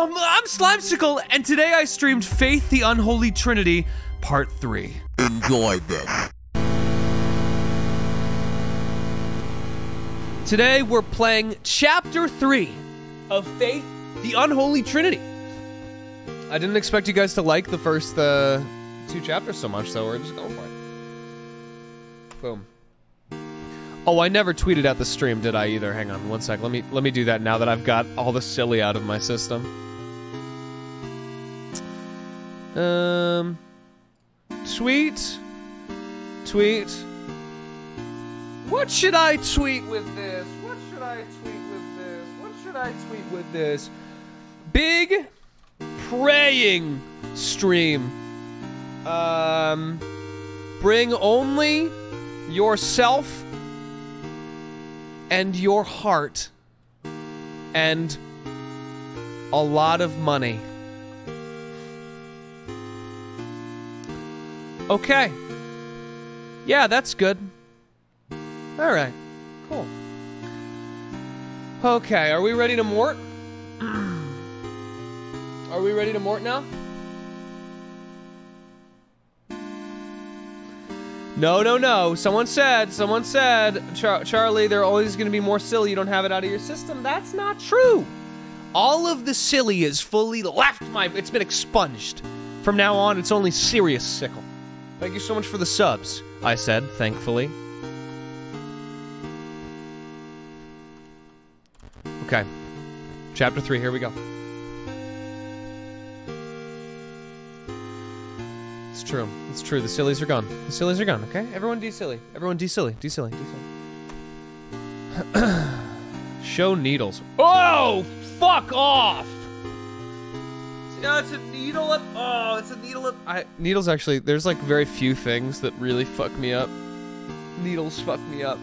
Um, I'm Slimecicle, and today I streamed Faith the Unholy Trinity, Part 3. Enjoy this. Today we're playing Chapter 3 of Faith the Unholy Trinity. I didn't expect you guys to like the first uh, two chapters so much, so we're just going for it. Boom. Oh, I never tweeted out the stream, did I either? Hang on one sec. Let me let me do that now that I've got all the silly out of my system. Um tweet tweet What should I tweet with this? What should I tweet with this? What should I tweet with this? Big praying stream. Um bring only yourself and your heart and a lot of money. Okay. Yeah, that's good. All right. Cool. Okay, are we ready to mort? are we ready to mort now? No, no, no. Someone said, someone said, Char- Charlie, there are always going to be more silly. You don't have it out of your system. That's not true. All of the silly is fully left my. It's been expunged. From now on, it's only serious sickle. Thank you so much for the subs. I said, thankfully. Okay. Chapter 3, here we go. It's true. It's true. The sillies are gone. The sillies are gone, okay? Everyone de-silly. Everyone de-silly. De-silly. De-silly. Show needles. Oh! Fuck off! No, it's a needle up. Oh, it's a needle up. I, needles actually, there's like very few things that really fuck me up. Needles fuck me up.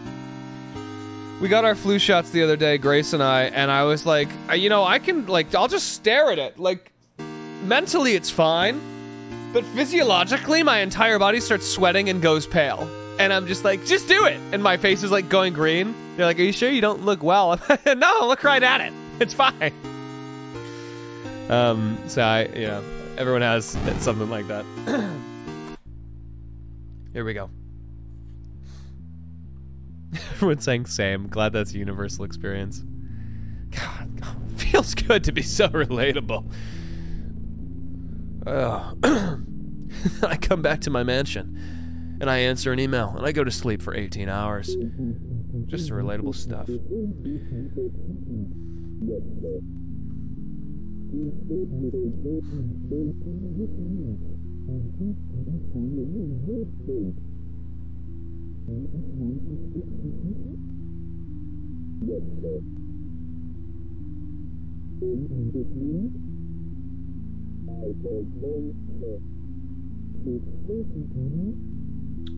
We got our flu shots the other day, Grace and I, and I was like, you know, I can, like, I'll just stare at it. Like, mentally it's fine. But physiologically, my entire body starts sweating and goes pale. And I'm just like, just do it. And my face is like going green. They're like, are you sure you don't look well? no, look right at it. It's fine. Um, so I, you know, everyone has something like that. Here we go. Everyone's saying same. Glad that's a universal experience. God, feels good to be so relatable. I come back to my mansion and I answer an email and I go to sleep for 18 hours. Just relatable stuff.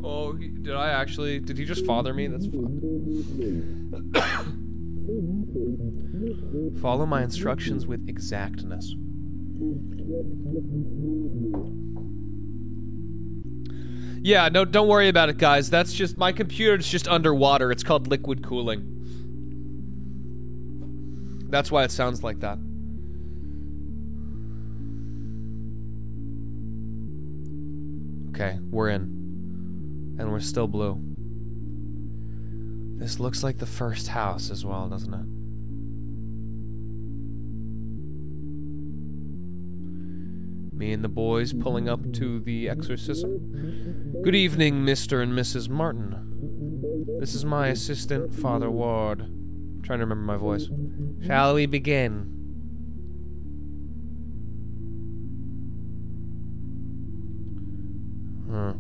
Oh, he- did I actually? Did he just father me? That's fucked. Follow my instructions with exactness. Yeah, no, don't worry about it, guys. That's just my computer's just underwater. It's called liquid cooling. That's why it sounds like that. Okay, we're in. And we're still blue. This looks like the first house as well, doesn't it? Me and the boys pulling up to the exorcism. Good evening, Mr. and Mrs. Martin. This is my assistant, Father Ward. I'm trying to remember my voice. Shall we begin? Huh.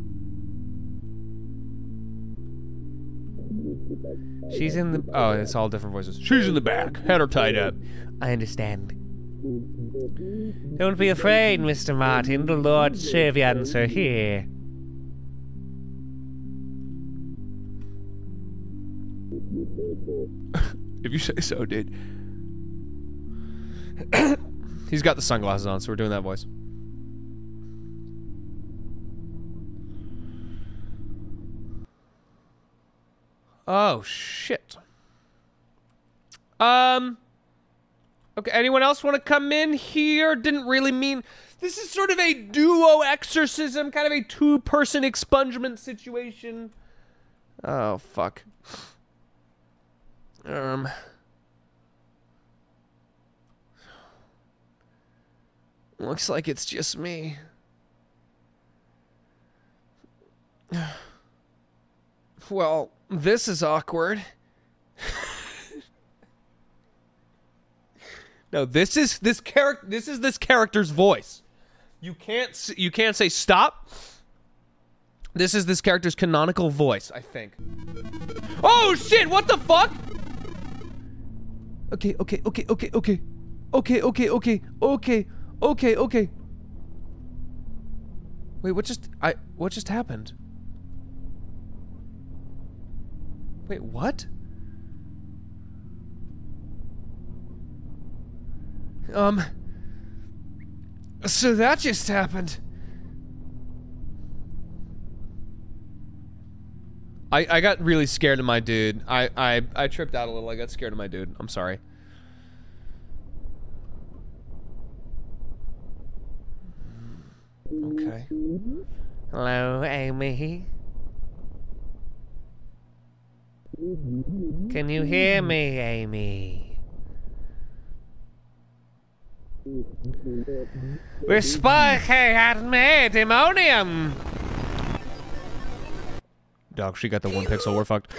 She's in the. Oh, it's all different voices. She's in the back. Had her tied up. I understand. Don't be afraid, Mr. Martin. The Lord's servants are here. if you say so, dude. He's got the sunglasses on, so we're doing that voice. Oh shit. Um Okay, anyone else want to come in here? Didn't really mean... This is sort of a duo exorcism, kind of a two-person expungement situation. Oh, fuck. Um... Looks like it's just me. Well, this is awkward. no, this is this character this is this character's voice. You can't you can't say stop. This is this character's canonical voice, I think. Oh shit, what the fuck? Okay, okay, okay, okay, okay. Okay, okay, okay, okay, okay, okay. Wait, what just I what just happened? Wait, what? Um. So that just happened. I, I got really scared of my dude. I, I, I tripped out a little. I got scared of my dude. I'm sorry. Okay. Hello, Amy. Can you hear me, Amy? We're spiking at me, demonium! Dog, she got the one pixel, we're fucked.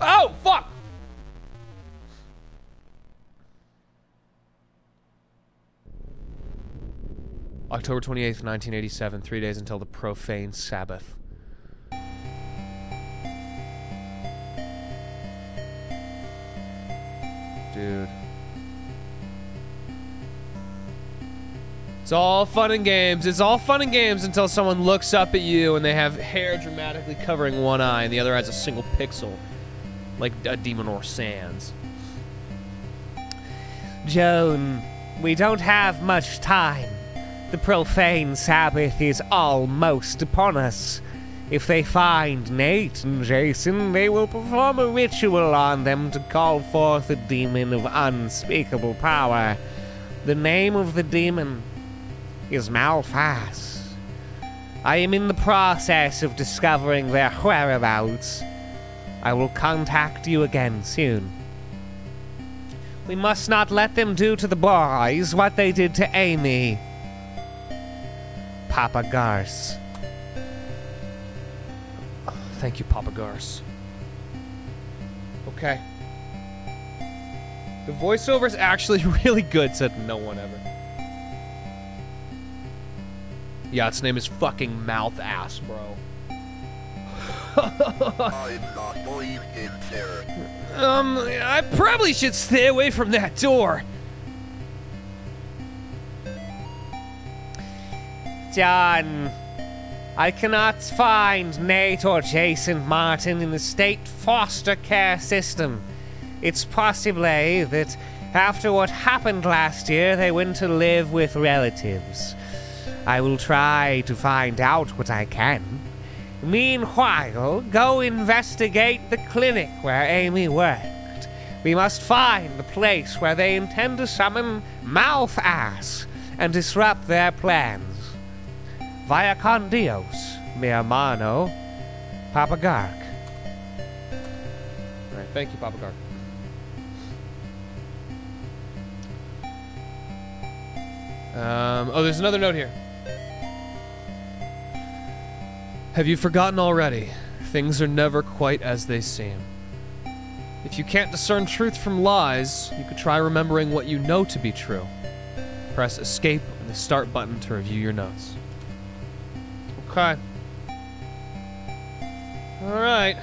Oh, fuck! October 28th, 1987, three days until the profane Sabbath. Dude. It's all fun and games. It's all fun and games until someone looks up at you and they have hair dramatically covering one eye and the other has a single pixel. Like a demon or sans. Joan, we don't have much time. The profane Sabbath is almost upon us. If they find Nate and Jason, they will perform a ritual on them to call forth a demon of unspeakable power. The name of the demon is Malphas. I am in the process of discovering their whereabouts. I will contact you again soon. We must not let them do to the boys what they did to Amy. Papa Garce. Thank you, Papa Garce. Okay. The voiceover is actually really good, said no one ever. Yeah, its name is fucking Mouth Ass, bro. um, I probably should stay away from that door. John. I cannot find Nate or Jason Martin in the state foster care system. It's possibly that after what happened last year, they went to live with relatives. I will try to find out what I can. Meanwhile, go investigate the clinic where Amy worked. We must find the place where they intend to summon Mouth Ass and disrupt their plans via con Dios, mi hermano, Papa Gark. All right, thank you, Papa Gark. Um, oh, there's another note here. Have you forgotten already? Things are never quite as they seem. If you can't discern truth from lies, you could try remembering what you know to be true. Press escape and the start button to review your notes. Okay. Alright.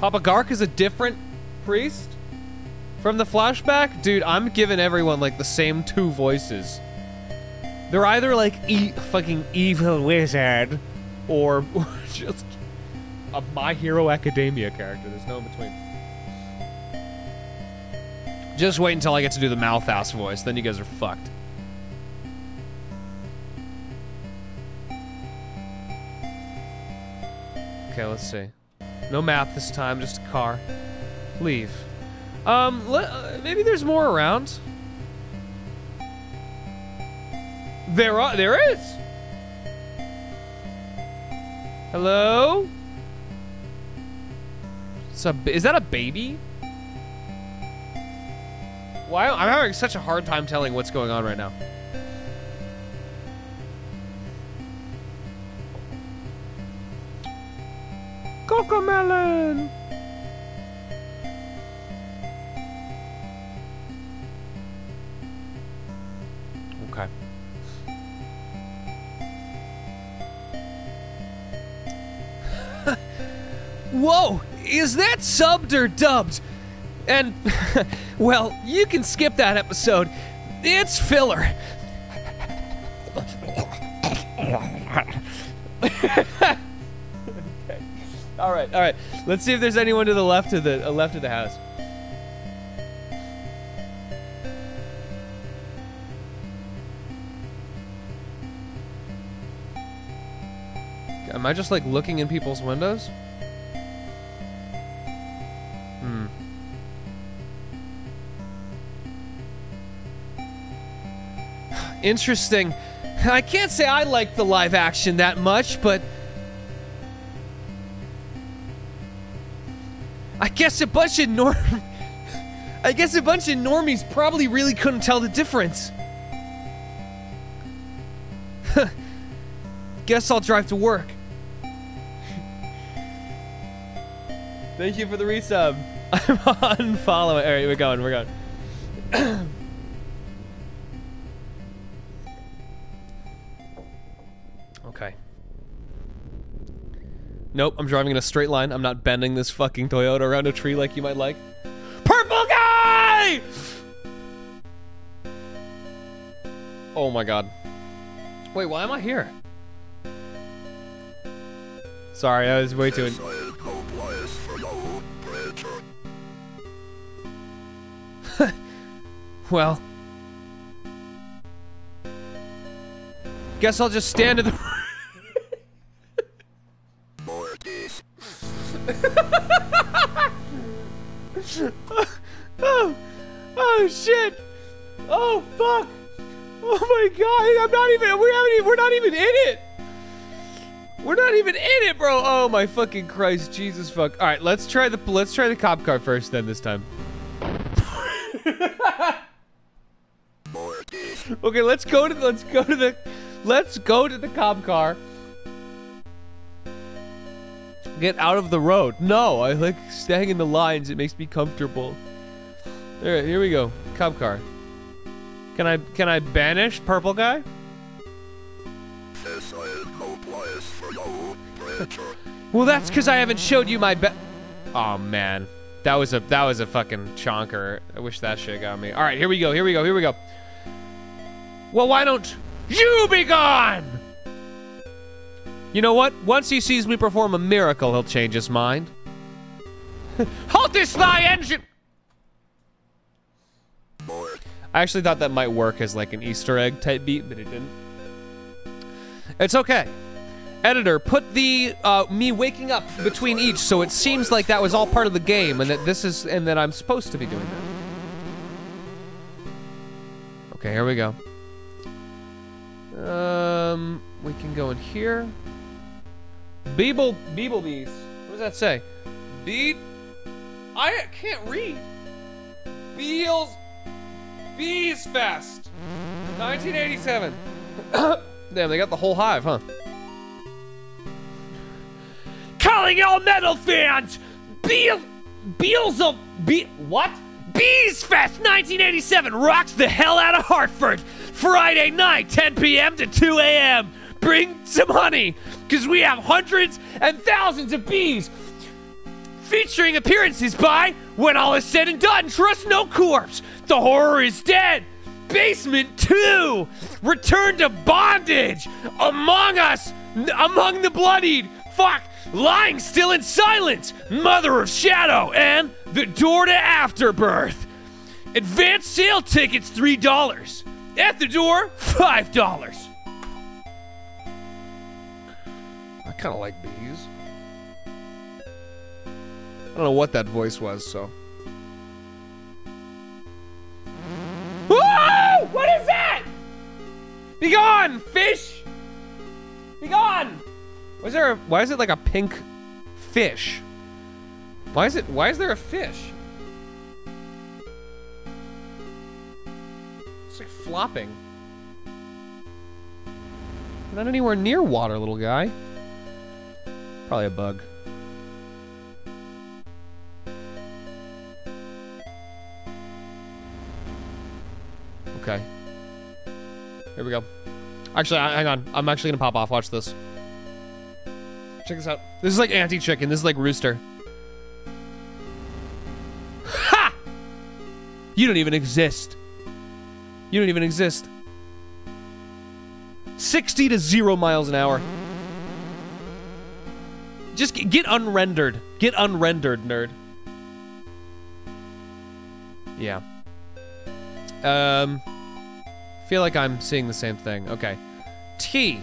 Papa Gark is a different priest from the flashback? Dude, I'm giving everyone like the same two voices. They're either like e fucking evil wizard or, just a My Hero Academia character. There's no in between. Just wait until I get to do the ass voice, then you guys are fucked. Okay, let's see. No map this time, just a car. Leave. Um, uh, maybe there's more around. There are. There is. Hello. It's a, is that a baby? Why? I'm having such a hard time telling what's going on right now. Cocomelon! Okay. Whoa! Is that subbed or dubbed? And, well, you can skip that episode. It's filler. All right, all right. Let's see if there's anyone to the left of the uh, left of the house. Am I just like looking in people's windows? Hmm. Interesting. I can't say I like the live action that much, but I guess a bunch of norm I guess a bunch of normies probably really couldn't tell the difference. guess I'll drive to work. Thank you for the resub. I'm unfollowing. All right, we're going. We're going. Nope, I'm driving in a straight line. I'm not bending this fucking Toyota around a tree like you might like. Purple guy! Oh my god. Wait, why am I here? Sorry, I was way too. well. Guess I'll just stand in the. oh, oh shit! Oh fuck! Oh my god! I'm not even. We haven't. Even, we're not even in it. We're not even in it, bro. Oh my fucking Christ, Jesus fuck. All right, let's try the let's try the cop car first, then this time. okay, let's go to let's go to the let's go to the cop car. Get out of the road. No, I like staying in the lines. It makes me comfortable. All right, here we go. Cop car. Can I can I banish purple guy? well, that's because I haven't showed you my be- Oh man, that was a that was a fucking chonker. I wish that shit got me. All right, here we go. Here we go. Here we go. Well, why don't you be gone? You know what? Once he sees me perform a miracle, he'll change his mind. halt this thy engine! I actually thought that might work as like an Easter egg type beat, but it didn't. It's okay. Editor, put the uh, me waking up between each, so it seems like that was all part of the game, and that this is, and that I'm supposed to be doing that. Okay, here we go. Um, we can go in here. Beeble, Beeblebees. What does that say? Beat. I can't read. Beals. Bees Fest. 1987. Damn, they got the whole hive, huh? Calling all metal fans! Beal, Beals of Be what? Bees Fest 1987 rocks the hell out of Hartford. Friday night, 10 p.m. to 2 a.m. Bring some honey, because we have hundreds and thousands of bees. Featuring appearances by When All Is Said and Done, Trust No Corpse, The Horror Is Dead, Basement 2, Return to Bondage, Among Us, Among the Bloodied, fuck, Lying Still in Silence, Mother of Shadow, and The Door to Afterbirth. Advanced sale tickets $3. At the door, $5. Kind of like bees. I don't know what that voice was, so. Whoa! What is that? Be gone, fish! Be gone! Why is there a, why is it like a pink fish? Why is it why is there a fish? It's like flopping. Not anywhere near water, little guy. Probably a bug. Okay. Here we go. Actually, hang on. I'm actually gonna pop off. Watch this. Check this out. This is like anti-chicken. This is like rooster. Ha! You don't even exist. You don't even exist. 60 to 0 miles an hour. Just get unrendered. Get unrendered, nerd. Yeah. Um feel like I'm seeing the same thing. Okay. T.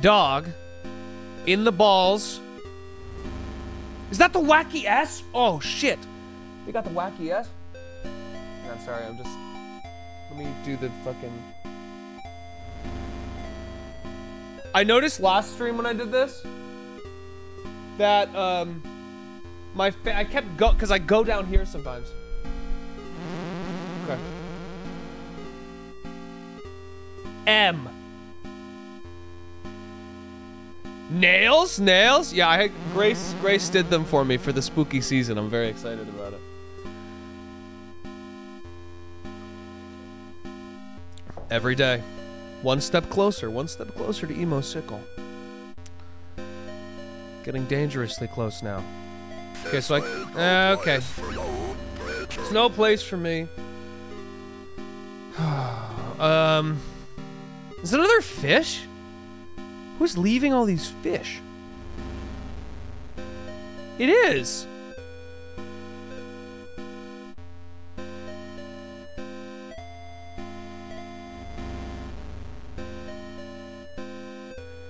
Dog. In the balls. Is that the wacky S? Oh shit. They got the wacky S? I'm sorry, I'm just let me do the fucking I noticed last stream when I did this that um my I kept go because I go down here sometimes. Okay. M. Nails, nails. Yeah, I Grace. Grace did them for me for the spooky season. I'm very excited about it. Every day. One step closer, one step closer to emo sickle. Getting dangerously close now. Okay, so I... Uh, okay. There's no place for me. um... Is another fish? Who's leaving all these fish? It is!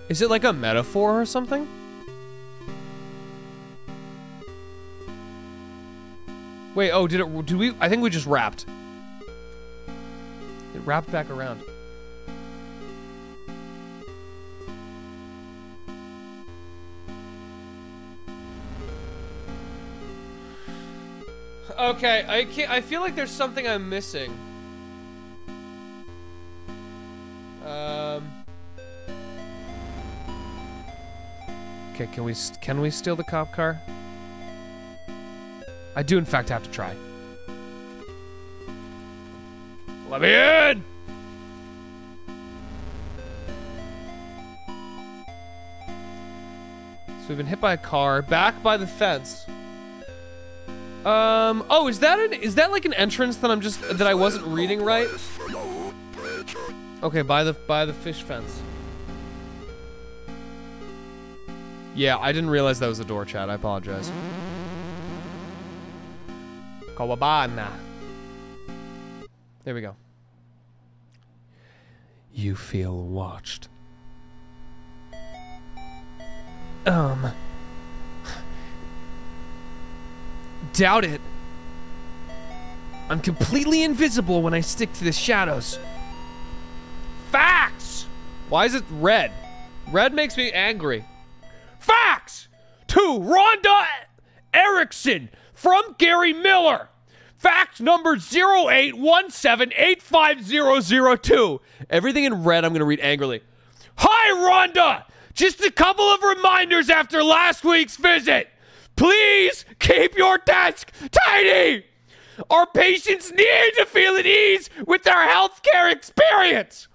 Is it like a metaphor or something? Wait, oh, did it, did we, I think we just wrapped. It wrapped back around. Okay, I can't, I feel like there's something I'm missing. Um... Okay, can we can we steal the cop car? I do in fact have to try. Let me in! So we've been hit by a car, back by the fence. Um, oh, is that an, is that like an entrance that I'm just, that I wasn't reading right? Okay, by the, by the fish fence. Yeah, I didn't realize that was a door chat. I apologize. Kawabana. There we go. You feel watched. Um. Doubt it. I'm completely invisible when I stick to the shadows. Facts! Why is it red? Red makes me angry. Facts to Rhonda Erickson from Gary Miller. Fact number 0817850002. Everything in red I'm going to read angrily. Hi, Rhonda! Just a couple of reminders after last week's visit. Please keep your desk tidy. Our patients need to feel at ease with their healthcare experience.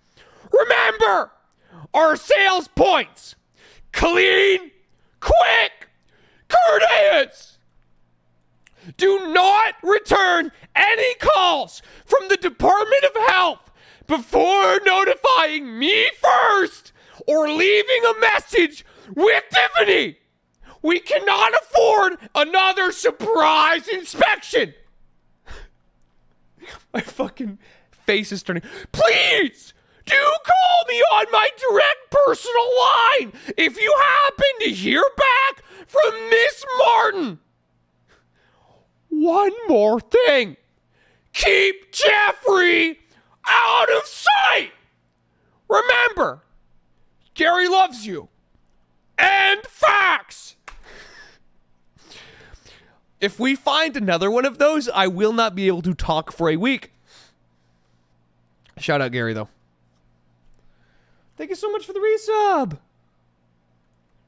Remember our sales points clean, quick, courteous. Do not return any calls from the Department of Health before notifying me first or leaving a message with Tiffany. We cannot afford another surprise inspection. My fucking face is turning. Please do call me on my direct personal line if you happen to hear back from Miss Martin. One more thing. Keep Jeffrey out of sight. Remember, Gary loves you. And facts. If we find another one of those, I will not be able to talk for a week. Shout out Gary though. Thank you so much for the resub.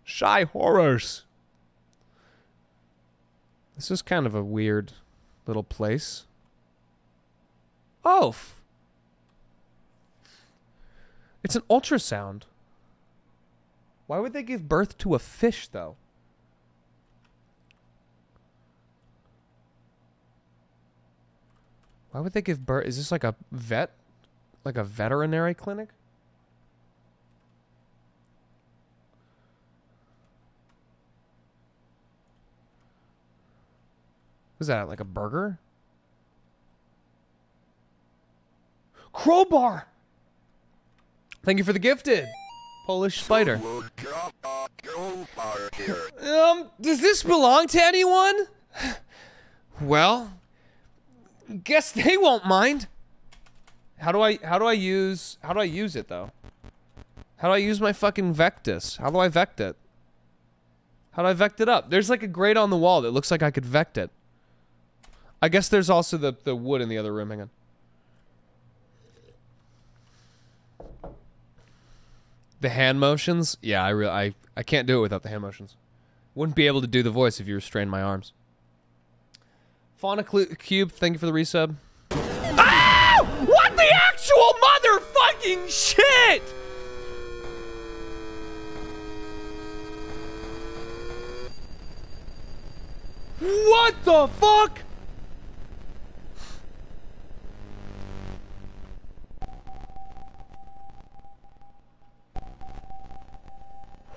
Shy horrors. This is kind of a weird little place. Oh. It's an ultrasound. Why would they give birth to a fish, though? Why would they give birth? Is this like a vet? Like a veterinary clinic? Was that like a burger? Crowbar! Thank you for the gifted. Polish spider. Um, does this belong to anyone? Well, guess they won't mind. How do I how do I use how do I use it though? How do I use my fucking Vectus? How do I vect it? How do I vect it up? There's like a grate on the wall that looks like I could vect it. I guess there's also the, the wood in the other room. Hang on. The hand motions? Yeah, I, re- I, I can't do it without the hand motions. Wouldn't be able to do the voice if you restrained my arms. Fauna Cube, thank you for the resub. Ah! What the actual motherfucking shit? What the fuck?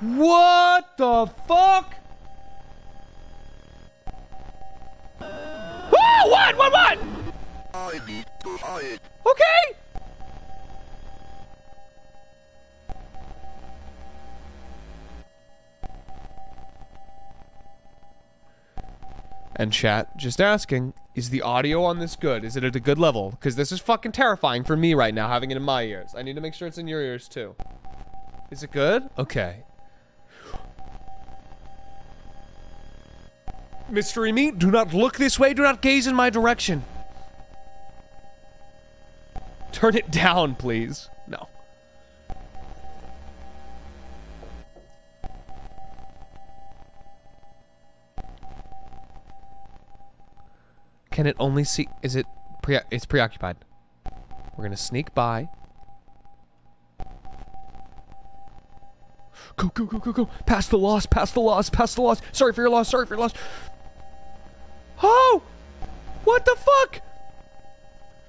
What the fuck? Oh, what? What? What? Okay. And chat, just asking, is the audio on this good? Is it at a good level? Because this is fucking terrifying for me right now, having it in my ears. I need to make sure it's in your ears too. Is it good? Okay. Mystery Meat, do not look this way. Do not gaze in my direction. Turn it down, please. No. Can it only see... Is it... Pre it's preoccupied. We're gonna sneak by. Go, go, go, go, go. Past the loss, past the loss, past the loss. Sorry for your loss, sorry for your loss. Oh! What the fuck?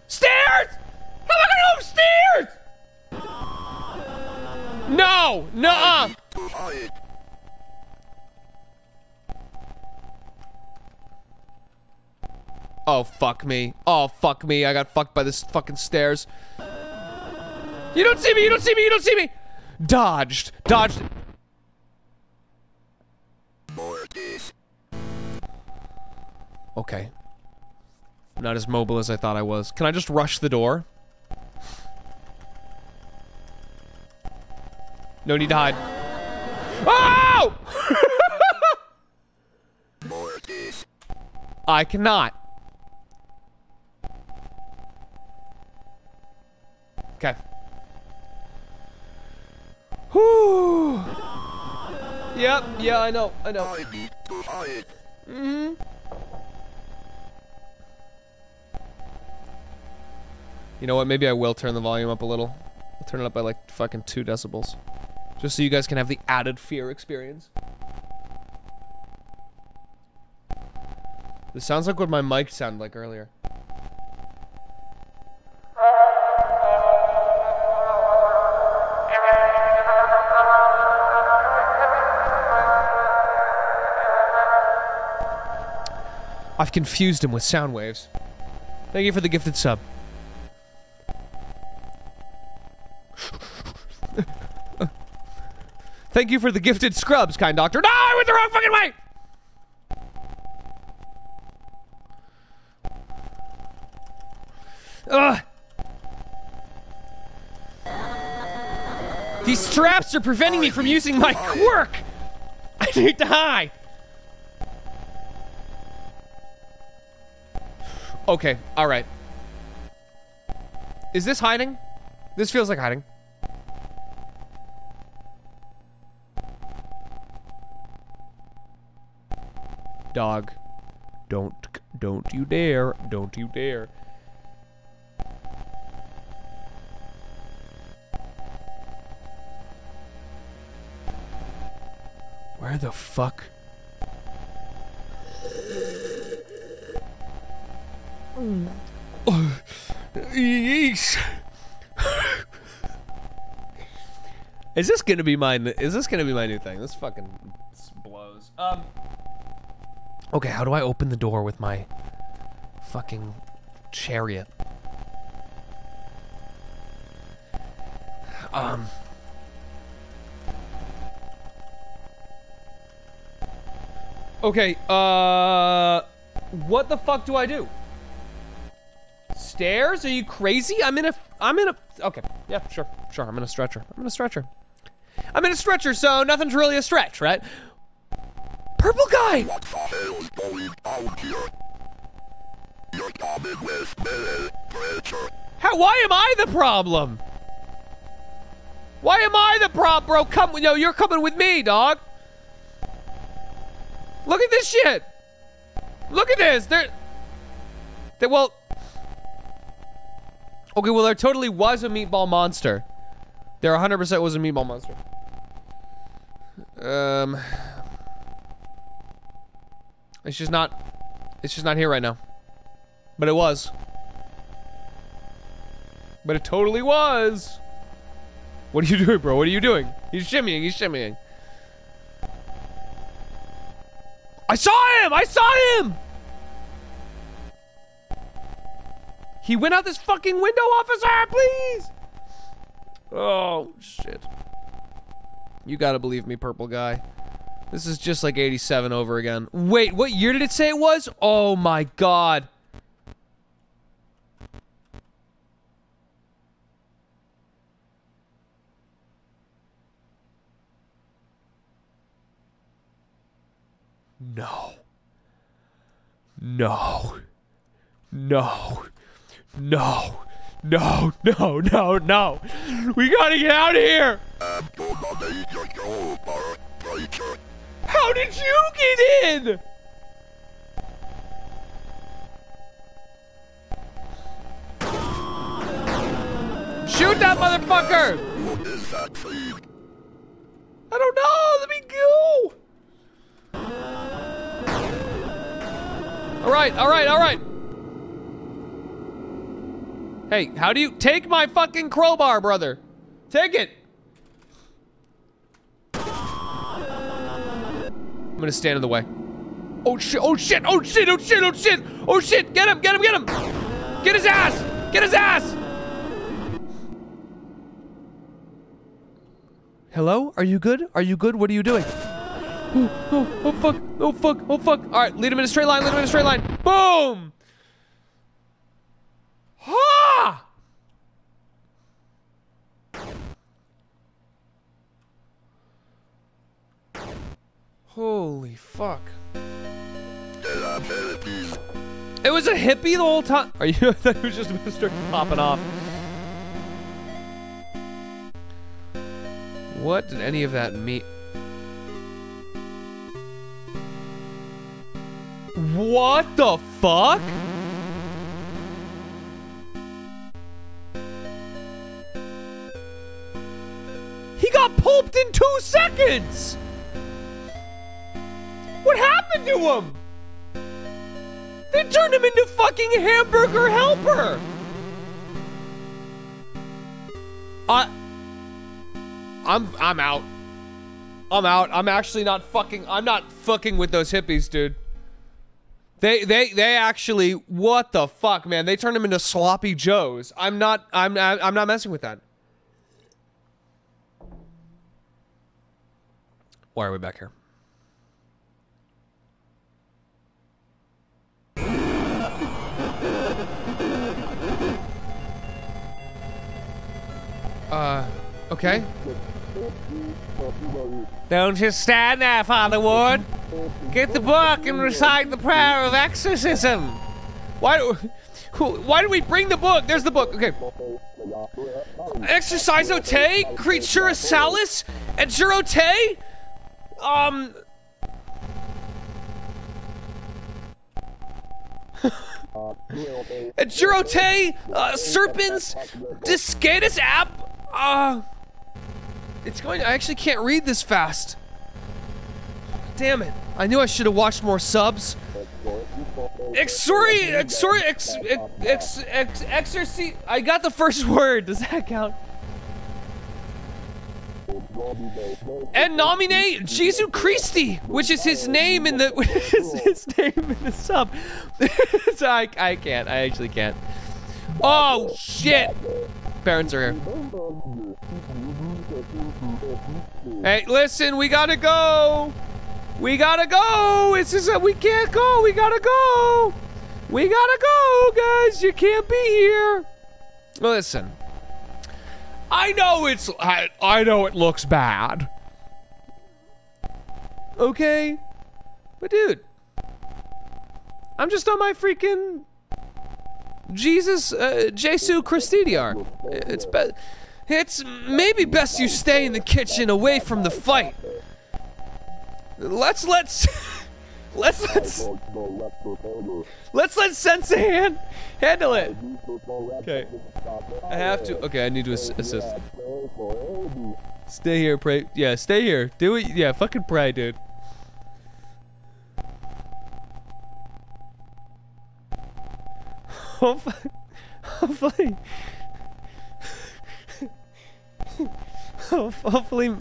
Stairs! How am I gonna go upstairs? No! Nuh-uh! Oh, fuck me. Oh, fuck me. I got fucked by this fucking stairs. You don't see me! You don't see me! You don't see me! Dodged. Dodged. Okay. I'm not as mobile as I thought I was. Can I just rush the door? No need to hide. Oh! I cannot. Okay. Whew. Yep, yeah, I know, I know. Mm-hmm. You know what? Maybe I will turn the volume up a little. I'll turn it up by like fucking two decibels. Just so you guys can have the added fear experience. This sounds like what my mic sounded like earlier. I've confused him with sound waves. Thank you for the gifted sub. Thank you for the gifted scrubs, kind doctor. No, I went the wrong fucking way! Ugh. These straps are preventing me from using my quirk. I need to hide. Okay, all right. Is this hiding? This feels like hiding. Dog. Don't, don't you dare. Don't you dare. Where the fuck? Oh, is this gonna be my? Is this gonna be my new thing? This fucking blows. Um. Okay, how do I open the door with my fucking chariot? Um. Okay, uh... What the fuck do I do? Stairs? Are you crazy? I'm in a... I'm in a... Okay, yeah, sure, sure. I'm in a stretcher. I'm in a stretcher. I'm in a stretcher, so nothing's really a stretch, right? Purple guy! What the hell is going on here? You're coming with me, Preacher. How? Why am I the problem? Why am I the problem, bro? Come, no, you're coming with me, dog. Look at this shit. Look at this. There. There. Well. Okay. Well, there totally was a meatball monster. There 100% was a meatball monster. Um. It's just not. It's just not here right now. But it was. But it totally was. What are you doing, bro? What are you doing? He's shimmying. He's shimmying. I saw him! I saw him! He went out this fucking window, officer, please! Oh, shit. You gotta believe me, purple guy. This is just like 87 over again. Wait, what year did it say it was? Oh my god. No. No. No. No. No, no, no, no. We gotta get out of here. How did you get in? Shoot that motherfucker! I don't know. Let me go. All right, all right, all right. Hey, how do you take my fucking crowbar, brother? Take it. Gonna stand in the way. Oh shit, oh shit, oh shit, oh shit, oh shit, oh shit, get him, get him, get him! Get his ass! Get his ass! Hello? Are you good? Are you good? What are you doing? Oh, oh, oh fuck, oh fuck, oh fuck. All right, lead him in a straight line, lead him in a straight line. Boom! Ha! Holy fuck. It was a hippie the whole time. Are you? It was just Mr. popping off. What did any of that mean? What the fuck? He got pulped in two seconds! What happened to him? They turned him into fucking hamburger helper! I... I'm I'm out. I'm out. I'm actually not fucking I'm not fucking with those hippies, dude. They they they actually what the fuck, man? They turned him into sloppy joes. I'm not I'm I'm not messing with that. Why are we back here? Uh, okay. Don't just stand there, Father Ward. Get the book and recite the prayer of exorcism. Why do, why do we bring the book? There's the book. Okay. Exercise Ote, Creatura Salis, and Jurote. Um. Jurote, uh, Serpens, Discatus app. Uh. It's going. I actually can't read this fast. Damn it! I knew I should have watched more subs. Exori, exori, ex, ex, ex, exorci. I got the first word. Does that count? And nominate Jesu Christi, which is his name in the his, his name in the sub. so I, I can't. I actually can't. Oh shit! Parents are here. Hey, listen, we gotta go. We gotta go. It's just that we can't go. We gotta go. We gotta go, guys. You can't be here. Listen. I know it's I, I know it looks bad. Okay? But dude, I'm just on my freaking Jesus uh, Jesu Christidiar. It's be- it's maybe best you stay in the kitchen away from the fight. Let's let's let's let's let's let Sensei hand, handle it. Okay. I have to. Okay, I need to ass- assist. Stay here, pray. Yeah, stay here. Do it. Yeah, fucking pray, dude. Hopefully, hopefully, hopefully,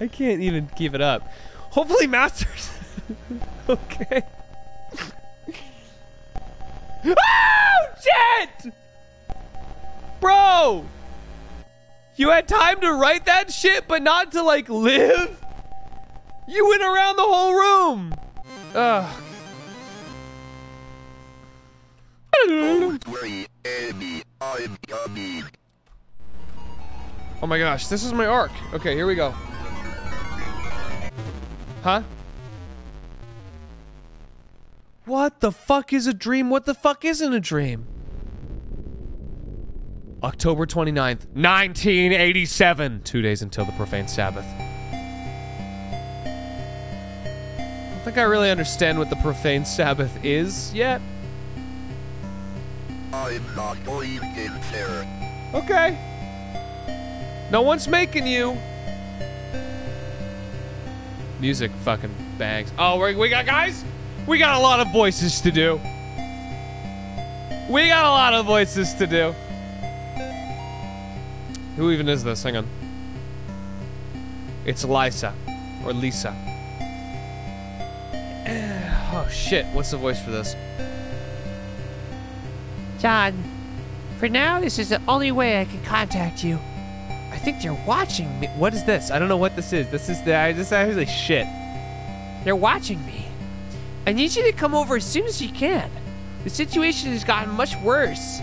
I can't even keep it up. Hopefully, Masters. okay. oh shit! Bro! You had time to write that shit, but not to like live? You went around the whole room! Ugh. Oh my gosh, this is my arc. Okay, here we go. Huh? What the fuck is a dream? What the fuck isn't a dream? October 29th, 1987. Two days until the profane Sabbath. I don't think I really understand what the profane Sabbath is yet. I'm not going in there. Okay. No one's making you. Music fucking bangs. Oh, we, we got guys. We got a lot of voices to do. We got a lot of voices to do. Who even is this? Hang on. It's Lisa. Or Lisa. Oh shit, what's the voice for this? John, for now, this is the only way I can contact you. I think they're watching me. What is this? I don't know what this is. This is the. I just actually shit. They're watching me. I need you to come over as soon as you can. The situation has gotten much worse.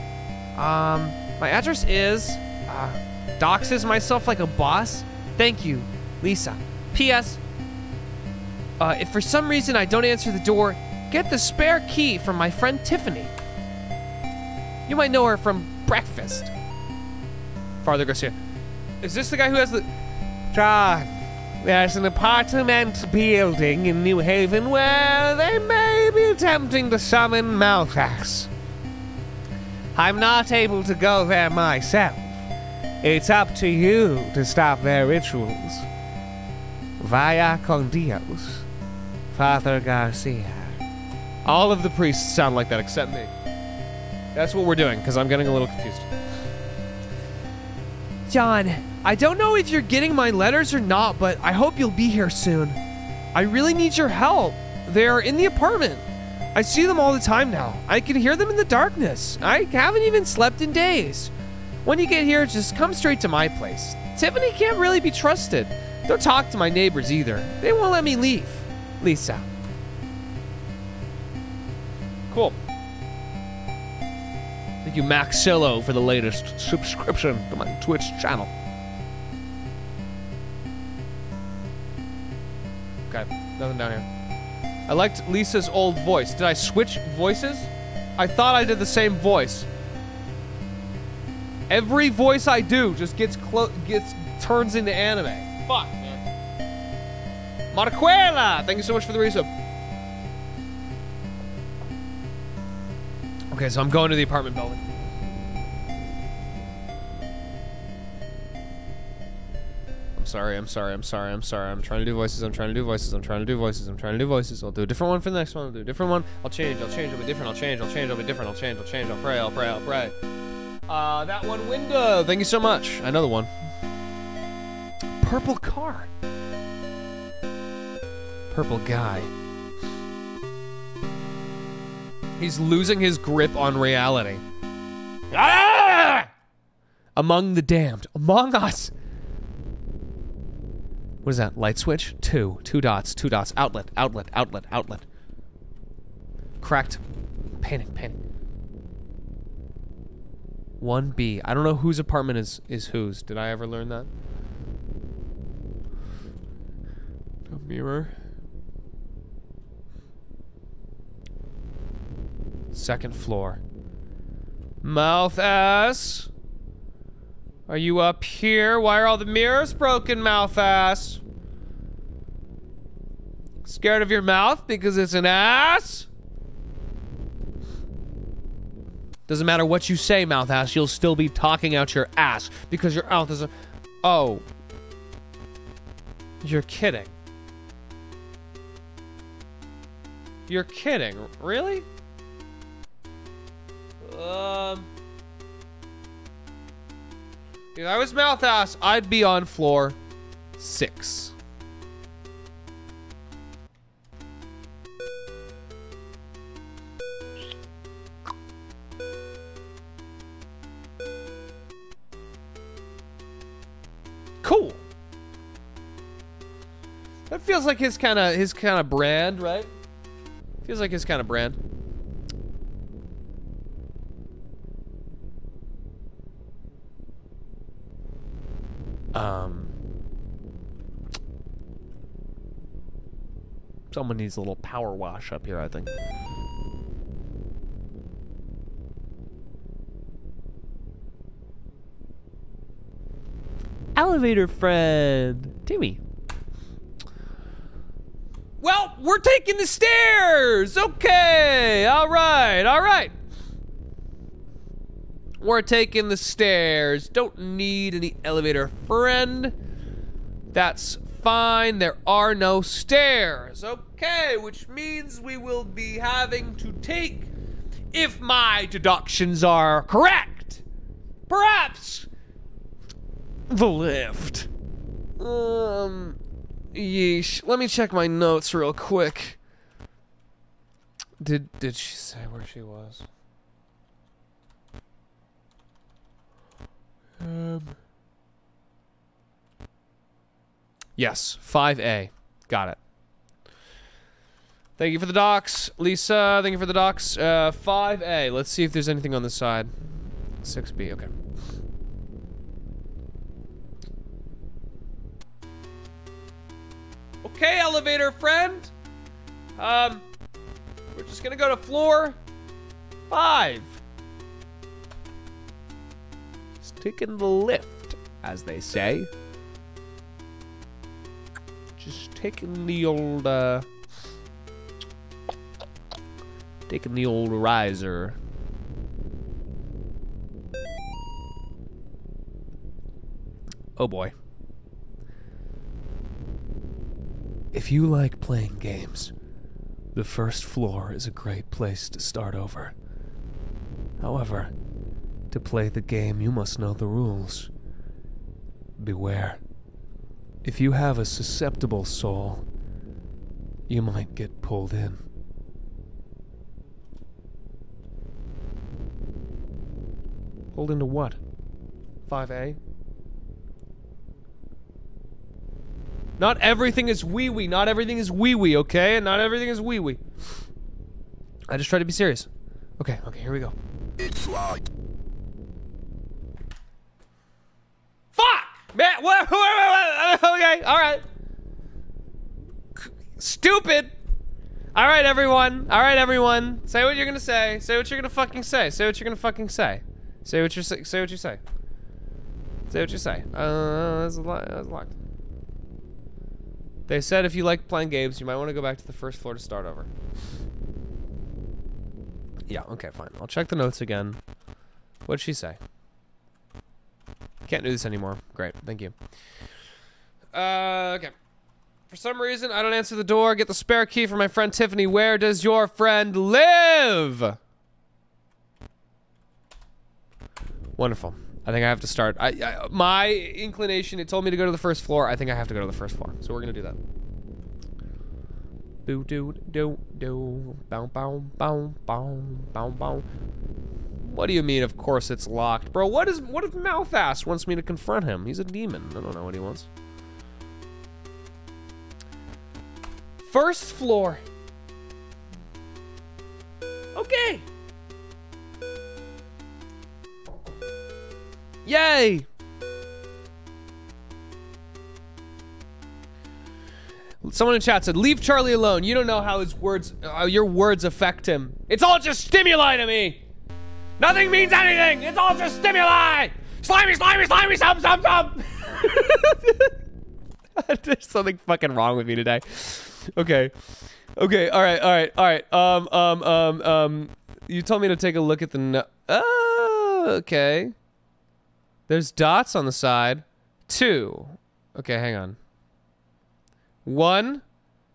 Um, my address is. Uh, doxes myself like a boss. Thank you, Lisa. P.S. Uh, if for some reason I don't answer the door, get the spare key from my friend Tiffany. You might know her from breakfast. Father Garcia. Is this the guy who has the. John, there's an apartment building in New Haven where they may be attempting to summon Malphas. I'm not able to go there myself. It's up to you to stop their rituals. Vaya con Dios, Father Garcia. All of the priests sound like that except me. That's what we're doing, because I'm getting a little confused. John, I don't know if you're getting my letters or not, but I hope you'll be here soon. I really need your help. They're in the apartment. I see them all the time now. I can hear them in the darkness. I haven't even slept in days. When you get here, just come straight to my place. Tiffany can't really be trusted. Don't talk to my neighbors either. They won't let me leave. Lisa. Cool. Thank you, Maxillo, for the latest subscription to my Twitch channel. Okay, nothing down here. I liked Lisa's old voice. Did I switch voices? I thought I did the same voice. Every voice I do just gets clo gets turns into anime. Fuck, man. Marquela, thank you so much for the resub. Okay, so I'm going to the apartment building. I'm sorry, I'm sorry, I'm sorry, I'm sorry. I'm trying to do voices, I'm trying to do voices, I'm trying to do voices, I'm trying to do voices. I'll do a different one for the next one, I'll do a different one. I'll change, I'll change, I'll be different, I'll change, I'll change, I'll be different, I'll change, I'll change, I'll pray, I'll pray, I'll pray. Uh, that one window. Thank you so much. Another one. Purple car. Purple guy. He's losing his grip on reality. Ah! Among the damned. Among us. What is that? Light switch? Two. Two dots. Two dots. Outlet. Outlet. Outlet. Outlet. Cracked. Panic. Panic. 1B. I don't know whose apartment is is whose. Did I ever learn that? A mirror. Second floor. Mouth ass. Are you up here? Why are all the mirrors broken, mouth ass? Scared of your mouth because it's an ass? Doesn't matter what you say, mouth ass, you'll still be talking out your ass because your mouth is a. Oh. You're kidding. You're kidding. Really? Um. If I was mouth ass, I'd be on floor six. Cool. That feels like his kind of his kind of brand, right? Feels like his kind of brand. Um Someone needs a little power wash up here, I think. Elevator friend. Timmy. Well, we're taking the stairs. Okay. All right. All right. We're taking the stairs. Don't need any elevator friend. That's fine. There are no stairs. Okay, which means we will be having to take, if my deductions are correct, perhaps the lift. Um, yeesh. Let me check my notes real quick. Did did she say where she was? Um. Yes, 5A. Got it. Thank you for the docs, Lisa. Thank you for the docs. Uh, 5A. Let's see if there's anything on the side. 6B. Okay. Okay, elevator friend. Um, we're just gonna go to floor five. Taking the lift, as they say. Just taking the old, uh, taking the old riser. Oh boy. If you like playing games, the first floor is a great place to start over. However, to play the game, you must know the rules. Beware. If you have a susceptible soul, you might get pulled in. Pulled into what? 5A? Not everything is wee wee. Not everything is wee wee, okay? And not everything is wee wee. I just try to be serious. Okay, okay, here we go. It's Fuck! Man, what? Okay, alright. Stupid. All right, everyone. All right, everyone. Say what you're gonna say. Say what you're gonna fucking say. Say what you're gonna fucking say. Say what you say. Say what you say. Say what you say. Uh, that's, lo that's locked. They said if you like playing games, you might want to go back to the first floor to start over. Yeah. Okay. Fine. I'll check the notes again. What'd she say? Can't do this anymore. Great. Thank you. Uh, okay. For some reason, I don't answer the door. Get the spare key from my friend Tiffany. Where does your friend live? Wonderful. I think I have to start. I, I, my inclination, it told me to go to the first floor. I think I have to go to the first floor. So we're gonna do that. Boo doo doo doo. Bow bow bow bow bow bow. What do you mean? Of course it's locked, bro. What is what if Mouthass wants me to confront him? He's a demon. I don't know what he wants. First floor. Okay. Yay! Someone in chat said, "Leave Charlie alone. You don't know how his words, uh, your words affect him. It's all just stimuli to me. Nothing means anything. It's all just stimuli. Slimy, slimy, slimy, some, some, some." There's something fucking wrong with me today. Okay. Okay. All right. All right. All right. Um. Um. Um. Um. You told me to take a look at the. No- oh. Okay. There's dots on the side. Two. Okay. Hang on. One,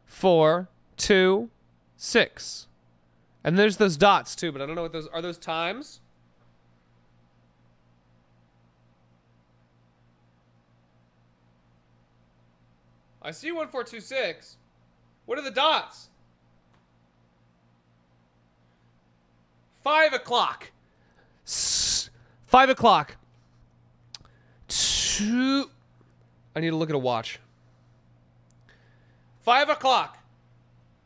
four, two, six. And there's those dots too, but I don't know what those are. Those times. I see one, four, two, six. What are the dots? Five o'clock. Five o'clock. Two. I need to look at a watch. Five o'clock.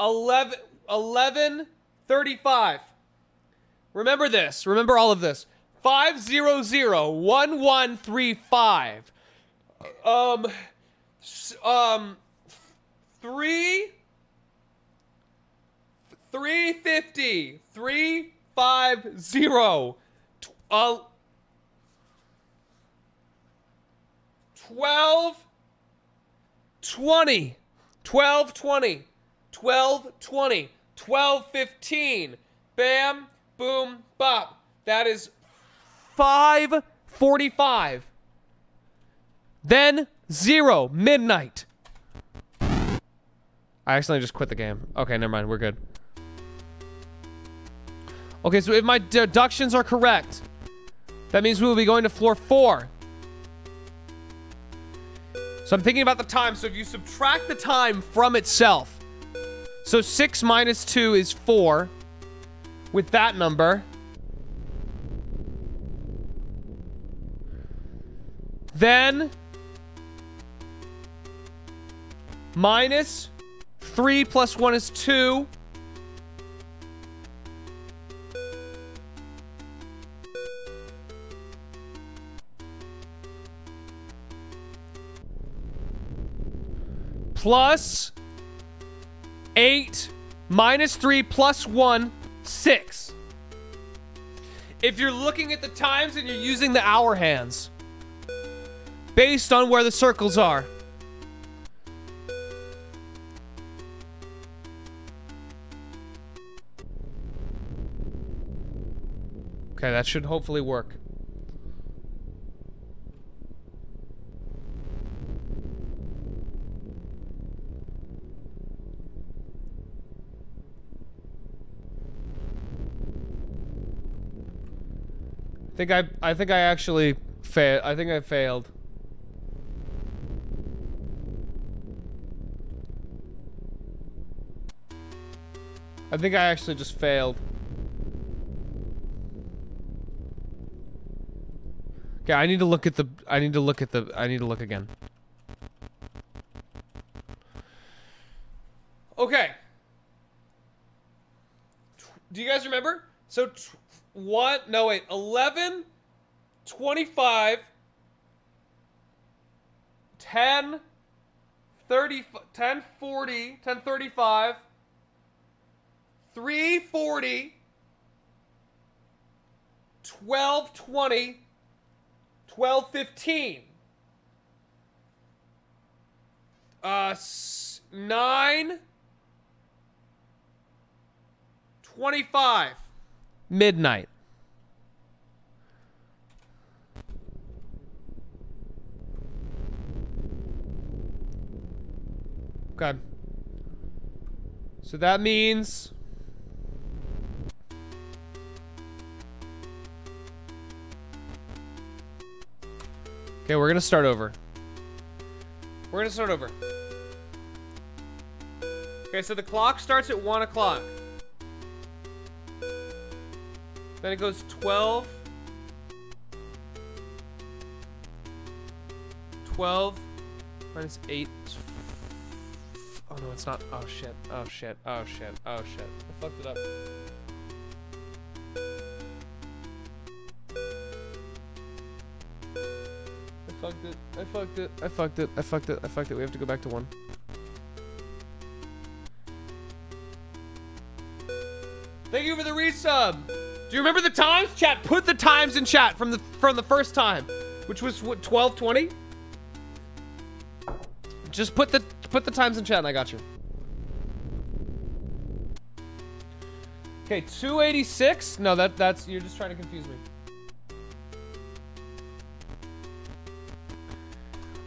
Eleven. 11, 1135. Remember this. Remember all of this. 5001135. Um, um, three, 350, 350, tw- uh, 12, 20, 12, 20, 12, 20, 12, 15. Bam, boom, bop. That is 545. Then zero, midnight. I accidentally just quit the game. Okay, never mind. We're good. Okay, so if my deductions are correct, that means we will be going to floor four. So I'm thinking about the time. So if you subtract the time from itself, so 6 minus 2 is 4 with that number. Then minus 3 plus 1 is 2. plus 8 minus 3 plus 1, 6. If you're looking at the times and you're using the hour hands, based on where the circles are. Okay, that should hopefully work. Think I I think I actually failed. I think I failed. I think I actually just failed. Okay, I need to look at the I need to look at the I need to look again. Okay. Do you guys remember? So what? No, wait. 11, 25, 10, 30, 1040, 1035, 340, 1220, 1215. Uh, 9, 25. Midnight. Okay. So that means Okay, we're gonna start over. We're gonna start over. Okay, so the clock starts at 1 o'clock. Then it goes 12. 12 minus 8. Oh no, it's not. Oh shit. Oh shit. Oh shit. Oh shit. I fucked it up. I fucked it. I fucked it. I fucked it. I fucked it. I fucked it. We have to go back to one. Thank you for the resub. Do you remember the times? Chat, put the times in chat from the from the first time, which was what 1220. Just put the put the times in chat and I got you. Okay, 286. No, that that's you're just trying to confuse me.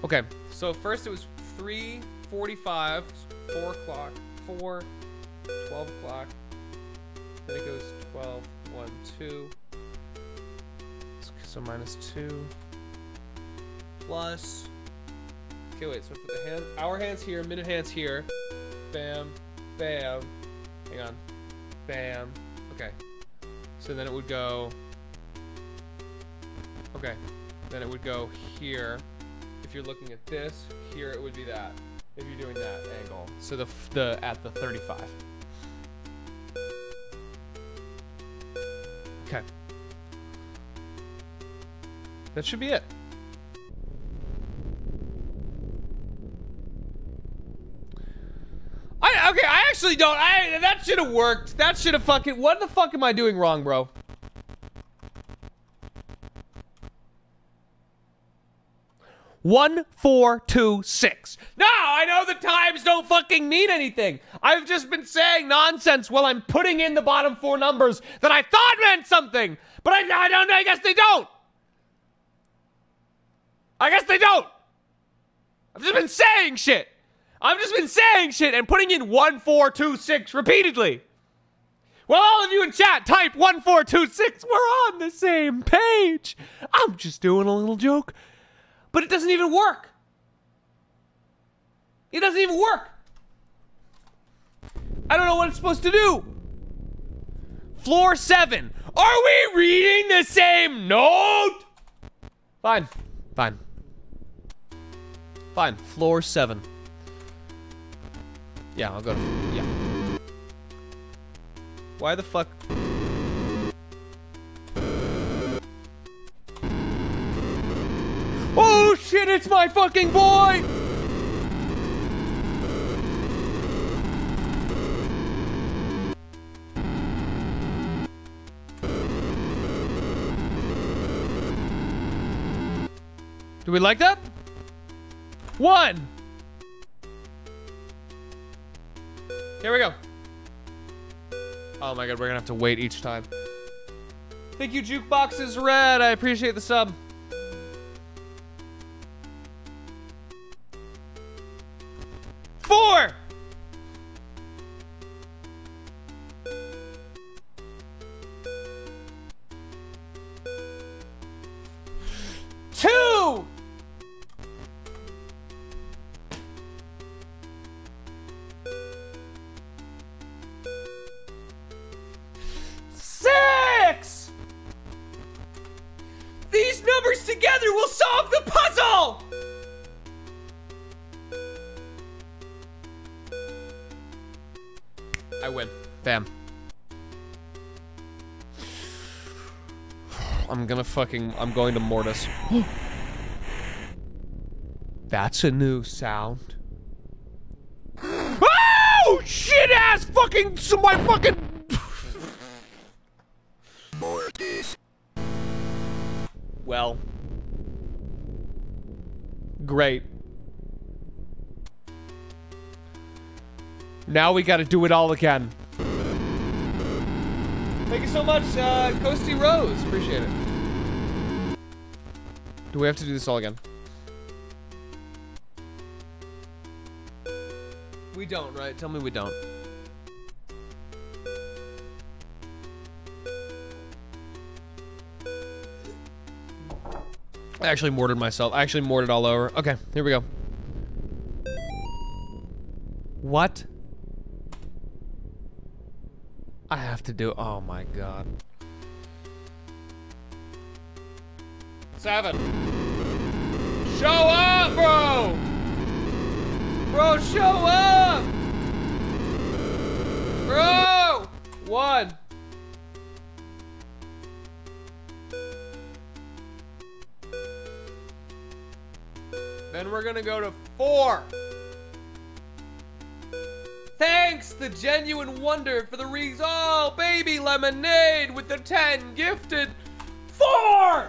Okay, so first it was 3:45, 4 o'clock, 4, 12 o'clock. Then it goes 12, 1, 2. So minus 2. Plus. Okay, wait, so for the hand, our hands here, minute hands here. Bam, bam. Hang on. Bam. Okay. So then it would go. Okay. Then it would go here. If you're looking at this, here it would be that. If you're doing that angle. So the the at the 35. That should be it. I okay, I actually don't. I that should have worked. That should have fucking What the fuck am I doing wrong, bro? One, four, two, six. No, I know the times don't fucking mean anything. I've just been saying nonsense while I'm putting in the bottom four numbers that I thought meant something, but I, I don't. I guess they don't. I guess they don't. I've just been saying shit. I've just been saying shit and putting in one, four, two, six repeatedly. Well, all of you in chat type one, four, two, six. We're on the same page. I'm just doing a little joke. But it doesn't even work. It doesn't even work. I don't know what it's supposed to do. Floor seven. Are we reading the same note? Fine. Fine. Fine. Floor seven. Yeah, I'll go to. Yeah. Why the fuck? Oh shit, it's my fucking boy! Do we like that? One! Here we go. Oh my god, we're gonna have to wait each time. Thank you, Jukebox is red. I appreciate the sub. Four! Fucking. I'm going to Mortis. That's a new sound. Oh, shit ass fucking my fucking. Mortis. Well. Great. Now we gotta do it all again. Thank you so much, uh, Coasty Rose. Appreciate it. Do we have to do this all again? We don't, right? Tell me we don't. I actually mortared myself. I actually mortared all over. Okay, here we go. What? I have to do. Oh my god. Seven. Show up, bro! Bro, show up! Bro! One. Then we're gonna go to four. Thanks, the genuine wonder for the reason. Oh, baby lemonade with the 10 gifted. Four!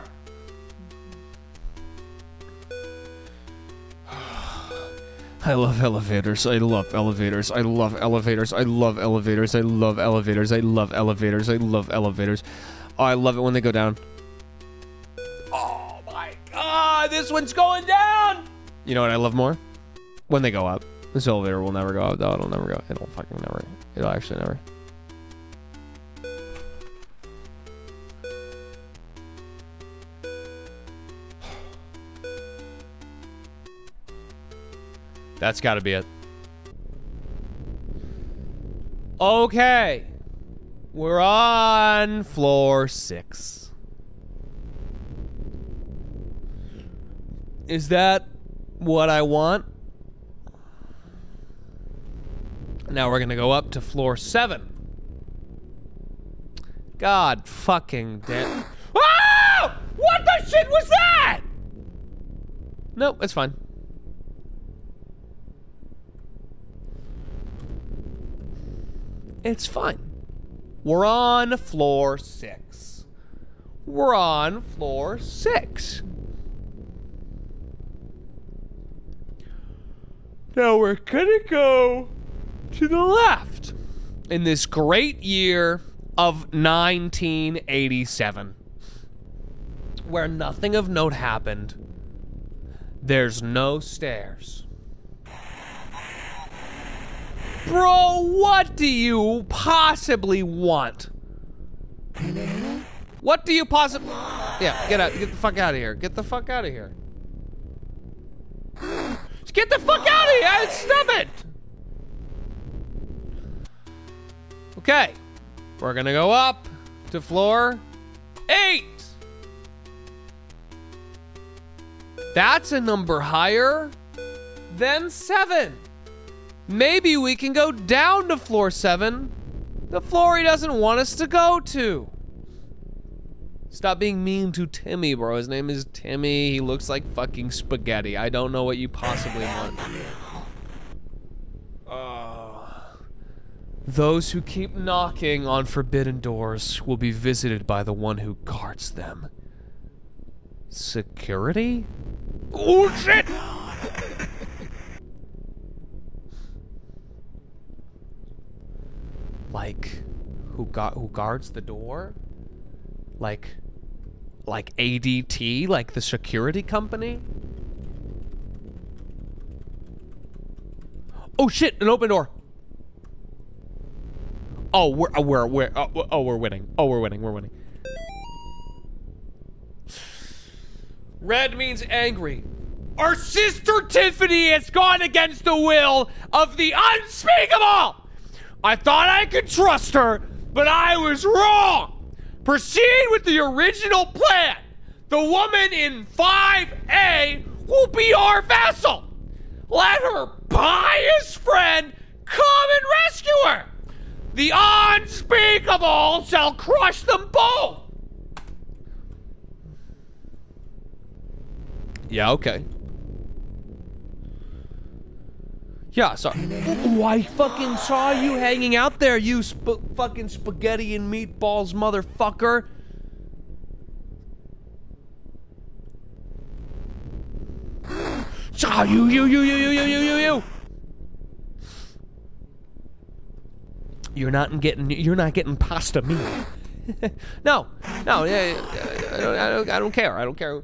I love elevators. I love elevators. I love elevators. I love elevators. I love elevators. I love elevators. I love elevators. Oh, I love it when they go down. Oh my god, this one's going down! You know what I love more? When they go up. This elevator will never go up, though. It'll never go. It'll fucking never. It'll actually never. That's got to be it. Okay. We're on floor six. Is that what I want? Now we're gonna go up to floor seven. God fucking damn. Ah! What the shit was that? Nope, it's fine. It's fun. We're on floor six. We're on floor six. Now we're gonna go to the left in this great year of 1987 where nothing of note happened. There's no stairs. Bro, what do you possibly want? What do you possibly... Yeah, get out. Get the fuck out of here. Get the fuck out of here. Just get the fuck out of here! Stop it! Okay. We're gonna go up to floor eight. That's a number higher than seven. Maybe we can go down to floor seven. The floor he doesn't want us to go to. Stop being mean to Timmy, bro. His name is Timmy. He looks like fucking spaghetti. I don't know what you possibly want. Uh, those who keep knocking on forbidden doors will be visited by the one who guards them. Security? Oh shit! Like who got who guards the door? Like like ADT, like the security company? Oh shit, an open door. Oh, we're oh, we're we're oh, oh we're winning. Oh, we're winning. We're winning. Red means angry. Our sister Tiffany has gone against the will of the unspeakable. I thought I could trust her, but I was wrong. Proceed with the original plan. The woman in 5A will be our vessel. Let her pious friend come and rescue her. The unspeakable shall crush them both. Yeah, okay. Yeah, sorry. Oh, I fucking saw you hanging out there, you sp- fucking spaghetti and meatballs motherfucker. Saw you, you, you, you, you, you, you, you, you. You're not getting. You're not getting pasta me. no, no, I don't, I don't, I don't care. I don't care.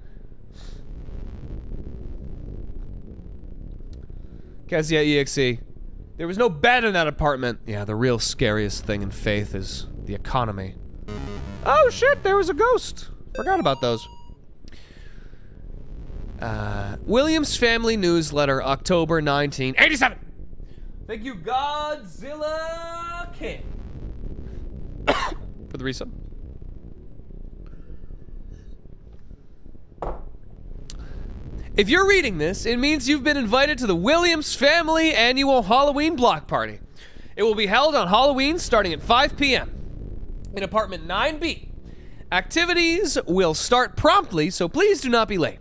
Cassia EXE. There was no bed in that apartment. Yeah, the real scariest thing in Faith is the economy. Oh shit, there was a ghost. Forgot about those. Uh, Williams Family Newsletter, October 1987. Thank you, Godzilla King, for the resub. If you're reading this, it means you've been invited to the Williams Family Annual Halloween Block Party. It will be held on Halloween starting at 5 p.m. in apartment 9B. Activities will start promptly, so please do not be late.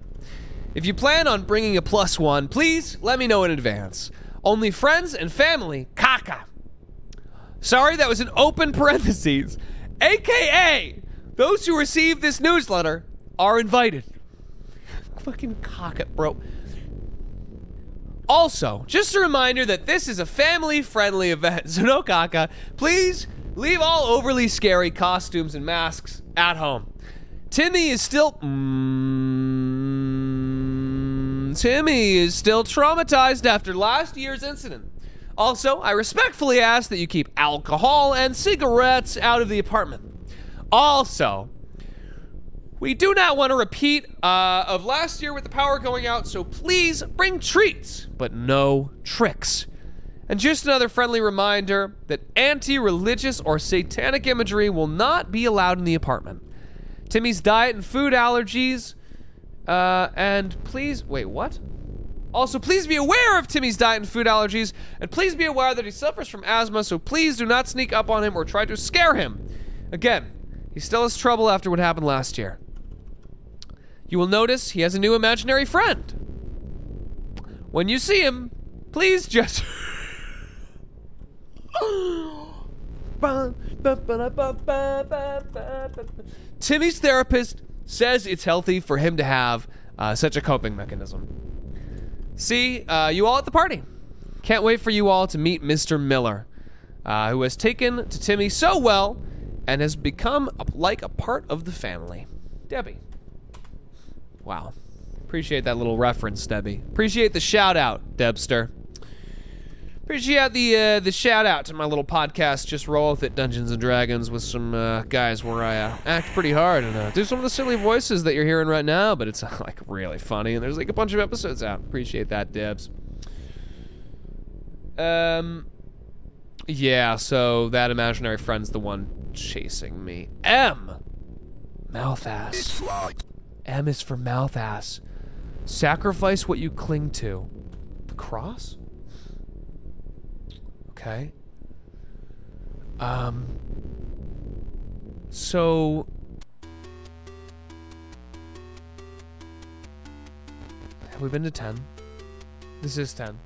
If you plan on bringing a plus one, please let me know in advance. Only friends and family, caca. Sorry, that was an open parentheses. AKA, those who receive this newsletter are invited. Fucking cock it, bro. Also, just a reminder that this is a family friendly event, so no caca. Please leave all overly scary costumes and masks at home. Timmy is still. Mm, Timmy is still traumatized after last year's incident. Also, I respectfully ask that you keep alcohol and cigarettes out of the apartment. Also, we do not want to repeat uh, of last year with the power going out, so please bring treats, but no tricks. And just another friendly reminder that anti religious or satanic imagery will not be allowed in the apartment. Timmy's diet and food allergies, uh, and please, wait, what? Also, please be aware of Timmy's diet and food allergies, and please be aware that he suffers from asthma, so please do not sneak up on him or try to scare him. Again, he still has trouble after what happened last year. You will notice he has a new imaginary friend. When you see him, please just. Timmy's therapist says it's healthy for him to have uh, such a coping mechanism. See uh, you all at the party. Can't wait for you all to meet Mr. Miller, uh, who has taken to Timmy so well and has become a, like a part of the family. Debbie. Wow. Appreciate that little reference, Debbie. Appreciate the shout out, Debster. Appreciate the uh, the shout out to my little podcast, Just Roll With It Dungeons and Dragons, with some uh, guys where I uh, act pretty hard and uh, do some of the silly voices that you're hearing right now, but it's like really funny, and there's like a bunch of episodes out. Appreciate that, Debs. Um, yeah, so that imaginary friend's the one chasing me. M! Mouth ass. It's locked. M is for mouth ass. Sacrifice what you cling to. The cross? Okay. Um. So. Have we been to 10? This is 10.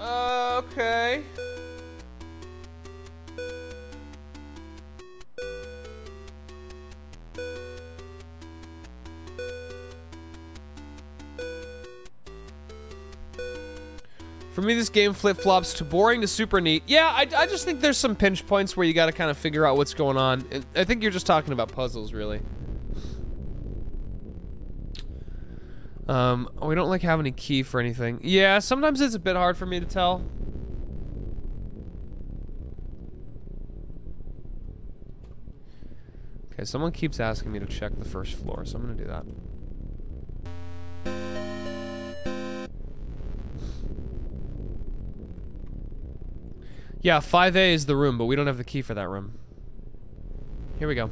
Okay. For me, this game flip flops to boring to super neat. Yeah, I, I just think there's some pinch points where you got to kind of figure out what's going on. I think you're just talking about puzzles, really. Um, we don't like have any key for anything. Yeah, sometimes it's a bit hard for me to tell. Okay, someone keeps asking me to check the first floor, so I'm gonna do that. Yeah, 5A is the room, but we don't have the key for that room. Here we go.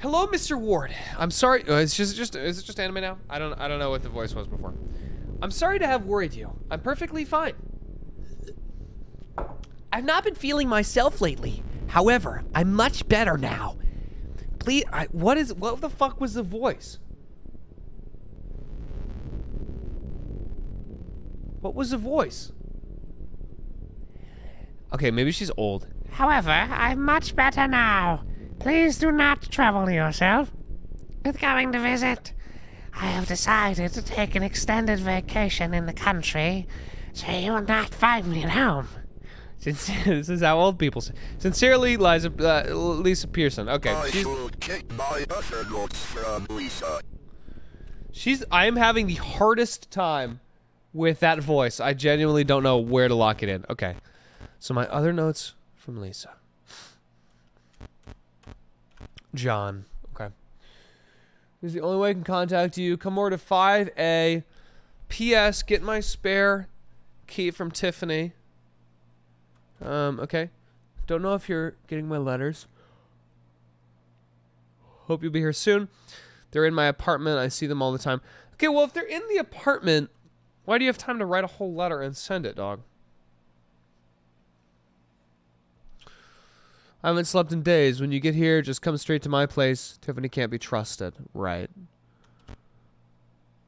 Hello, Mr. Ward. I'm sorry. Uh, it's just, just, is it just anime now? I don't, I don't know what the voice was before. I'm sorry to have worried you. I'm perfectly fine. I've not been feeling myself lately. However, I'm much better now. Please, I, what is, what the fuck was the voice? What was the voice? Okay, maybe she's old. However, I'm much better now. Please do not trouble yourself with coming to visit. I have decided to take an extended vacation in the country, so you will not find me at home. Sincer- this is how old people say. Sincerely, Liza, uh, Lisa Pearson. Okay, I she's, kick my from Lisa. she's. I am having the hardest time with that voice. I genuinely don't know where to lock it in. Okay, so my other notes from Lisa. John. Okay. This is the only way I can contact you. Come over to 5A. P.S. Get my spare key from Tiffany. Um, okay. Don't know if you're getting my letters. Hope you'll be here soon. They're in my apartment. I see them all the time. Okay, well, if they're in the apartment, why do you have time to write a whole letter and send it, dog? I haven't slept in days. When you get here, just come straight to my place. Tiffany can't be trusted. Right.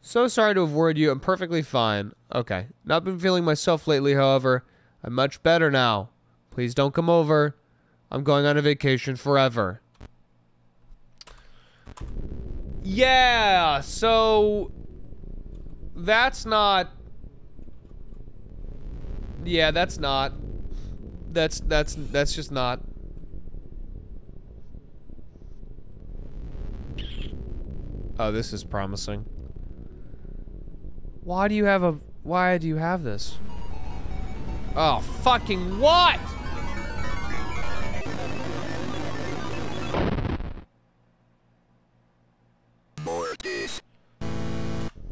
So sorry to have worried you. I'm perfectly fine. Okay. Not been feeling myself lately, however. I'm much better now. Please don't come over. I'm going on a vacation forever. Yeah, so that's not Yeah, that's not that's that's that's just not Oh, this is promising. Why do you have a why do you have this? Oh, fucking what? More this.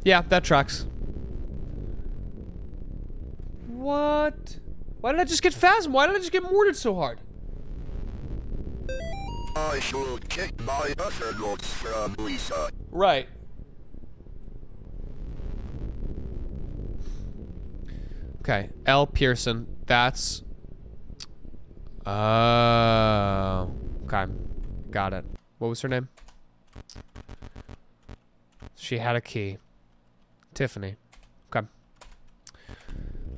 Yeah, that tracks. What? Why did I just get phasm? Why did I just get mortared so hard? I should kick my other notes from Lisa. Right. Okay, L. Pearson. That's. Oh. okay. Got it. What was her name? She had a key. Tiffany. Okay.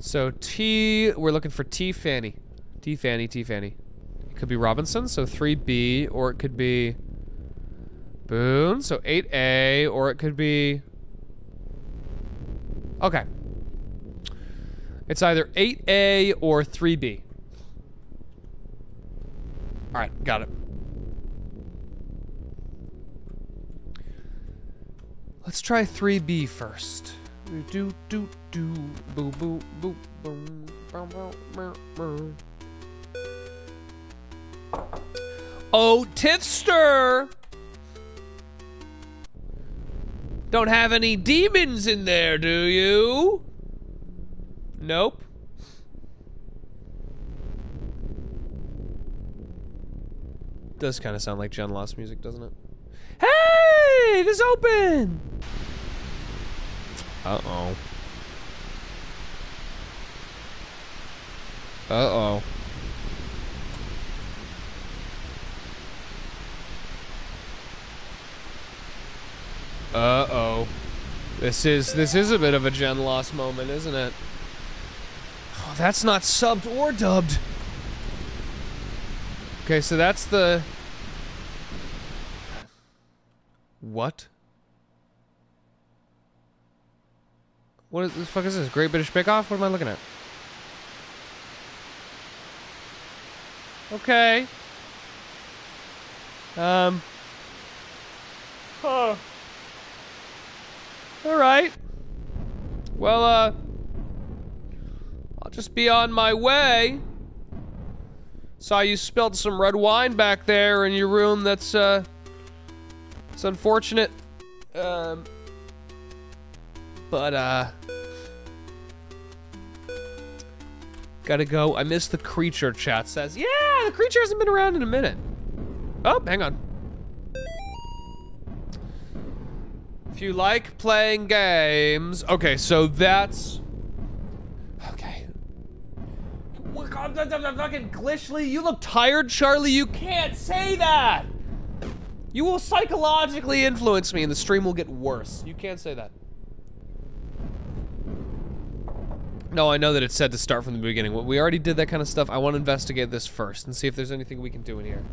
So T, we're looking for T Fanny. T Fanny, T Fanny. It could be Robinson, so 3B, or it could be Boone, so 8A, or it could be. Okay. It's either 8A or 3B. Alright, got it. Let's try 3B first. Do do do boo boo boo boom boom boom boom boom. Oh, Tifster! Don't have any demons in there, do you? Nope. Does kind of sound like Gen Loss music, doesn't it? Hey, it is open. Uh oh. Uh oh. Uh oh. This is this is a bit of a Gen loss moment, isn't it? Oh, that's not subbed or dubbed. Okay, so that's the What? What is, the fuck is this? Great British Bake Off? What am I looking at? Okay. Um. Huh. All right. Well, uh, I'll just be on my way. Saw you spilled some red wine back there in your room. That's, uh, it's unfortunate. Um, but, uh, gotta go. I missed the creature, chat says. Yeah, the creature hasn't been around in a minute. Oh, hang on. If you like playing games. Okay, so that's. Okay. Fucking Glitchly, you look tired, Charlie. You can't say that. You will psychologically influence me and the stream will get worse. You can't say that. No, I know that it's said to start from the beginning. We already did that kind of stuff. I want to investigate this first and see if there's anything we can do in here.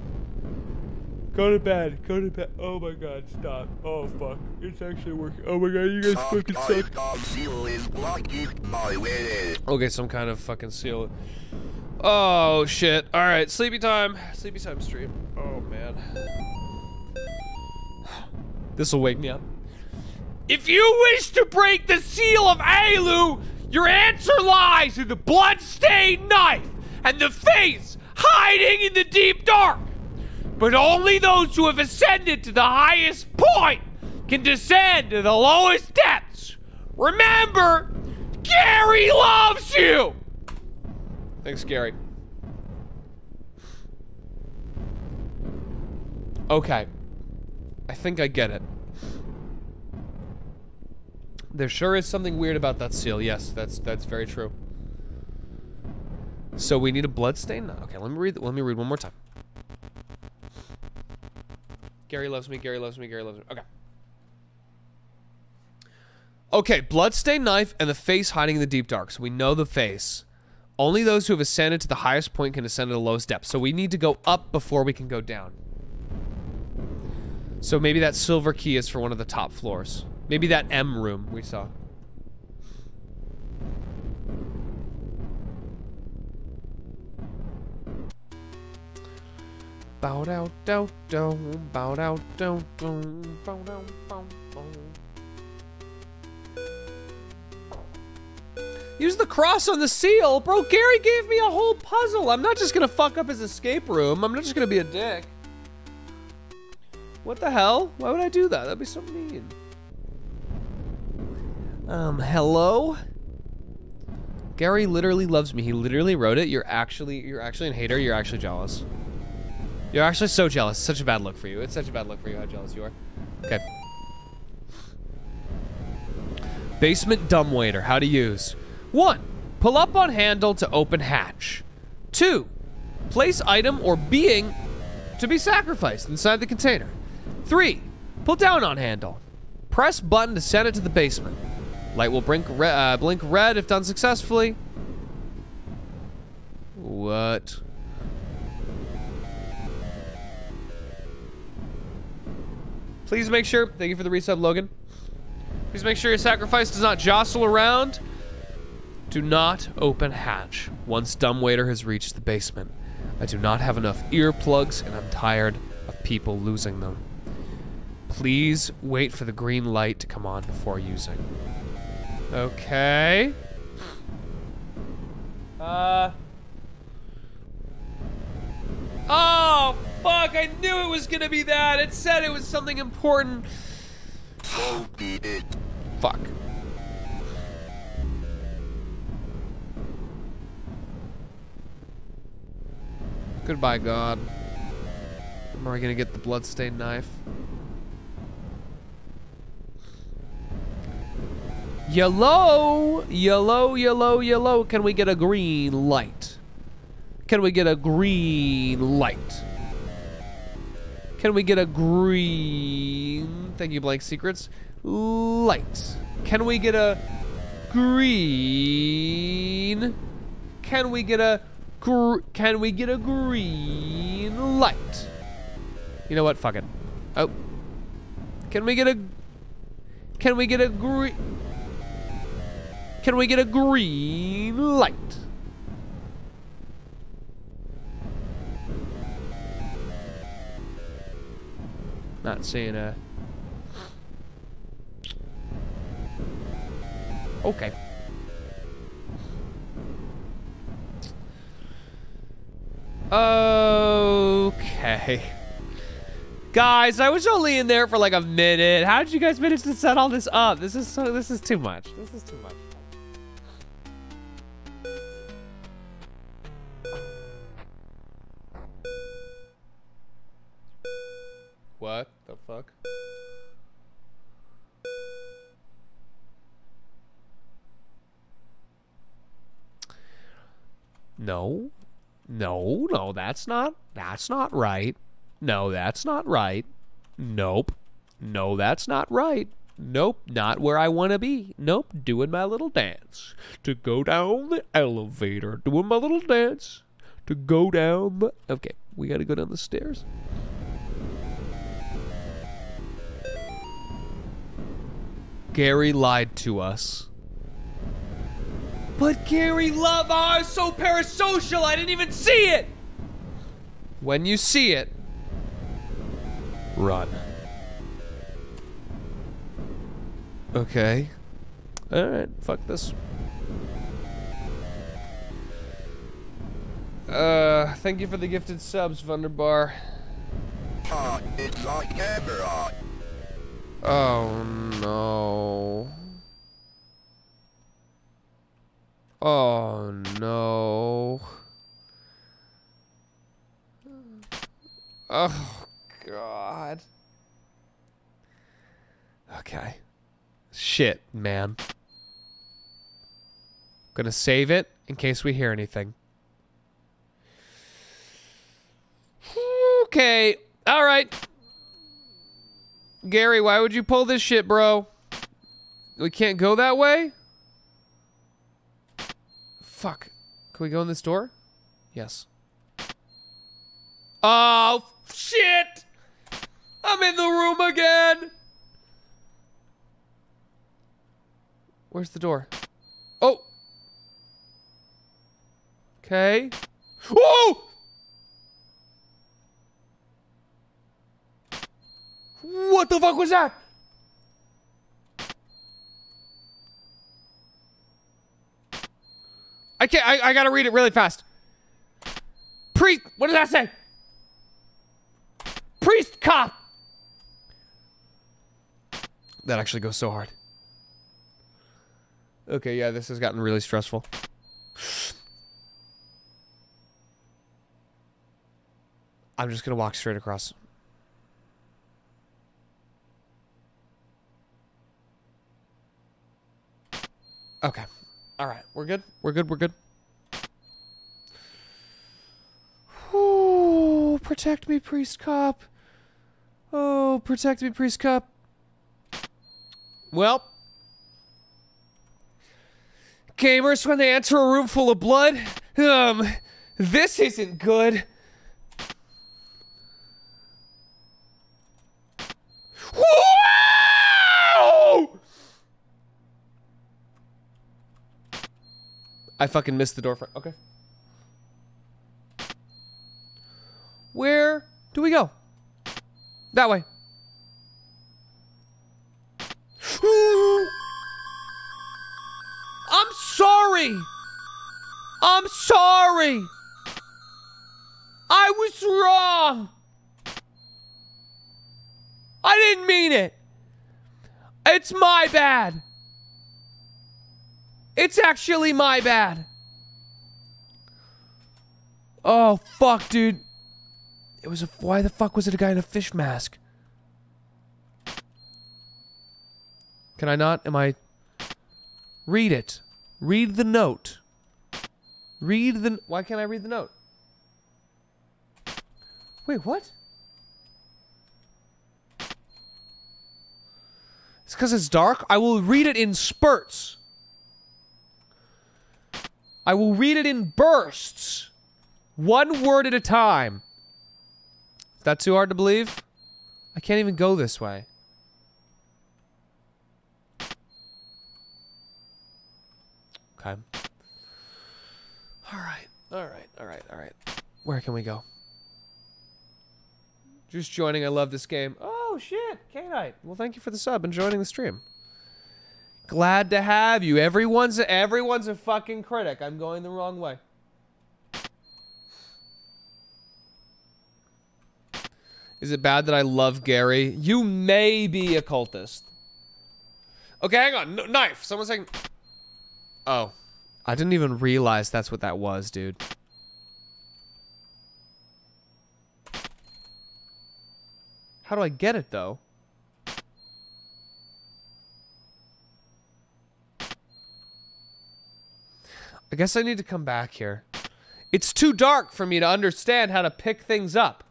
Go to bed. Go to bed. Oh my god, stop. Oh fuck. It's actually working. Oh my god, you guys fucking suck. Seal is my. Okay, some kind of fucking seal. Oh shit. Alright, sleepy time. Sleepy time stream. Oh man. This'll wake me up. If you wish to break the seal of Alu, your answer lies in the blood-stained knife and the face hiding in the deep dark. But only those who have ascended to the highest point can descend to the lowest depths. Remember, Gary loves you! Thanks, Gary. Okay. I think I get it. There sure is something weird about that seal. Yes, that's that's very true. So we need a bloodstain. Okay, let me read let me read one more time. Gary loves me, Gary loves me, Gary loves me. Okay. Okay, bloodstained knife and the face hiding in the deep dark. So we know the face. Only those who have ascended to the highest point can ascend to the lowest depth. So we need to go up before we can go down. So maybe that silver key is for one of the top floors. Maybe that M room we saw. Bow down, down, down, bow down, down, down, bow down, bow, bow. Use the cross on the seal. Bro, Gary gave me a whole puzzle. I'm not just gonna fuck up his escape room. I'm not just gonna be a dick. What the hell? Why would I do that? That'd be so mean. Um, hello? Gary literally loves me. He literally wrote it. You're actually you're actually a hater. You're actually jealous. You're actually so jealous. Such a bad look for you. It's such a bad look for you how jealous you are. Okay. Basement dumbwaiter. How to use. 1. Pull up on handle to open hatch. 2. Place item or being to be sacrificed inside the container. 3. Pull down on handle. Press button to send it to the basement. Light will blink, re uh, blink red if done successfully. What? Please make sure, thank you for the resub, Logan. Please make sure your sacrifice does not jostle around. Do not open hatch once dumbwaiter has reached the basement. I do not have enough earplugs and I'm tired of people losing them. Please wait for the green light to come on before using. Okay. Uh. Oh, fuck, I knew it was gonna be that. It said it was something important. So be it. Fuck. Goodbye, God. Am I gonna get the bloodstained knife? Yellow! Yellow, yellow, yellow. Can we get a green light? Can we get a green light? Can we get a green... Thank you, Blank Secrets. Light. Can we get a green... Can we get a... Can we get a green light? You know what? Fuck it. Oh. Can we get a... Can we get a green... Can we get a green light? Not seeing a... Okay. Okay. Guys, I was only in there for like a minute. How did you guys manage to set all this up? This is so this is too much. This is too much. What the fuck? No. No, no, that's not that's not right. No, that's not right. Nope. No, that's not right. Nope, not where I want to be. Nope, doing my little dance. To go down the elevator, doing my little dance. To go down the. Okay, we gotta go down the stairs. Gary lied to us. But Gary Love, oh, I was so parasocial, I didn't even see it! When you see it, run. Okay. Alright, fuck this. Uh, thank you for the gifted subs, Wunderbar. Ah, it's our. Oh no. Oh no. Oh god. Okay. Shit, man. Gonna save it in case we hear anything. Okay. All right. Gary, why would you pull this shit, bro? We can't go that way? Fuck. Can we go in this door? Yes. Oh, shit! I'm in the room again! Where's the door? Oh! Okay. Whoa! What the fuck was that? I can't. I, I gotta read it really fast. Priest. What does that say? Priest cop. That actually goes so hard. Okay, yeah, this has gotten really stressful. I'm just gonna walk straight across. Okay. All right. We're good. We're good. We're good. Ooh, protect me, priest cop. Oh, protect me, priest cop. Well, gamers, when they enter a room full of blood, um, this isn't good. Whoa! I fucking missed the door. Okay. Where do we go? That way. I'm sorry. I'm sorry. I was wrong. I didn't mean it. It's my bad. It's actually my bad. Oh, fuck, dude. It was a. Why the fuck was it a guy in a fish mask? Can I not? Am I. Read it. Read the note. Read the. Why can't I read the note? Wait, what? It's because it's dark? I will read it in spurts. I will read it in bursts. One word at a time. Is that too hard to believe? I can't even go this way. Okay. Alright, alright, alright, alright. Where can we go? Just joining, I love this game. Oh shit, K-Knight. Well thank you for the sub and joining the stream. Glad to have you. Everyone's a, everyone's a fucking critic. I'm going the wrong way. Is it bad that I love Gary? You may be a cultist. Okay, hang on. No, knife. Someone's saying. Oh. I didn't even realize that's what that was, dude. How do I get it, though? I guess I need to come back here. It's too dark for me to understand how to pick things up.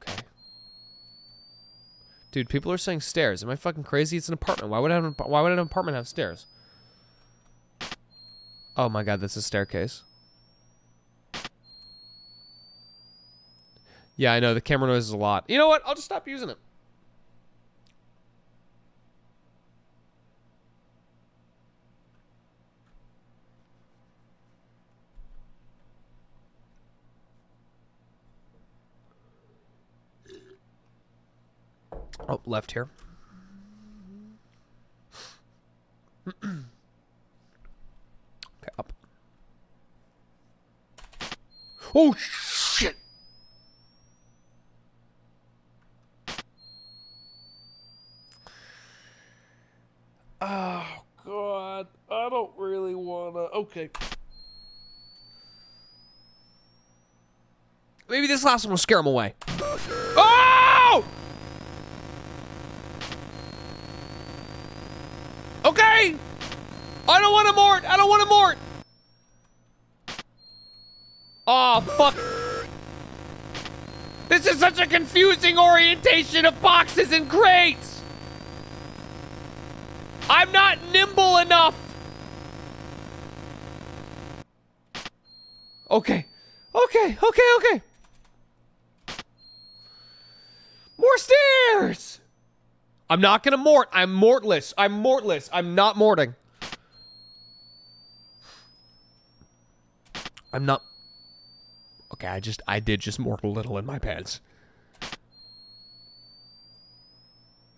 Okay. Dude, people are saying stairs. Am I fucking crazy? It's an apartment. Why would I an, why would an apartment have stairs? Oh my god, that's a staircase. Yeah, I know. The camera noise is a lot. You know what? I'll just stop using it. Oh, left here. okay, up. Oh, shit! Oh, God. I don't really want to. Okay. Maybe this last one will scare him away. Oh! Okay! I don't want a mort! I don't want a mort! Oh, fuck. This is such a confusing orientation of boxes and crates! I'm not nimble enough! Okay. Okay, okay, okay. More stairs! I'm not gonna mort. I'm mortless. I'm mortless. I'm not morting. I'm not. Okay, I just, I did just mort a little in my pants.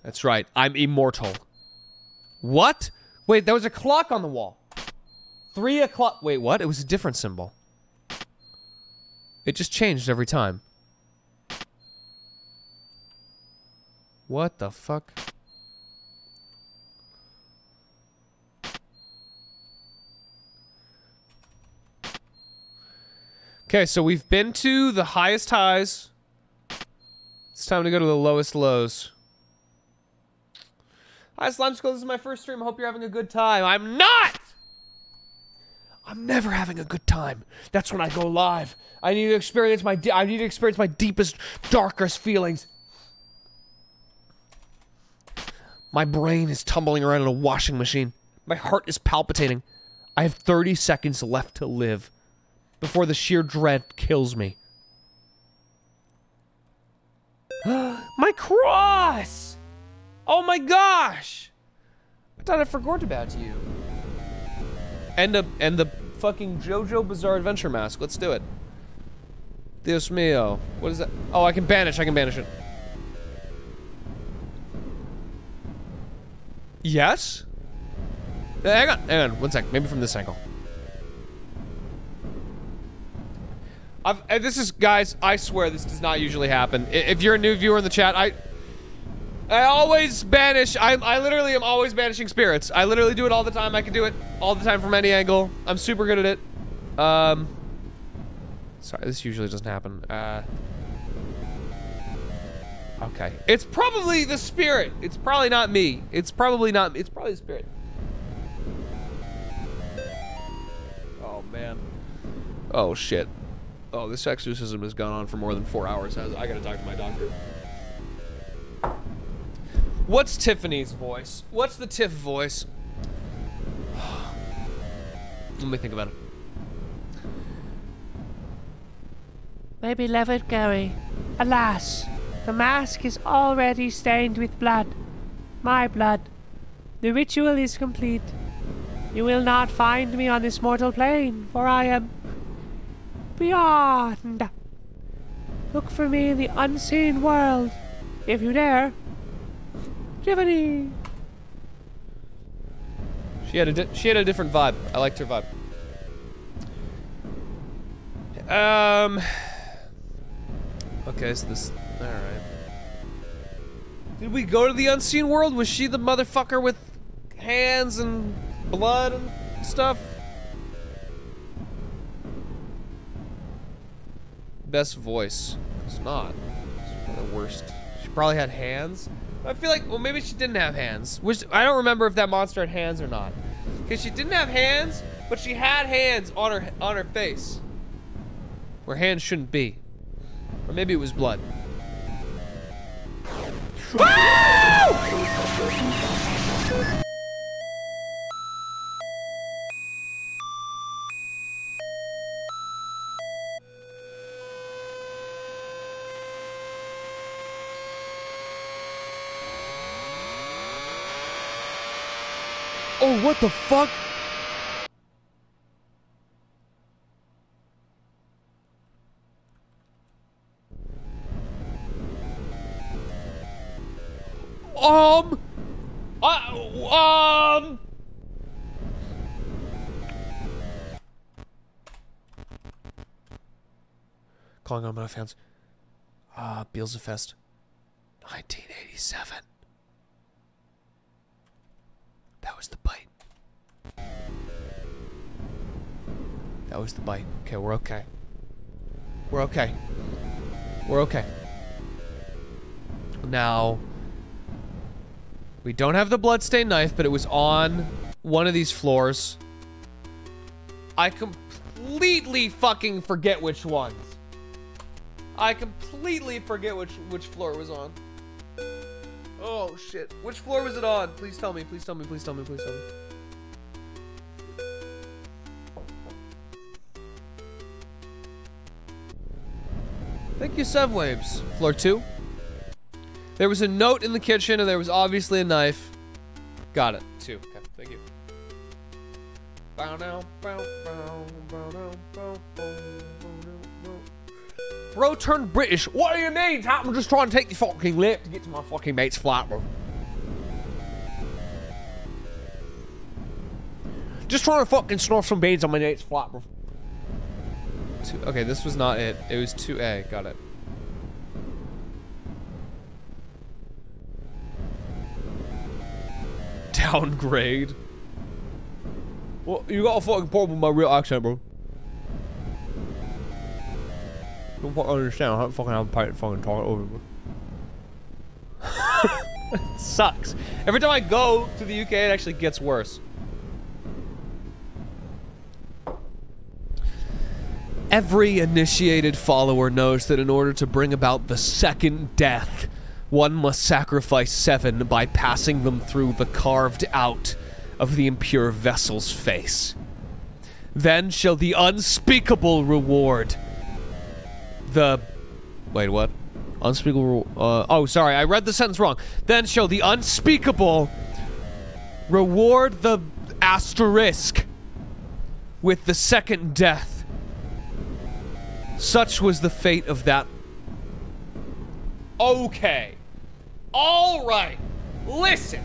That's right. I'm immortal. What? Wait, there was a clock on the wall. Three o'clock. Wait, what? It was a different symbol. It just changed every time. What the fuck? Okay, so we've been to the highest highs. It's time to go to the lowest lows. Hi, Slime Skull. This is my first stream. I hope you're having a good time. I'm not! I'm never having a good time. That's when I go live. I need to experience my I need to experience my deepest, darkest feelings. My brain is tumbling around in a washing machine. My heart is palpitating. I have 30 seconds left to live before the sheer dread kills me. my cross! Oh my gosh! I thought I forgot about you. And the and the fucking JoJo Bizarre Adventure mask. Let's do it. Dios mío. What is that? Oh, I can banish. I can banish it. Yes? Hang on, hang on, one sec. Maybe from this angle. I've, uh, this is, guys, I swear this does not usually happen. If you're a new viewer in the chat, I I always banish. I, I literally am always banishing spirits. I literally do it all the time. I can do it all the time from any angle. I'm super good at it. Um, sorry, this usually doesn't happen. Uh, okay. It's probably the spirit. It's probably not me. It's probably not. It's probably the spirit. Oh, man. Oh, shit. Oh, this exorcism has gone on for more than four hours. Has I gotta talk to my doctor. What's Tiffany's voice? What's the Tiff voice? Let me think about it. My beloved Gary, alas, the mask is already stained with blood. My blood. The ritual is complete. You will not find me on this mortal plane, for I am beyond. Look for me in the unseen world, if you dare. Tiffany. She had a she had a different vibe. I liked her vibe. Um. Okay, so this. All right. Did we go to the unseen world? Was she the motherfucker with hands and blood and stuff? Best voice. It's not. It's the worst. She probably had hands. I feel like, well, maybe she didn't have hands. Which I don't remember if that monster had hands or not, because she didn't have hands, but she had hands on her on her face, where hands shouldn't be, or maybe it was blood. What the fuck? Um. Uh, um. Calling on my fans. Ah, uh, Beelzefest. 1987. That was the bite. That was the bite. Okay, we're okay. We're okay. We're okay. Now, we don't have the bloodstained knife, but it was on one of these floors. I completely fucking forget which ones. I completely forget which which floor it was on. Oh shit. Which floor was it on? Please tell me, please tell me, please tell me, please tell me. You, Subwaves. Floor two. There was a note in the kitchen and there was obviously a knife. Got it. Two. Okay, thank you. Bro turned British. What do you mean? I'm just trying to take the fucking lip to get to my fucking mate's flat, bro. Just trying to fucking snort some beans on my mate's flat, bro. Two, okay, this was not it. It was 2A. Got it. Downgrade. Well, you got a fucking problem with my real accent, bro. don't fucking understand. I don't fucking have a pirate fucking talk over, bro. sucks. Every time I go to the UK, it actually gets worse. Every initiated follower knows that in order to bring about the second death, one must sacrifice seven by passing them through the carved out of the impure vessel's face. Then shall the unspeakable reward. The wait what? Unspeakable uh, oh sorry i read the sentence wrong. Then shall the unspeakable reward the asterisk with the second death such was the fate of that okay all right listen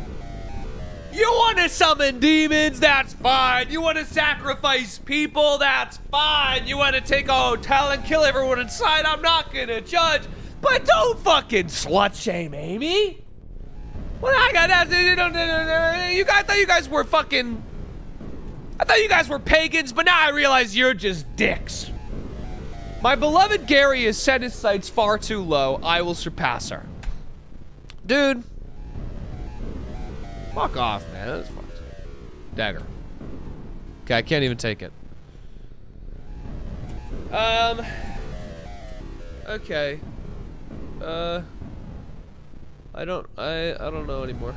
you want to summon demons? That's fine. You want to sacrifice people? That's fine. You want to take a hotel and kill everyone inside? I'm not going to judge. But don't fucking slut shame Amy. Well, I got that. You guys thought you guys were fucking. I thought you guys were pagans, but now I realize you're just dicks. My beloved Gary has set his sights far too low. I will surpass her. Dude. Fuck off, man. That's fucked. Dagger. Okay, I can't even take it. Um. Okay. Uh. I don't. I. I don't know anymore.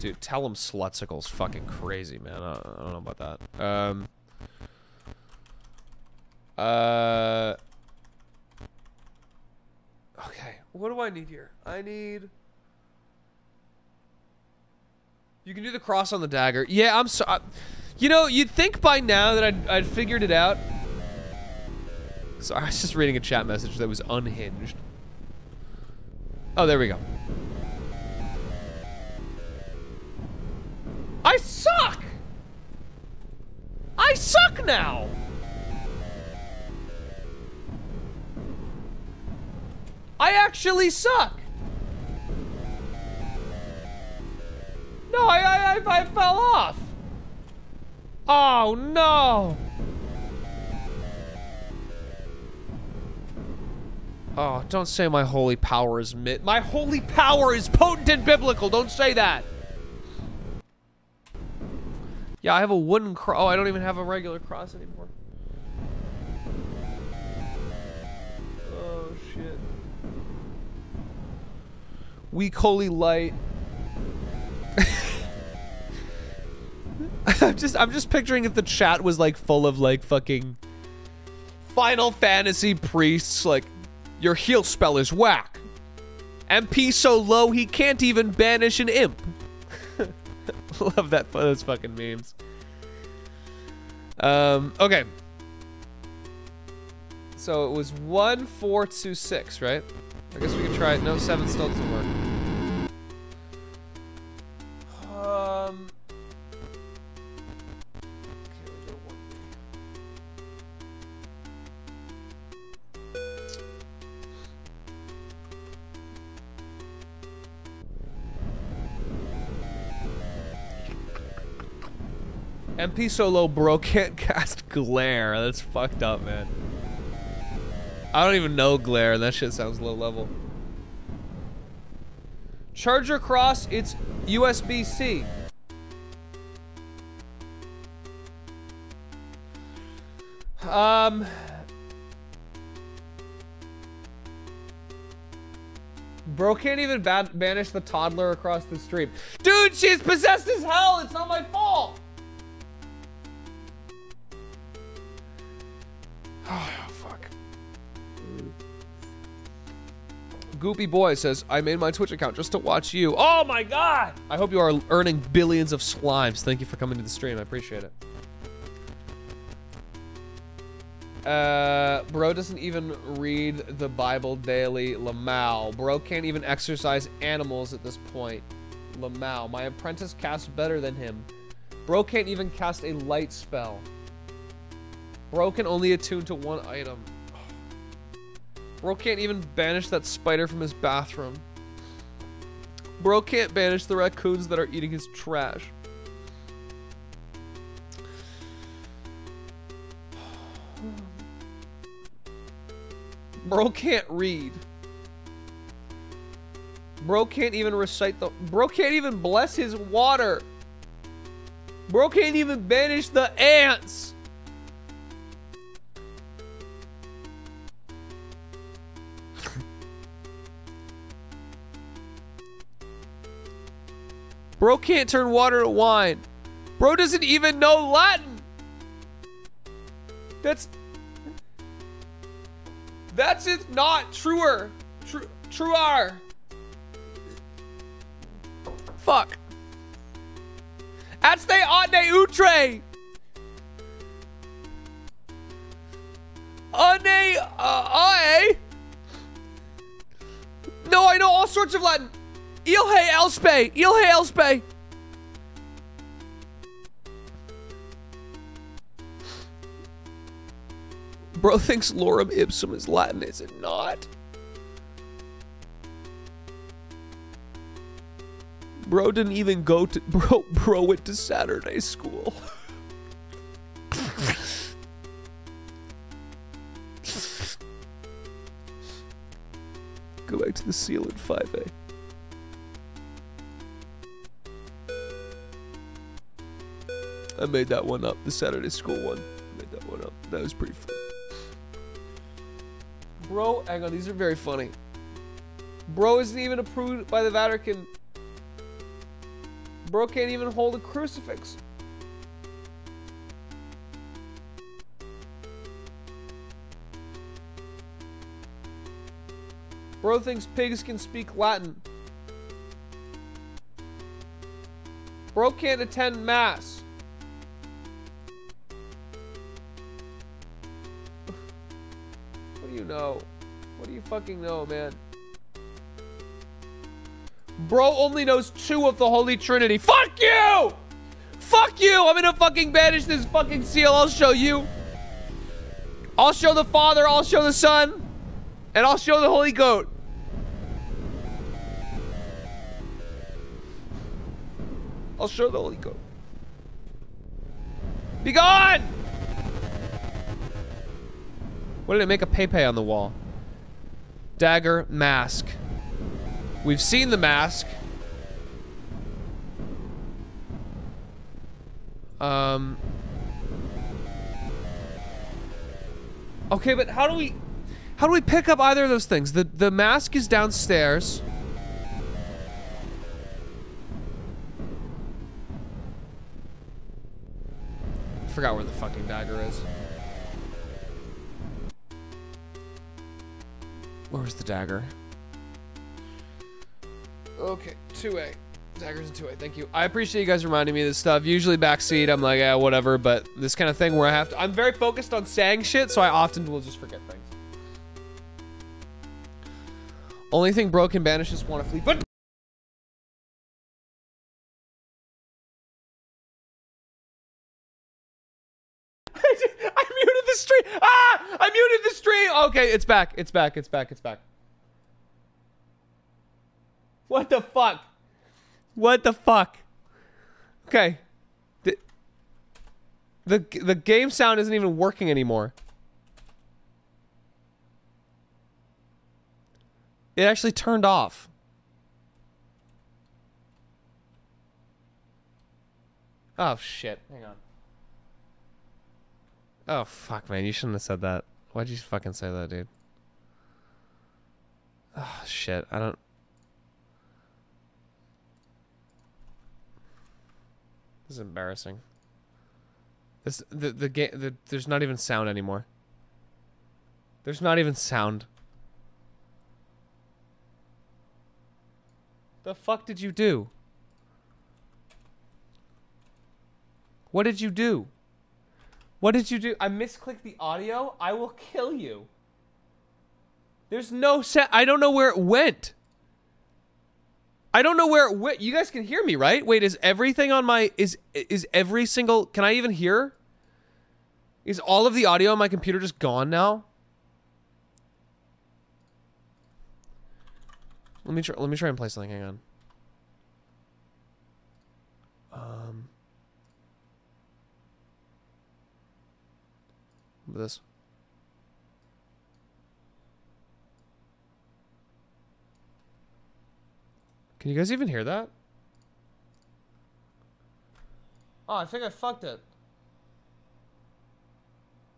Dude, tell him Slutsicle's fucking crazy, man. I don't, I don't know about that. Um. Uh. Okay. What do I need here? I need... You can do the cross on the dagger. Yeah, I'm so... I, you know, you'd think by now that I'd, I'd figured it out. Sorry, I was just reading a chat message that was unhinged. Oh, there we go. I suck! I suck now! I actually suck. No, I, I, I, I fell off. Oh, no. Oh, don't say my holy power is mit. My holy power is potent and biblical. Don't say that. Yeah, I have a wooden cross. Oh, I don't even have a regular cross anymore. Oh, shit. Weak holy light. I'm just I'm just picturing if the chat was like full of like fucking Final Fantasy priests like your heal spell is whack. MP so low he can't even banish an imp. Love that those fucking memes. Um okay. So it was one, four, two, six, right? I guess we can try it. No, seven still doesn't work. Um. MP Solo bro can't cast glare. That's fucked up, man. I don't even know glare, and that shit sounds low level. Charger Cross, it's USB C. Um. Bro can't even ban- banish the toddler across the street. Dude, she's possessed as hell. It's not my fault. Oh, fuck. Goopy Boy says, I made my Twitch account just to watch you. Oh my god! I hope you are earning billions of slimes. Thank you for coming to the stream. I appreciate it. Uh, bro doesn't even read the Bible daily. Lamau. Bro can't even exercise animals at this point. Lamau. My apprentice casts better than him. Bro can't even cast a light spell. Bro can only attune to one item. Bro can't even banish that spider from his bathroom. Bro can't banish the raccoons that are eating his trash. Bro can't read. Bro can't even recite the. Bro can't even bless his water. Bro can't even banish the ants. Bro can't turn water to wine. Bro doesn't even know Latin. That's that's it not truer. True truer. Fuck. That's the ane utre. Ane uh ae. No, I know all sorts of Latin. Ilhe elspe. Ilhe elspe. Bro thinks lorem ipsum is Latin, is it not? Bro didn't even go to bro bro went to Saturday school. go back to the seal in 5A. I made that one up, the Saturday school one. I made that one up. That was pretty fun. Bro, hang on, these are very funny. Bro isn't even approved by the Vatican. Bro can't even hold a crucifix. Bro thinks pigs can speak Latin. Bro can't attend mass. Know? What do you fucking know, man? Bro only knows two of the Holy Trinity. Fuck you! Fuck you! I'm gonna fucking banish this fucking seal. I'll show you. I'll show the Father, I'll show the Son, and I'll show the Holy Goat. I'll show the Holy Goat. Be gone! What did it make a Pepe on the wall? Dagger, mask. We've seen the mask. Um. Okay, but how do we... How do we pick up either of those things? The, the mask is downstairs. Forgot where the fucking dagger is. Where was the dagger? Okay, 2A. Daggers in 2A, thank you. I appreciate you guys reminding me of this stuff. Usually backseat, I'm like, yeah, whatever, but this kind of thing where I have to, I'm very focused on saying shit, so I often will just forget things. Only thing broken banishes want to flee, but stream. Ah! I muted the stream. Okay, it's back. It's back. It's back. It's back. What the fuck? What the fuck? Okay. The, the the game sound isn't even working anymore. It actually turned off. Oh shit. Hang on. Oh fuck, man! You shouldn't have said that. Why'd you fucking say that, dude? Oh shit! I don't. This is embarrassing. This the the game. The, there's not even sound anymore. There's not even sound. The fuck did you do? What did you do? What did you do? I misclicked the audio. I will kill you. There's no set. I don't know where it went. I don't know where it went. You guys can hear me, right? Wait, is everything on my is is every single Can I even hear? Is all of the audio on my computer just gone now? Let me try let me try and play something. Hang on. Um this. Can you guys even hear that? Oh, I think I fucked it.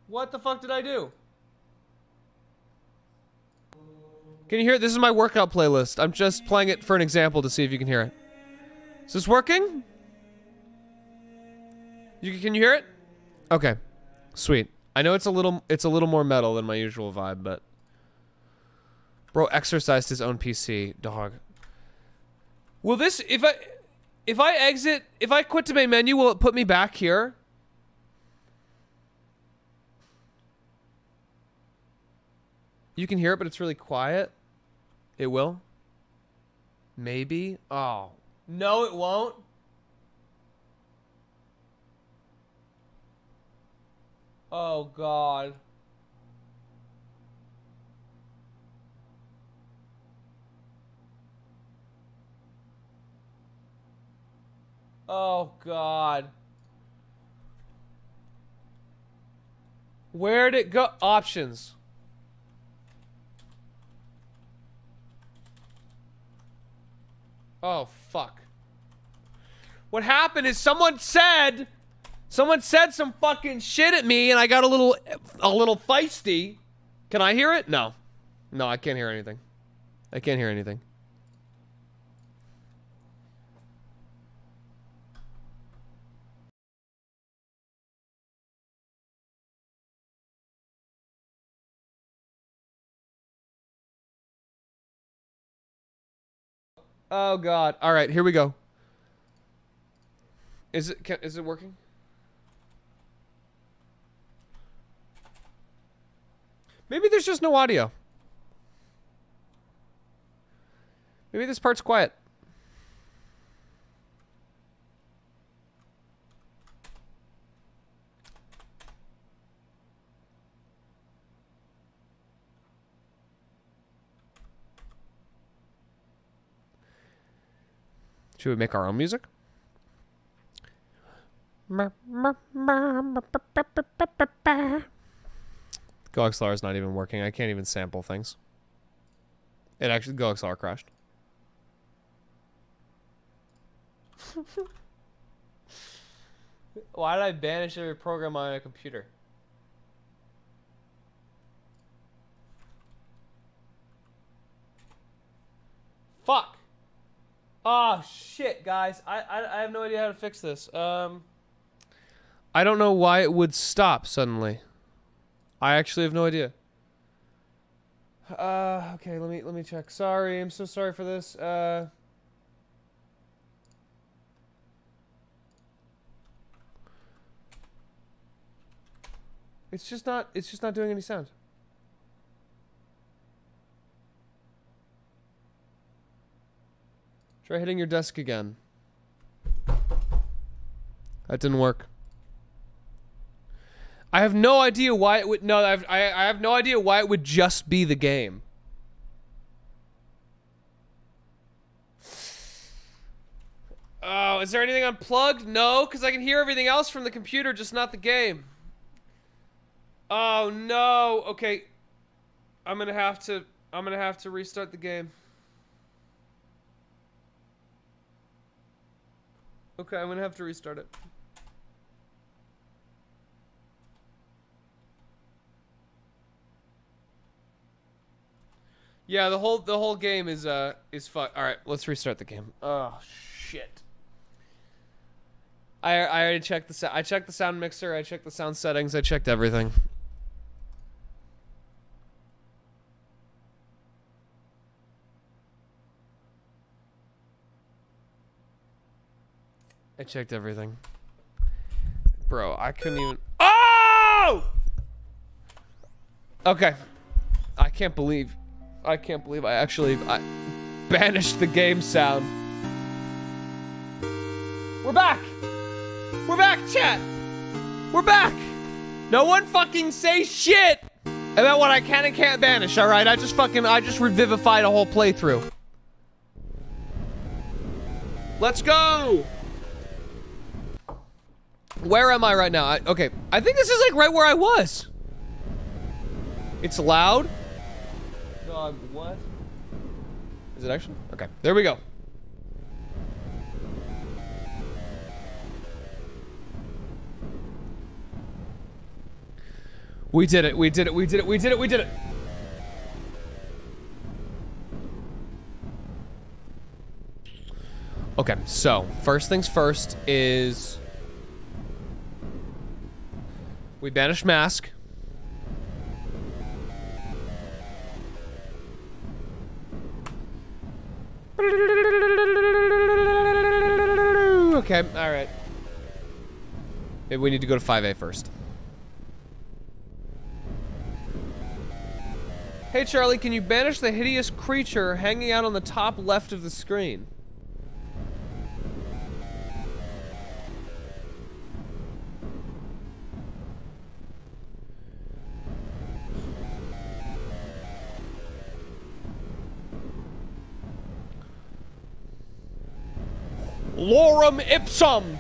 What the fuck did I do? Can you hear it? This is my workout playlist. I'm just playing it for an example to see if you can hear it. Is this working? You can you hear it? Okay. Sweet. I know it's a little it's a little more metal than my usual vibe, but Bro exercised his own PC, dog. Will this if I if I exit if I quit to main menu, will it put me back here? You can hear it, but it's really quiet. It will? Maybe? Oh. No, it won't. Oh god. Oh god. Where'd it go? Options. Oh fuck. What happened is someone said someone said some fucking shit at me and I got a little a little feisty. Can I hear it? No. No, I can't hear anything. I can't hear anything. Oh god. All right, here we go. Is it can, is it working? Maybe there's just no audio. Maybe this part's quiet. Should we make our own music? GoXLR is not even working. I can't even sample things. It actually GoXLR crashed. Why did I banish every program on a computer? Fuck. Oh shit, guys! I, I I have no idea how to fix this. Um, I don't know why it would stop suddenly. I actually have no idea. Uh, okay, let me let me check. Sorry, I'm so sorry for this. Uh It's just not it's just not doing any sound. Try hitting your desk again. That didn't work. I have no idea why it would. No, I've, I I have no idea why it would just be the game. Oh, is there anything unplugged? No, because I can hear everything else from the computer, just not the game. Oh no. Okay. I'm gonna have to. I'm gonna have to restart the game. Okay, I'm gonna have to restart it. Yeah, the whole the whole game is uh is fuck. All right, let's restart the game. Oh shit. I I already checked the. I checked the sound mixer. I checked the sound settings. I checked everything. I checked everything. Bro, I couldn't even. Oh! Okay. I can't believe. I can't believe I actually I banished the game sound. We're back. We're back, chat. We're back. No one fucking say shit about what I can and can't banish. All right, I just fucking I just revivified a whole playthrough. Let's go. Where am I right now? I, okay, I think this is like right where I was. It's loud. God, what? Is it actually? Okay, there we go. We did it, we did it, we did it, we did it, we did it. Okay, so first things first is we banish mask. Okay, alright. Maybe we need to go to 5A first. Hey Charlie, can you banish the hideous creature hanging out on the top left of the screen? Lorem ipsum!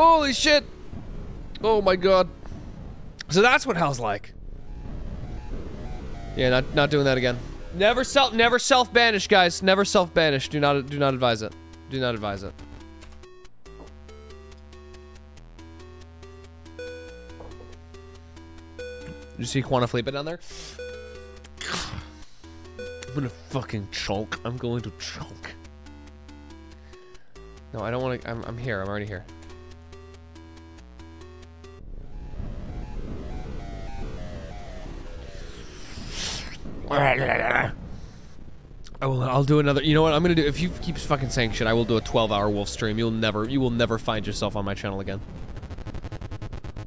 Holy shit! Oh my god. So that's what hell's like. Yeah, not not doing that again. Never self never self banish, guys. Never self banish. Do not do not advise it. Do not advise it. You see Quantifleepa down there? I'm gonna fucking choke. I'm going to choke. No, I don't want to. I'm, I'm here. I'm already here. I will. I'll do another. You know what? I'm gonna do. If you keep fucking saying shit, I will do a 12-hour wolf stream. You'll never. You will never find yourself on my channel again.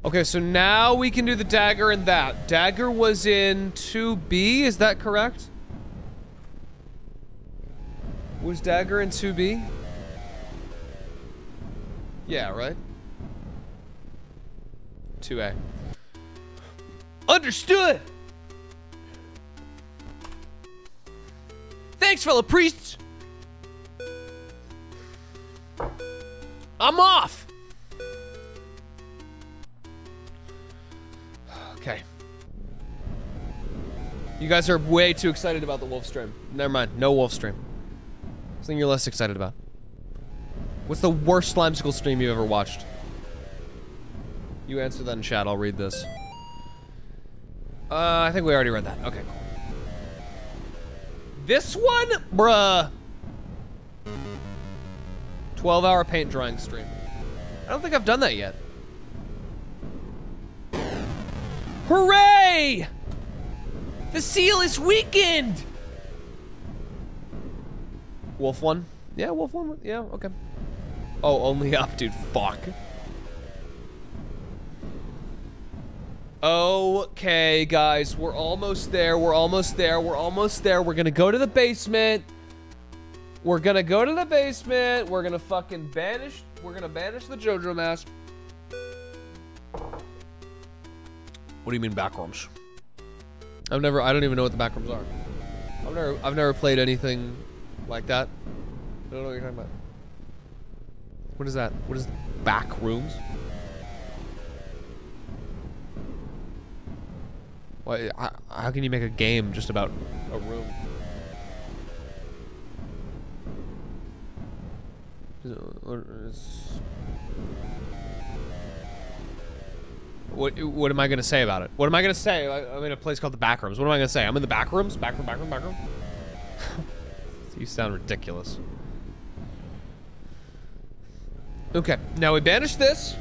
Okay, so now we can do the dagger and that. Dagger was in 2B. Is that correct? Was dagger in 2B? Yeah, right? 2A. Understood! Thanks, fellow priests! I'm off! Okay. You guys are way too excited about the wolf stream. Never mind. No wolf stream. Something you're less excited about. What's the worst Slimecicle stream you ever watched? You answer that in chat. I'll read this. Uh, I think we already read that. Okay, cool. This one? Bruh. 12 hour paint drying stream. I don't think I've done that yet. Hooray! The seal is weakened! Wolf one? Yeah, wolf one. Yeah, okay. Oh, only up, dude. Fuck. Okay, guys, we're almost there. We're almost there. We're almost there. We're gonna go to the basement. We're gonna go to the basement. We're gonna fucking banish. We're gonna banish the JoJo mask. What do you mean backrooms? I've never. I don't even know what the backrooms are. I've never. I've never played anything like that. I don't know what you're talking about. What is that? What is back Why? How, can you make a game just about a room? What, what am I gonna say about it? What am I gonna say? I'm in a place called the Backrooms. What am I gonna say? I'm in the Backrooms? Backroom, backroom, backroom? you sound ridiculous. Okay, now we banish this.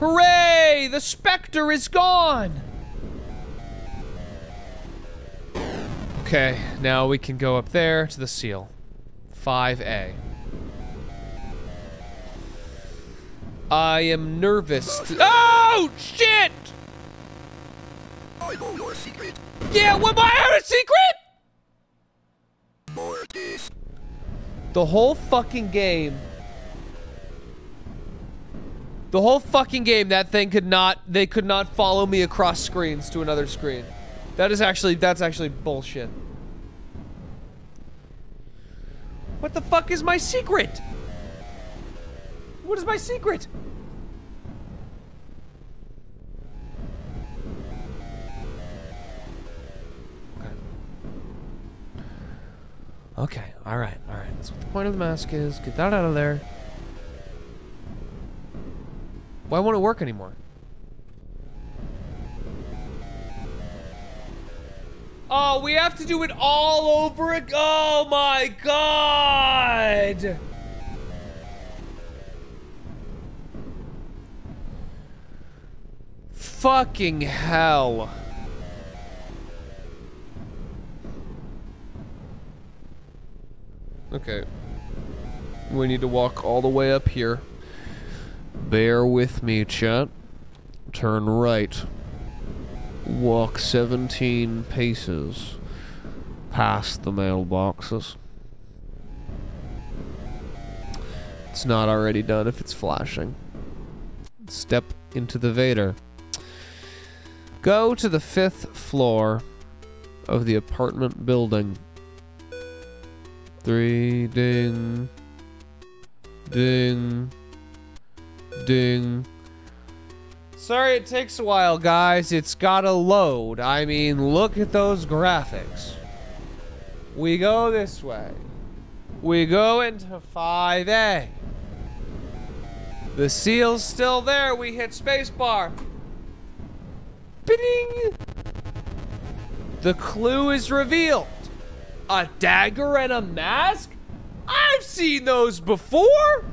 Hooray! The Spectre is gone! Okay, now we can go up there to the seal. 5A. I am nervous. To oh, shit! I know your secret. Yeah, what, I have a secret? Mortis. The whole fucking game. The whole fucking game, that thing could not, they could not follow me across screens to another screen. That is actually, that's actually bullshit. What the fuck is my secret? What is my secret? Okay, alright, alright. That's what the point of the mask is. Get that out of there. Why won't it work anymore? Oh, we have to do it all over again. Oh my god! Fucking hell. Okay. We need to walk all the way up here. Bear with me, chat. Turn right. Walk 17 paces past the mailboxes. It's not already done if it's flashing. Step into the Vader. Go to the fifth floor of the apartment building. Three ding. Ding. Ding. Sorry it takes a while, guys. It's gotta load. I mean, look at those graphics. We go this way. We go into 5A. The seal's still there. We hit spacebar. Bing! The clue is revealed. A dagger and a mask? I've seen those before.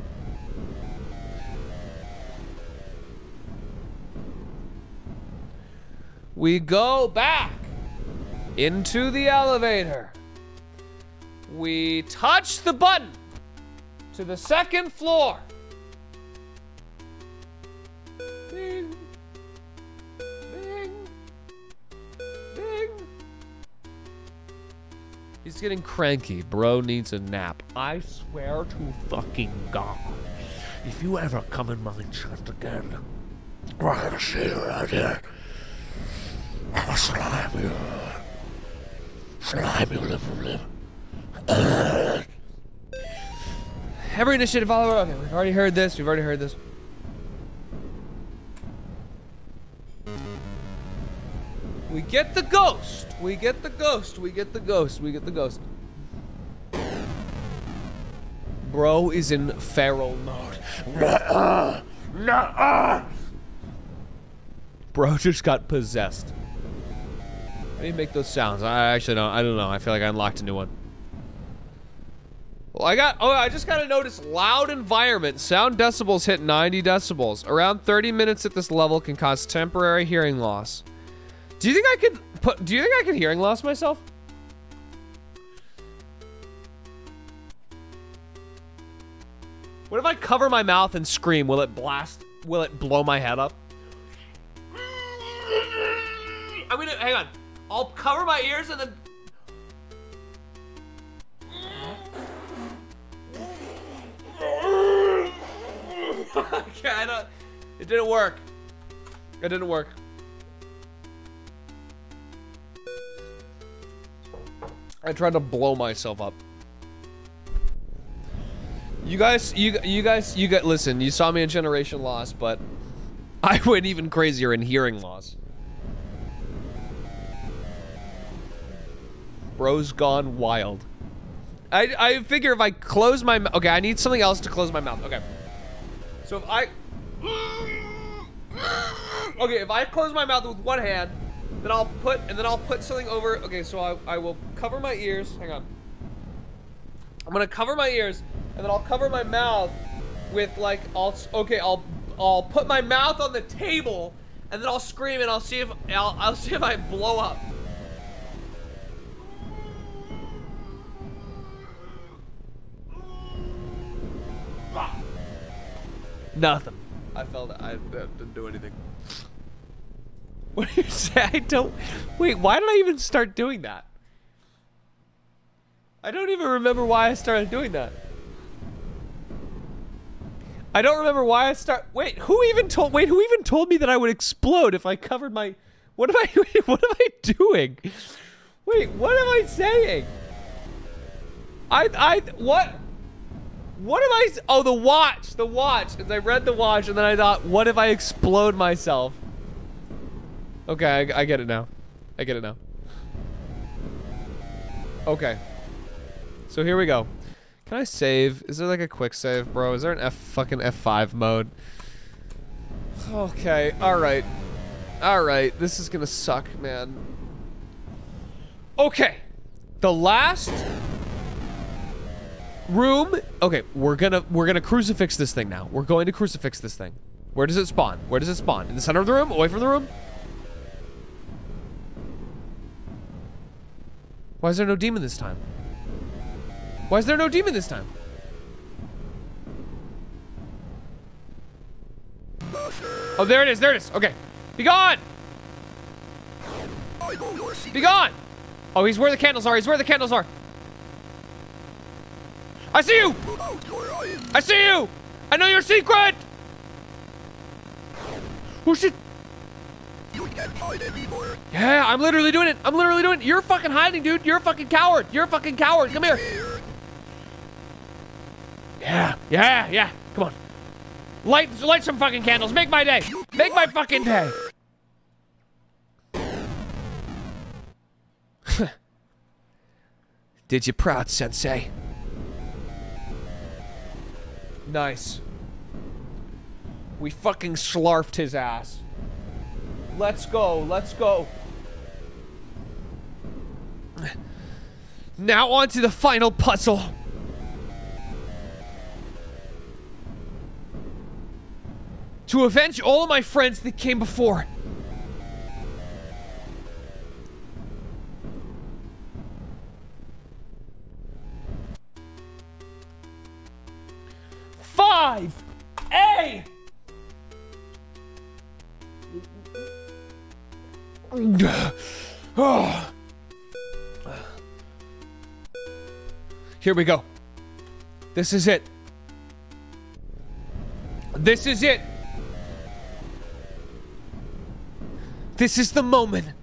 We go back into the elevator. We touch the button to the second floor. Bing. Bing. Bing. He's getting cranky. Bro needs a nap. I swear to fucking God. If you ever come in my chat again, we're gonna see you right here. Oh, slime you. Slime you, live, Every initiative follower. Okay, we've already heard this. We've already heard this. We get the ghost. We get the ghost. We get the ghost. We get the ghost. Bro is in feral mode. Nuh-uh. Nuh-uh. Bro just got possessed. How do you make those sounds? I actually don't. I don't know. I feel like I unlocked a new one. Well, I got. Oh, I just got to notice loud environment. Sound decibels hit 90 decibels. Around 30 minutes at this level can cause temporary hearing loss. Do you think I could put? Do you think I could hearing loss myself? What if I cover my mouth and scream? Will it blast? Will it blow my head up? I'm gonna hang on. I'll cover my ears and then. okay, I don't. It didn't work. It didn't work. I tried to blow myself up. You guys, you you guys, you got listen. You saw me in Generation Lost, but I went even crazier in hearing loss. Bro's gone wild. I I figure if I close my okay, I need something else to close my mouth. Okay, so if I okay, if I close my mouth with one hand, then I'll put and then I'll put something over. Okay, so I I will cover my ears. Hang on. I'm gonna cover my ears, and then I'll cover my mouth with like I'll okay I'll I'll put my mouth on the table, and then I'll scream and I'll see if I'll I'll see if I blow up. Nothing. I felt. I didn't do anything. What do you say? I don't. Wait, why did I even start doing that? I don't even remember why I started doing that. I don't remember why I start. Wait, who even told? Wait, who even told me that I would explode if I covered my? What am I? What am I doing? Wait, what am I saying? I I what? What am I? Oh, the watch, the watch. And I read the watch, and then I thought, what if I explode myself? Okay, I, I get it now. I get it now. Okay. So here we go. Can I save? Is there like a quick save, bro? Is there an F fucking F5 mode? Okay, alright. Alright, this is gonna suck, man. Okay. The last room. Okay, we're gonna we're gonna crucifix this thing now. We're going to crucifix this thing. Where does it spawn? Where does it spawn? In the center of the room? Away from the room? Why is there no demon this time? Why is there no demon this time? Oh, there it is. There it is. Okay. Be gone. Be gone. Oh, he's where the candles are. He's where the candles are. I see you. I see you. I know your secret. Oh shit. Yeah, I'm literally doing it. I'm literally doing it. You're fucking hiding, dude. You're a fucking coward. You're a fucking coward. Come. Here. Yeah, yeah, yeah. Come on. Light, light some fucking candles. Make my day. Make my fucking day. Did you proud, Sensei? Nice. We fucking slarfed his ass. Let's go. Let's go. Now on to the final puzzle. To avenge all of my friends that came before. Five. A. Oh. Here we go. This is it. This is it. This is the moment.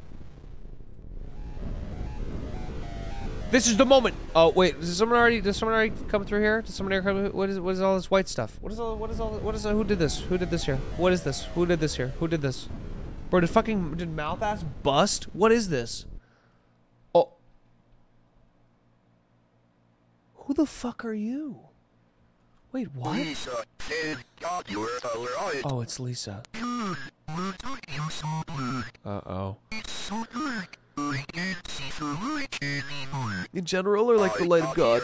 This is the moment. Oh wait, does someone already? Does someone already come through here? Does someone already come? What is? What is all this white stuff? What is all? What is all? What is? Who did this? Who did this here? What is this? Who did this here? Who did this? Bro, did fucking did mouth ass bust? What is this? Oh. Who the fuck are you? Wait, what? Lisa said God you're alright. Oh, it's Lisa. Good. We're talking so good. Uh oh. In general, or like the light of God?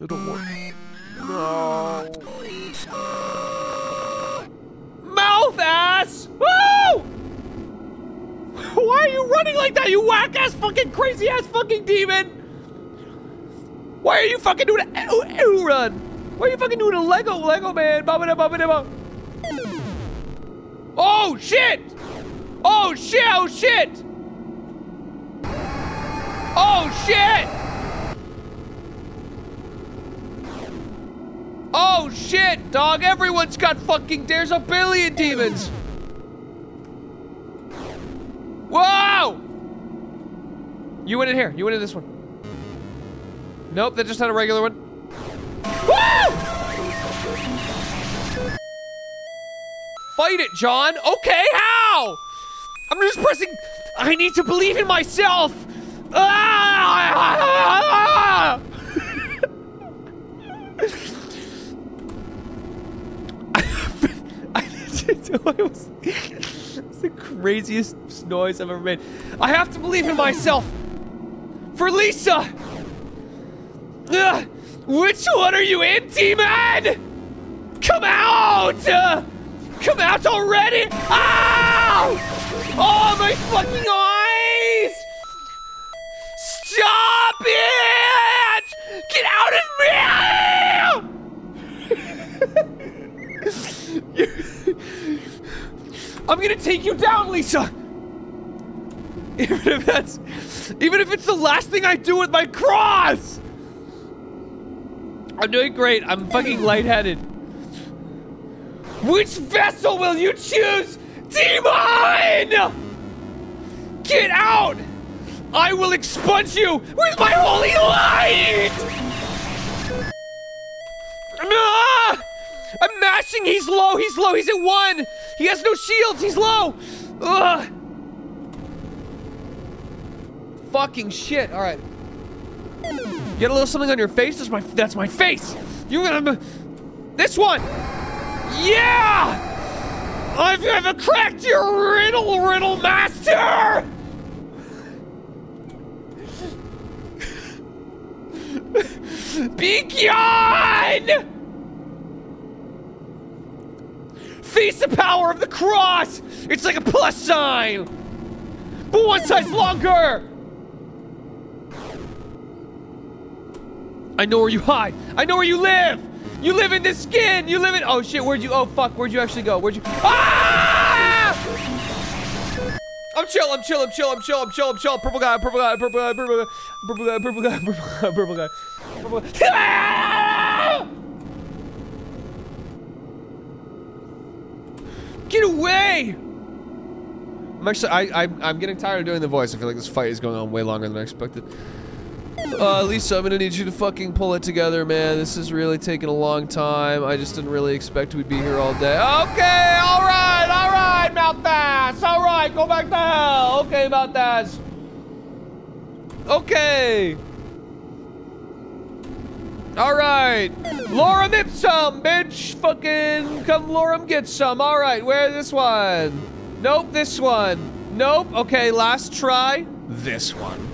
I don't want. No. Mouth ass! Woo! Why are you running like that, you whack ass fucking crazy ass fucking demon? Why are you fucking doing a run? Why are you fucking doing a Lego Lego man? Bubba da bubba da bubba. Oh shit! Oh shit! Oh shit! Oh shit! Oh shit, dog! Everyone's got fucking. There's a billion demons. Whoa! You went in here. You went in this one. Nope, that just had a regular one. Woo! Fight it, John. Okay, how? I'm just pressing. I need to believe in myself. Ah! Was it's the craziest noise I've ever made. I have to believe in myself. For Lisa. Which one are you in, T-Man? Come out! Uh, come out already! Ow! Oh, my fucking eyes! Stop it! Get out of me! I'm gonna take you down, Lisa! Even if that's... Even if it's the last thing I do with my cross! I'm doing great. I'm fucking lightheaded. Which vessel will you choose? Demon! Get out! I will expunge you with my holy light! Ah! I'm mashing. He's low. He's low. He's at one. He has no shields. He's low. Ugh. Fucking shit. All right. Get a little something on your face. That's my. That's my face. You're gonna. This one. Yeah. I've ever cracked your riddle, riddle master. Be gone! Face the power of the cross! It's like a plus sign! But one size longer! I know where you hide! I know where you live! You live in this skin! You live in- Oh shit, where'd you- Oh fuck, where'd you actually go? Where'd you- Ah! I'm chill, I'm chill, I'm chill, I'm chill, I'm chill, I'm chill. Purple guy, purple guy, purple guy, purple guy, purple guy, purple guy, purple guy, purple guy. Purple guy. Get away! I'm actually, I, I, I'm getting tired of doing the voice. I feel like this fight is going on way longer than I expected. Uh, Lisa, I'm gonna need you to fucking pull it together, man. This is really taking a long time. I just didn't really expect we'd be here all day. Okay, all right, all right, Malphas. All right, go back to hell. Okay, Malphas. Okay. All right, Lorem ipsum, bitch. Fucking come, Lorem get some. All right, where this one? Nope, this one. Nope. Okay, last try. This one.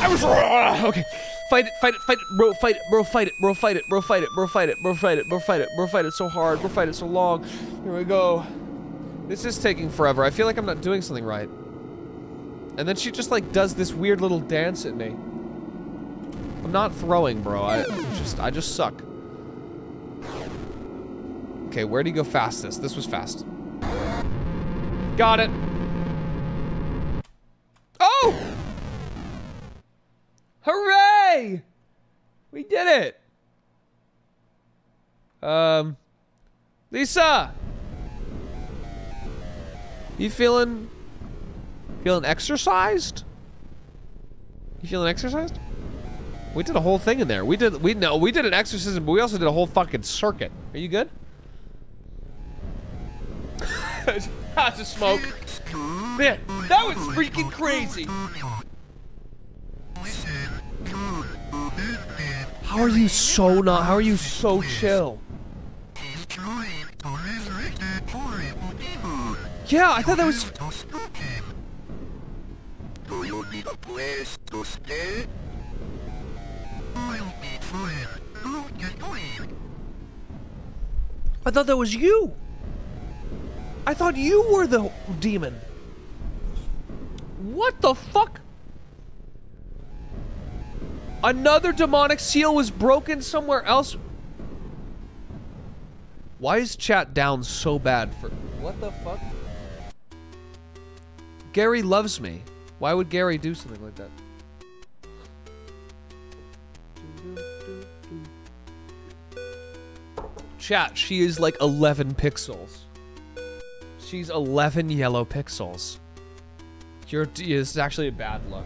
I was wrong. Ah, okay. Fight it, fight it, fight it, bro, fight it, bro, fight it, bro, fight it, bro, fight it, bro, fight it, bro, fight it, bro, fight it, bro, fight it so hard, bro, fight it so long. Here we go. This is taking forever. I feel like I'm not doing something right. And then she just like does this weird little dance at me. I'm not throwing, bro. I just, I just suck. Okay, where do you go fastest? This was fast. Got it. Hooray! We did it! Um, Lisa! You feeling, feeling exercised? You feeling exercised? We did a whole thing in there. We did we no we did an exorcism, but we also did a whole fucking circuit. Are you good? That's a smoke. Man, that was freaking crazy. How are you so not? How are you so chill? Yeah, I thought that was. Do you need a place to stay? I thought that was you. I thought you were the demon. What the fuck? Another demonic seal was broken somewhere else. Why is chat down so bad for what the fuck? Gary loves me. Why would Gary do something like that? Chat, she is like 11 pixels. She's 11 yellow pixels. You're, this is actually a bad look.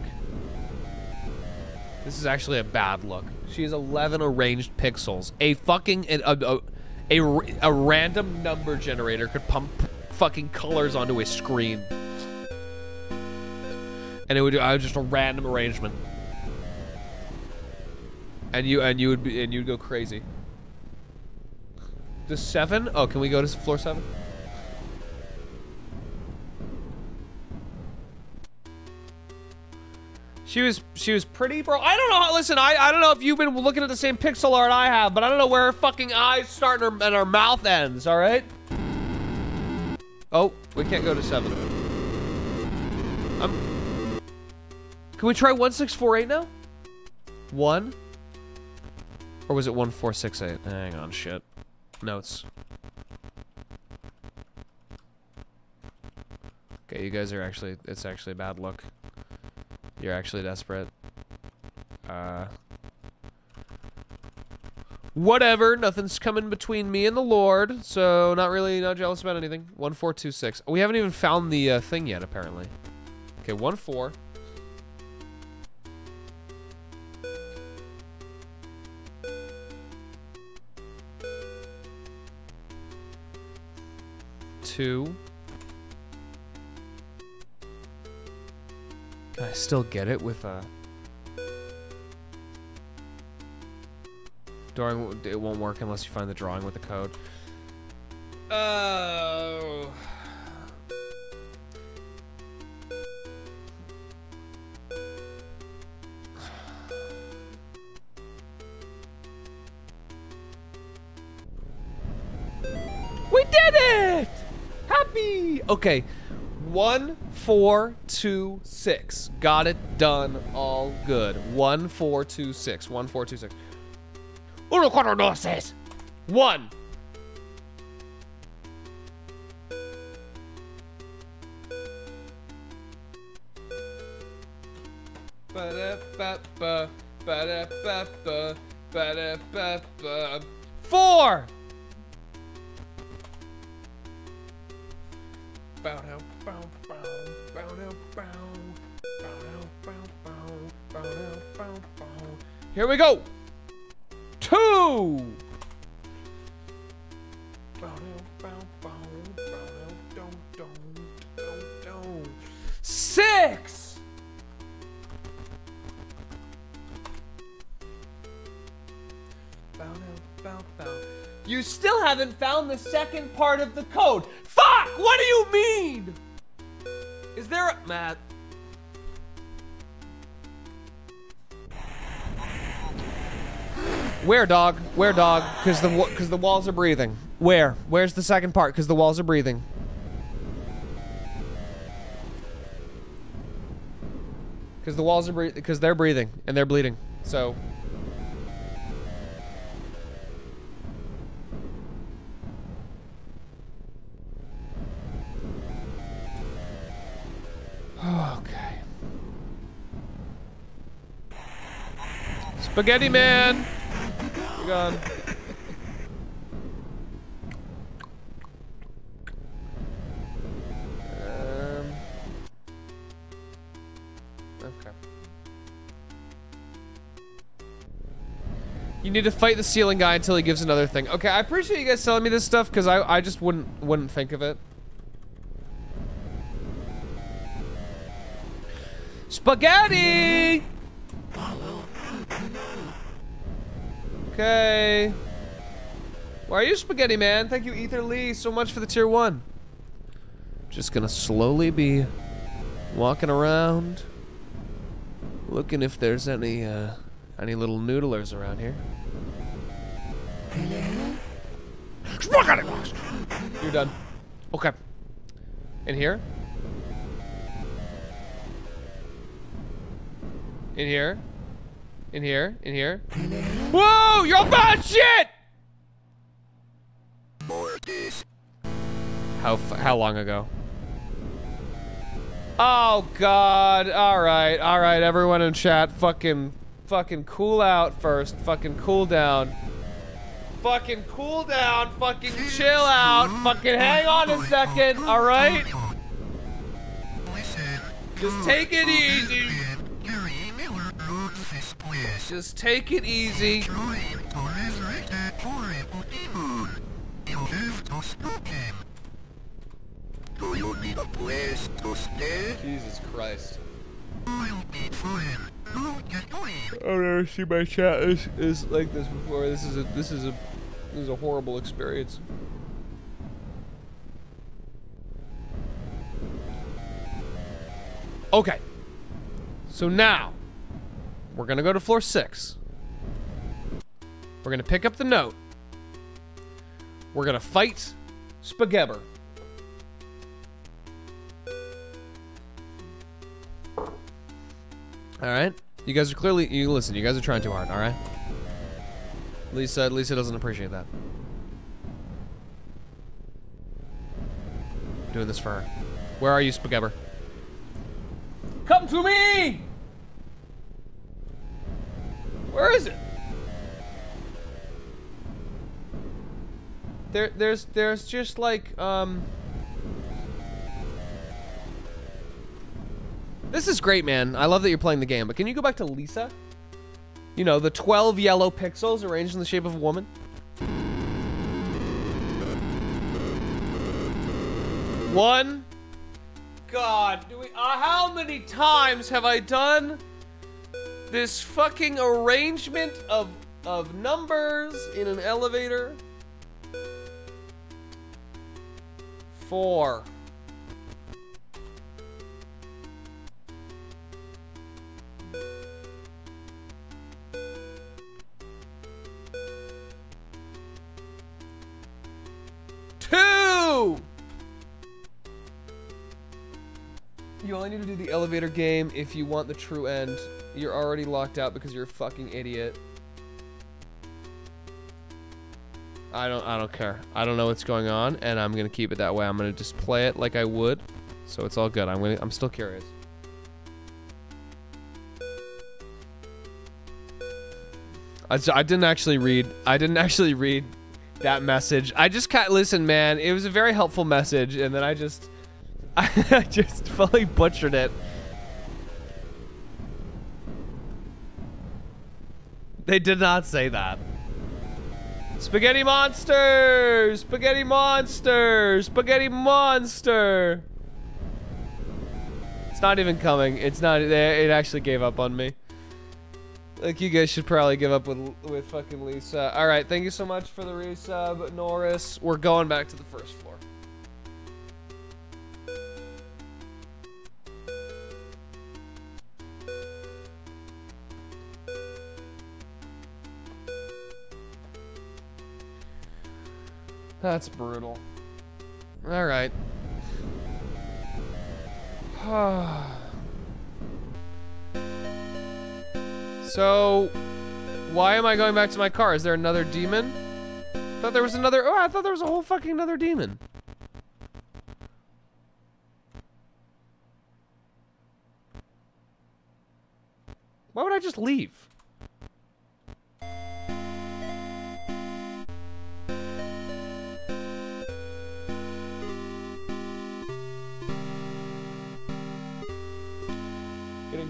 This is actually a bad look. She has 11 arranged pixels. A fucking a, a, a, a random number generator could pump fucking colors onto a screen, and it would uh, just a random arrangement. And you and you would be and you'd go crazy. The seven? Oh, can we go to floor seven? She was she was pretty, bro. I don't know. Listen, I I don't know if you've been looking at the same pixel art I have, but I don't know where her fucking eyes start and her, and her mouth ends. All right. Oh, we can't go to seven. Um, can we try one six four eight now? One. Or was it one four six eight? Hang on, shit. Notes. Okay, you guys are actually. It's actually a bad look. You're actually desperate. Uh. Whatever, nothing's coming between me and the Lord, so not really not jealous about anything. 1426. We haven't even found the uh, thing yet, apparently. Okay, 1 4. Two. I still get it with uh, a drawing? It won't work unless you find the drawing with the code. Oh. We did it! Happy! Okay. One, four, two, six. Got it done. All good. One, four, two, six. One, four, two, six. Uno, cuatro, dos, seis. One. Four. Bow, bow Here we go. Two. Six. You still haven't found the second part of the code. Fuck! What do you mean? Is there a Matt? Where, dog? Where, dog? Because the because the walls are breathing. Where? Where's the second part? Because the walls are breathing. Because the walls are breathing. Because they're breathing and they're bleeding. So. Okay. Spaghetti Man! You're gone. Um. You need to fight the ceiling guy until he gives another thing. Okay, I appreciate you guys telling me this stuff because I, I just wouldn't wouldn't think of it. Spaghetti! Okay. Why are you spaghetti man? Thank you, Ether Lee, so much for the tier one. Just gonna slowly be walking around, looking if there's any uh, any little noodlers around here. You're done. Okay. In here? In here? In here? In here? Whoa! You're bad shit! How how long ago? Oh God! All right, all right, everyone in chat, fucking, fucking cool out first. Fucking cool down. Fucking cool down. Fucking chill out. Fucking hang on a second. All right. Just take it easy. Just take it easy. Trying to resurrect that horrible demon. You have to stop him. Do you need a place to stay? Jesus Christ. I'll be fine. Don't get going. I've never seen my chat is, is like this before. This is a this is a this is a horrible experience. Okay. So now we're gonna go to floor six. We're gonna pick up the note. We're gonna fight Spagebber. All right. You guys are clearly you listen. You guys are trying too hard. All right. Lisa, Lisa doesn't appreciate that. Doing this for her. Where are you, Spagebber? Come to me! Where is it? There, there's, there's just like, um. This is great, man. I love that you're playing the game, but can you go back to Lisa? You know, the 12 yellow pixels arranged in the shape of a woman? One. God, do we, uh, how many times have I done this fucking arrangement of of numbers in an elevator? Four. You only need to do the elevator game if you want the true end. You're already locked out because you're a fucking idiot. I don't I don't care. I don't know what's going on and I'm going to keep it that way. I'm going to just play it like I would. So it's all good. I'm going to I'm still curious. I didn't actually read I didn't actually read that message. I just kind listen, man. It was a very helpful message, and then I just, I just fully butchered it. They did not say that. Spaghetti monster! Spaghetti monster! Spaghetti monster! It's not even coming. It's not. It actually gave up on me. Like you guys should probably give up with with fucking Lisa. All right, thank you so much for the resub, Norris. We're going back to the first floor. That's brutal. All right. So, why am I going back to my car? Is there another demon? I thought there was another. Oh, I thought there was a whole fucking another demon. Why would I just leave?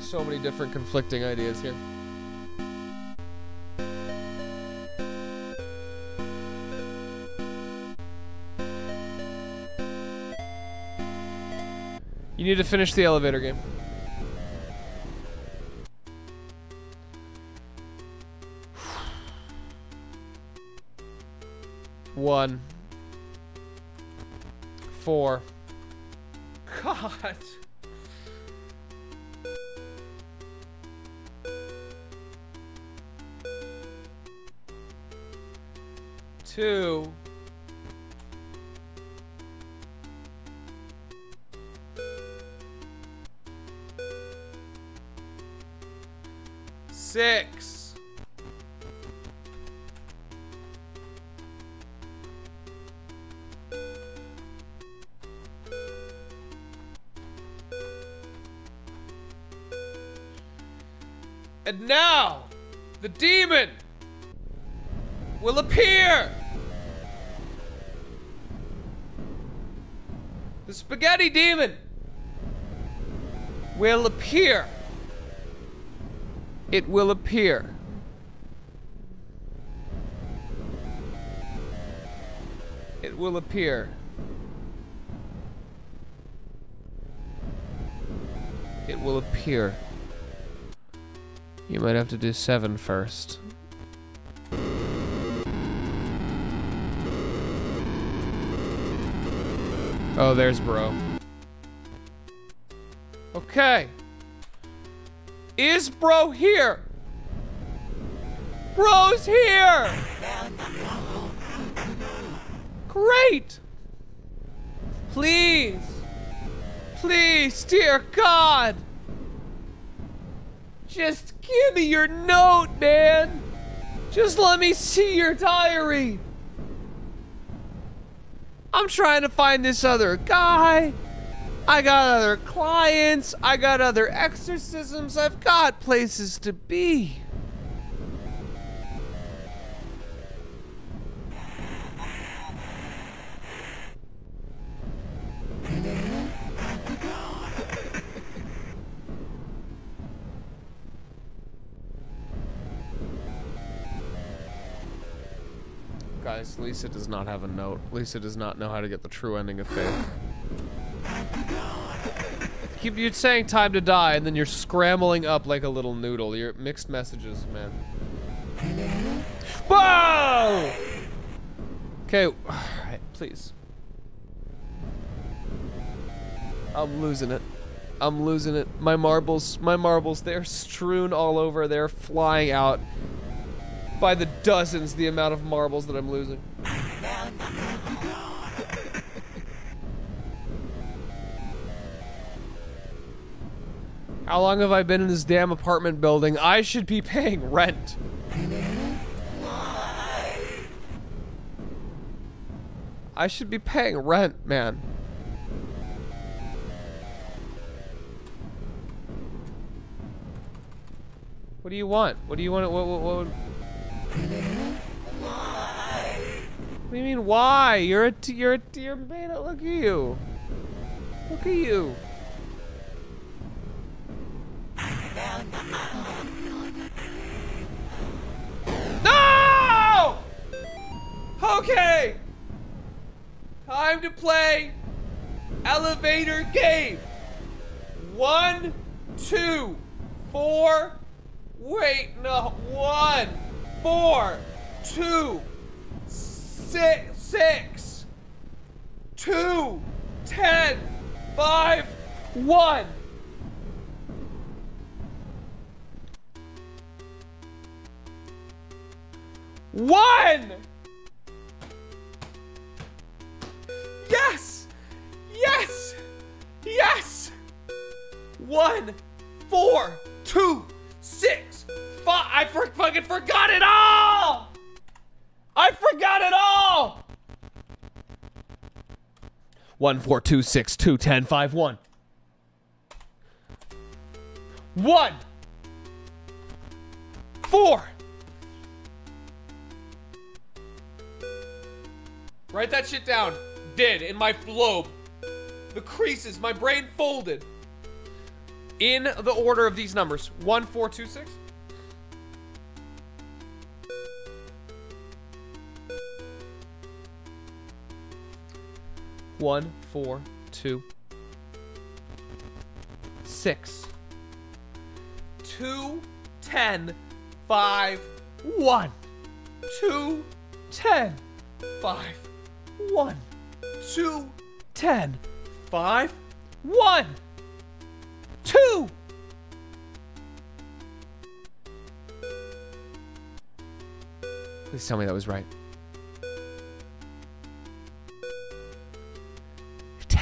so many different conflicting ideas here. You need to finish the elevator game. One. Four. God. Two. Six. And now, the demon will appear. The spaghetti demon will appear. It will appear. It will appear. It will appear. You might have to do seven first. Oh, there's bro. Okay. Is bro here? Bro's here! Great! Please! Please, dear God! Just give me your note, man! Just let me see your diary! I'm trying to find this other guy. I got other clients. I got other exorcisms. I've got places to be. Lisa does not have a note. Lisa does not know how to get the true ending of Faith. Keep you saying time to die, and then you're scrambling up like a little noodle. You're mixed messages, man. Whoa! Okay, alright, please. I'm losing it. I'm losing it. My marbles, my marbles, they're strewn all over. They're flying out by the dozens the amount of marbles that I'm losing. How long have I been in this damn apartment building? I should be paying rent. I should be paying rent, man. What do you want? What do you want? What, what, what, would- what do you mean, why? You're a, t- you're a, you're beta. Look at you. Look at you. No! Okay. Time to play elevator game. One, two, four. Wait, no. One, four, two, six, six, two, ten, five, one. One! Yes! Yes! Yes! One, four, two, six, I for- fucking forgot it all! I forgot it all! One, four, two, six, two, ten, five, one. One! Four! Write that shit down. Did in my lobe. The creases, my brain folded. In the order of these numbers. One, four, two, six. One, four, two, six, two, ten, five, one, two, ten, five, one, two, ten, five, one, two. Please tell me that was right.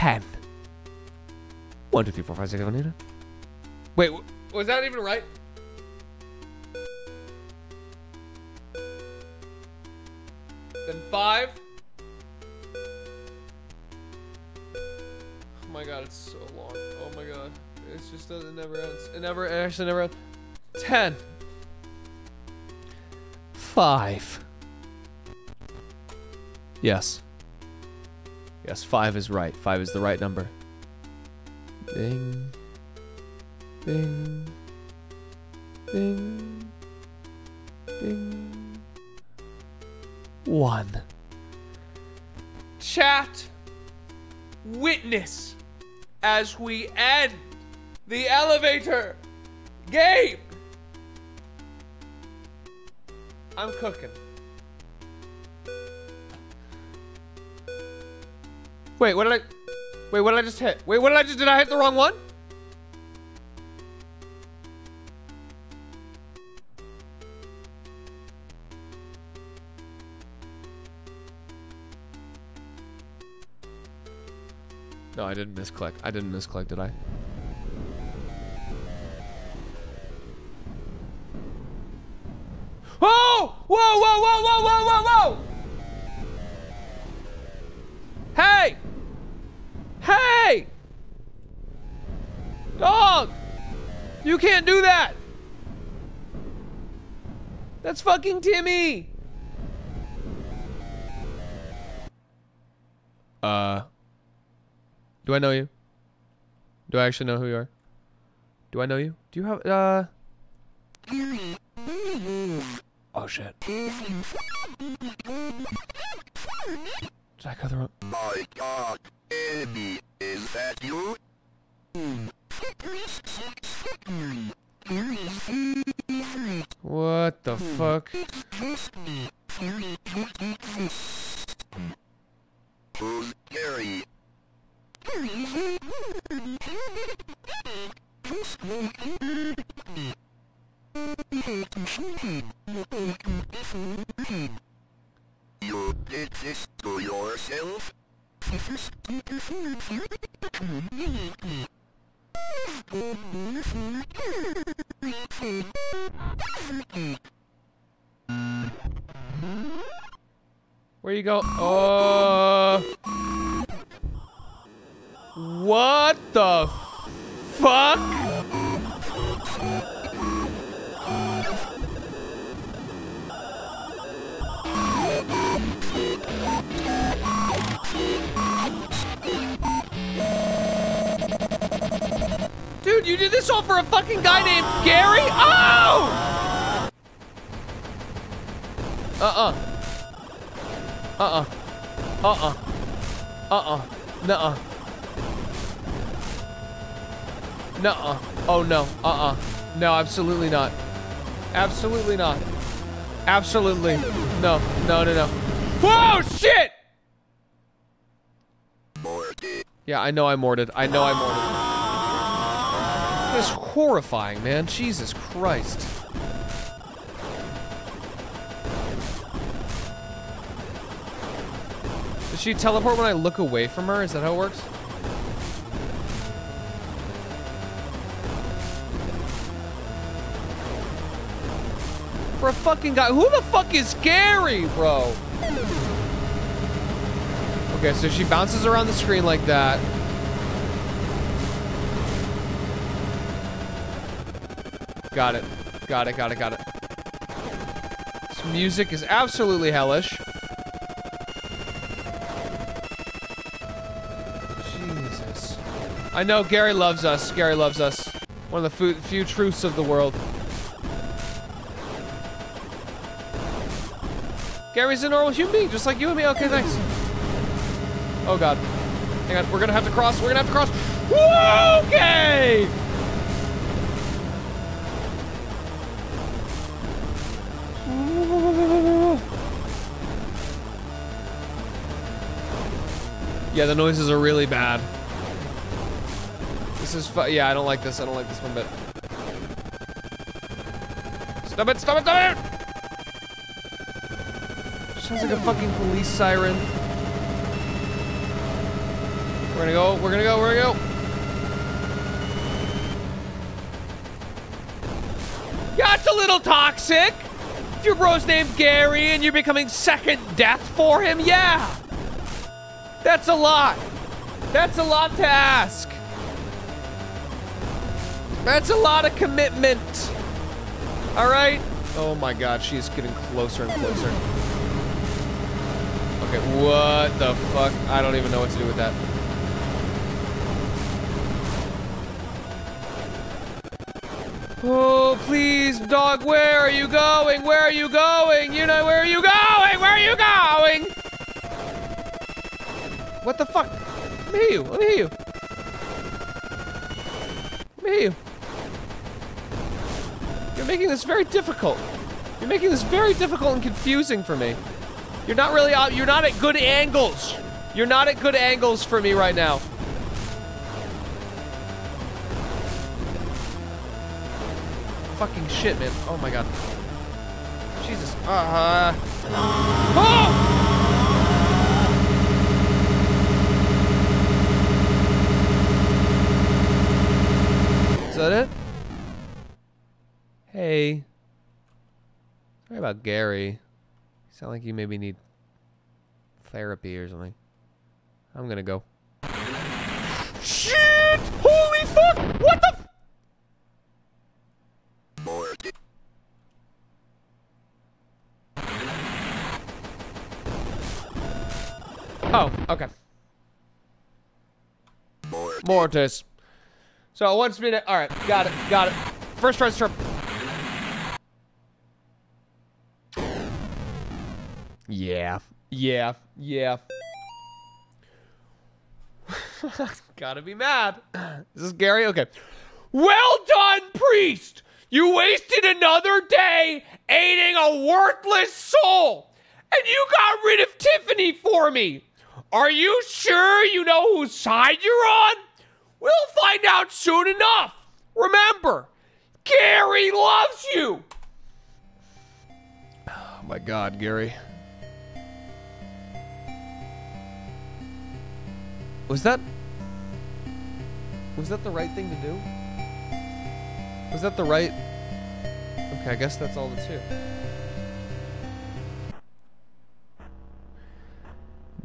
Ten. One, two, three, four, five, six, seven, eight. nine. Wait, was that even right? Then five. Oh my god, it's so long. Oh my god. It's just doesn't never ends. It never it actually never ends. Ten. Five. Yes. Yes, five is right. Five is the right number. Ding. Ding. Ding. Ding. One. Chat. Witness as we end the elevator game. I'm cooking. Wait, what did I? Wait, what did I just hit? Wait, what did I just? Did I hit the wrong one? No, I didn't misclick. I didn't misclick, did I? Oh! Whoa, whoa, whoa, whoa, whoa, whoa, whoa! Hey! Hey! Dog! You can't do that! That's fucking Timmy! Uh. Do I know you? Do I actually know who you are? Do I know you? Do you have, uh. Oh shit. Did I go the wrong? My god, Amy, is that you? What the fuck? Who's Gary? You did this to yourself? Where you go? Uh. What the fuck? Dude, you did this all for a fucking guy named Gary? Oh! Uh-uh. Uh-uh. Uh-uh. Uh-uh. Nuh-uh. Nuh-uh. Oh, no. Uh-uh. No, absolutely not. Absolutely not. Absolutely. No. No, no, no. Whoa, shit! Yeah, I know I morted. I know I morted. That's horrifying, man. Jesus Christ. Does she teleport when I look away from her? Is that how it works? For a fucking guy. Who the fuck is Gary, bro? Okay, so she bounces around the screen like that. Got it. Got it, got it, got it. This music is absolutely hellish. Jesus. I know Gary loves us. Gary loves us. One of the few, truths of the world. Gary's a normal human being, just like you and me. Okay, thanks. Oh god. Hang on, we're gonna have to cross. We're gonna have to cross. Okay! Yeah, the noises are really bad. This is fu- yeah, I don't like this. I don't like this one bit. Stop it, stop it, stop it! Sounds like a fucking police siren. We're gonna go, we're gonna go, we're gonna go. Yeah, it's a little toxic. If your bro's named Gary and you're becoming second death for him, yeah. That's a lot. That's a lot to ask. That's a lot of commitment. All right. Oh my God, she's getting closer and closer. Okay, what the fuck? I don't even know what to do with that. Oh, please, dog, where are you going? Where are you going? You know, where are you going? What the fuck? Let me hear you. Let me hear you. Let me hear you. You're making this very difficult. You're making this very difficult and confusing for me. You're not really. You're not at good angles. You're not at good angles for me right now. Fucking shit, man. Oh my god. Jesus. Uh huh. Oh! That it? Hey. Sorry about Gary. You sound like you maybe need therapy or something. I'm gonna go. Shit! Holy fuck! What the? F oh, okay. Mortis. So once minute. All right, got it, got it. First try start. Yeah, yeah, yeah. Gotta be mad. This is this Gary? Okay. Well done, priest. You wasted another day aiding a worthless soul, and you got rid of Tiffany for me. Are you sure you know whose side you're on? We'll find out soon enough. Remember, Gary loves you. Oh my God, Gary. Was that Was that the right thing to do? Was that the right Okay, I guess that's all that's here.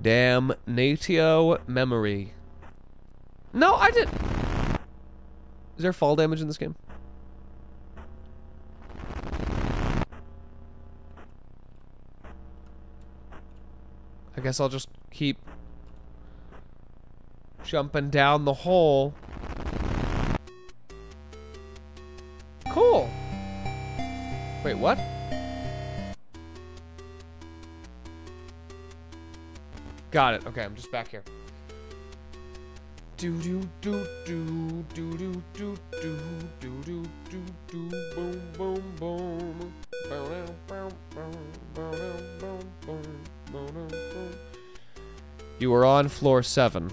Damnatio memory. No, I didn't. Is there fall damage in this game? I guess I'll just keep jumping down the hole. Cool. Wait, what? Got it. Okay, I'm just back here. Do do do do do do do do do do do do boom boom boom. Bow, bow, bow, bow, bow, bow, bow, bow, bow. You are on floor seven.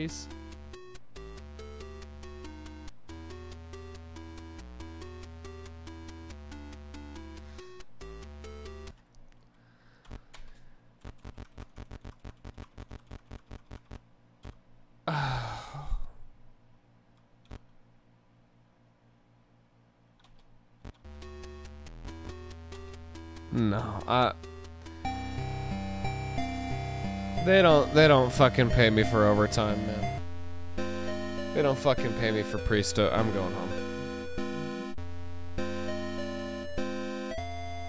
Race. No, I. They don't fucking pay me for overtime, man. They don't fucking pay me for priesthood. Uh, I'm going home.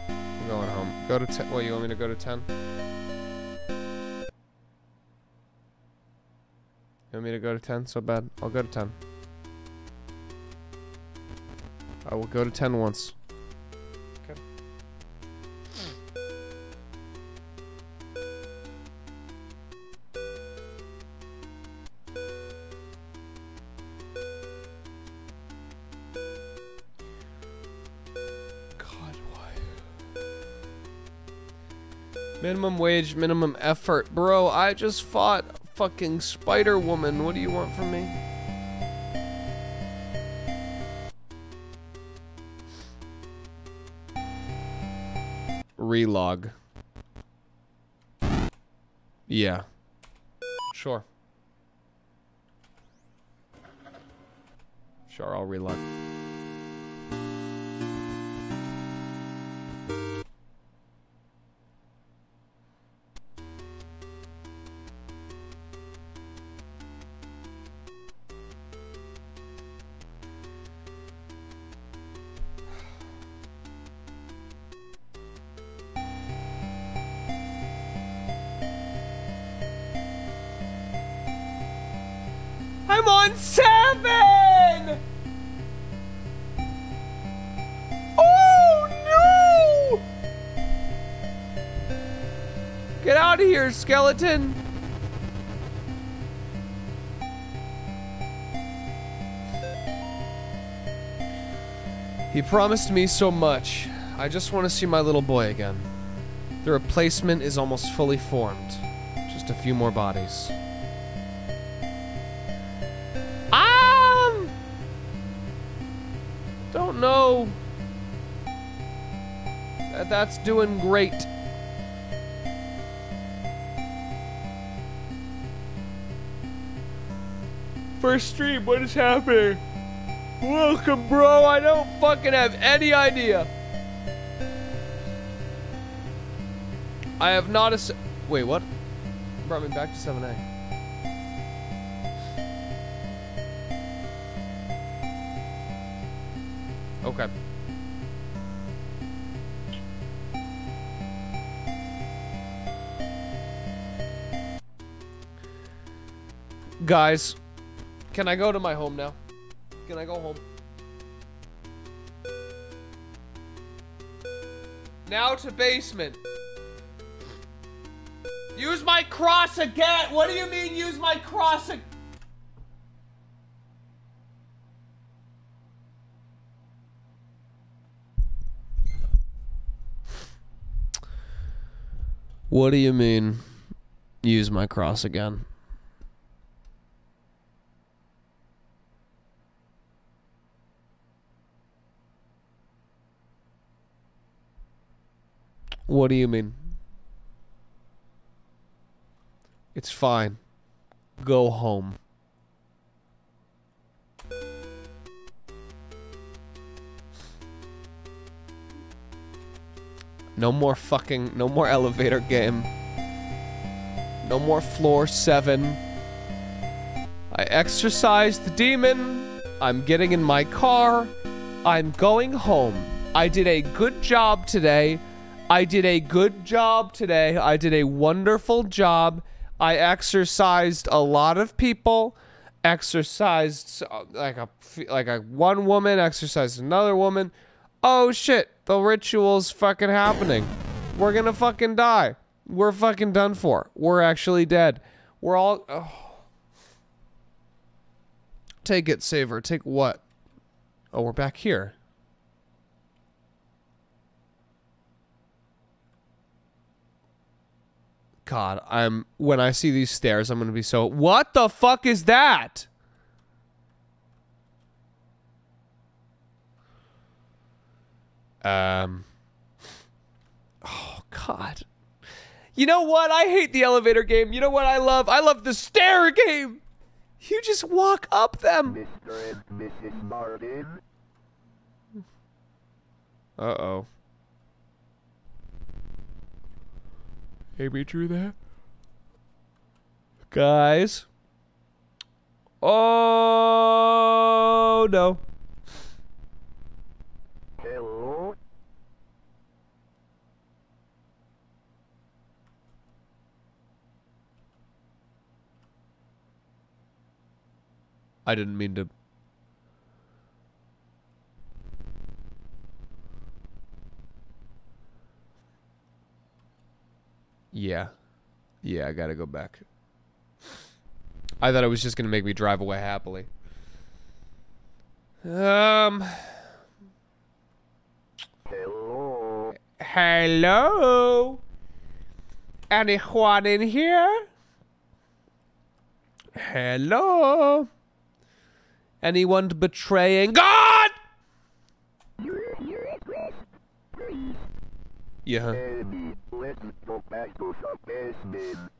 I'm going home. Go to ten. What you want me to go to ten? You want me to go to ten so bad? I'll go to ten. I will go to ten once. Minimum wage, minimum effort. Bro, I just fought fucking Spider Woman. What do you want from me? Relog. Yeah. Sure. Sure, I'll relog. On seven! Oh no! Get out of here, skeleton! He promised me so much. I just want to see my little boy again. The replacement is almost fully formed. Just a few more bodies. That's doing great. First stream, what is happening? Welcome, bro. I don't fucking have any idea. I have not a. Wait, what? Brought me back to 7A. Guys, can I go to my home now? Can I go home? Now to basement. Use my cross again. What do you mean use my cross again? What do you mean use my cross again? What do you mean? It's fine. Go home. No more fucking, no more elevator game. No more floor seven. I exorcised the demon. I'm getting in my car. I'm going home. I did a good job today. I did a good job today. I did a wonderful job. I exercised a lot of people. Exercised uh, like a like a one woman exercised another woman. Oh shit, the ritual's fucking happening. We're gonna fucking die. We're fucking done for. We're actually dead. We're all. Oh. Take it, Saver. Take what? Oh, we're back here. God, I'm when I see these stairs, I'm gonna be so. What the fuck is that? Um. Oh God. You know what? I hate the elevator game. You know what I love? I love the stair game. You just walk up them. Mr. and Mrs. Martin. Uh Amy drew that. Guys. Oh no. Hello. I didn't mean to. Yeah. Yeah, I gotta go back. I thought it was just gonna make me drive away happily. Um. Hello. Hello. Anyone in here? Hello? Anyone betraying God? Yeah. Let's go back to the basement.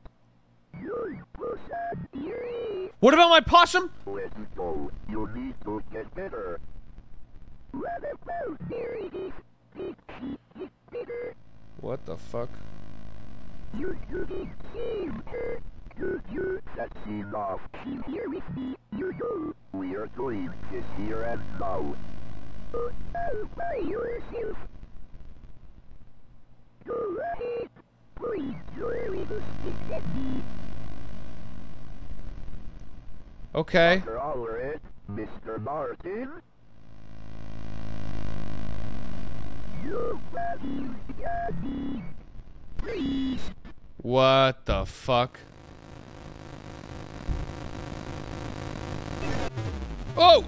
What about my possum? Let's go. You need to get better. What about there it is? It is bigger. What the fuck? You should have saved her. You, that's enough. She's here with me. You go. We are doing this here and now. Uh, all by yourself. Go ahead. Please, you're with us exactly. Okay. Mr. Allred, Mr. Martin. Your values, Gabby. Please. What the fuck? Oh!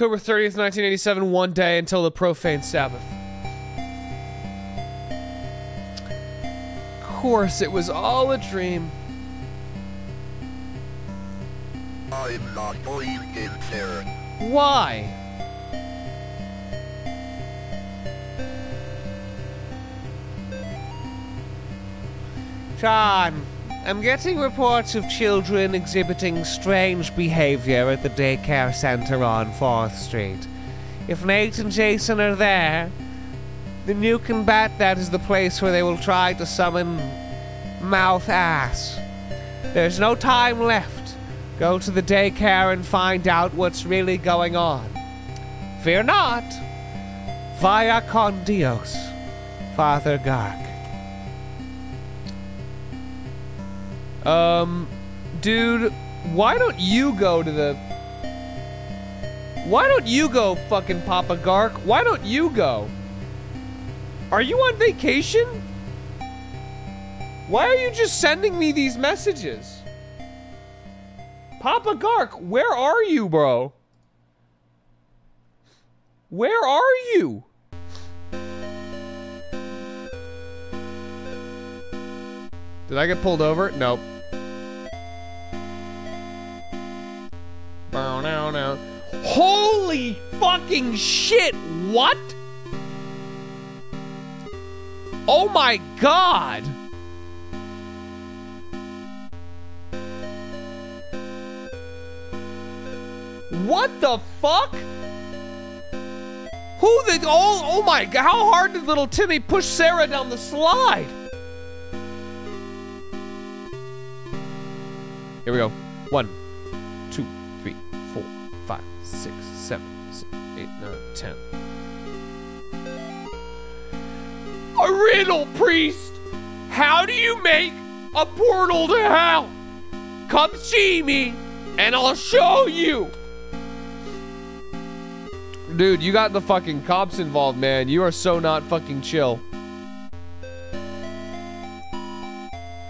October 30th, 1987, one day until the profane Sabbath. Of course, it was all a dream. I'm not going in there. Why? John, I'm getting reports of children exhibiting strange behavior at the daycare center on 4th Street. If Nate and Jason are there, then you can bet that is the place where they will try to summon Malphas. There's no time left. Go to the daycare and find out what's really going on. Fear not. Via con Dios, Father Gark. Um, dude, why don't you go to the. Why don't you go, fucking Papa Gark? Why don't you go? Are you on vacation? Why are you just sending me these messages? Papa Gark, where are you, bro? Where are you? Did I get pulled over? Nope. Now, now. Holy fucking shit! What? Oh my god! What the fuck? Who the oh oh my god! How hard did little Timmy push Sarah down the slide? Here we go. One, A riddle, priest! How do you make a portal to hell? Come see me, and I'll show you. Dude, you got the fucking cops involved, man. You are so not fucking chill.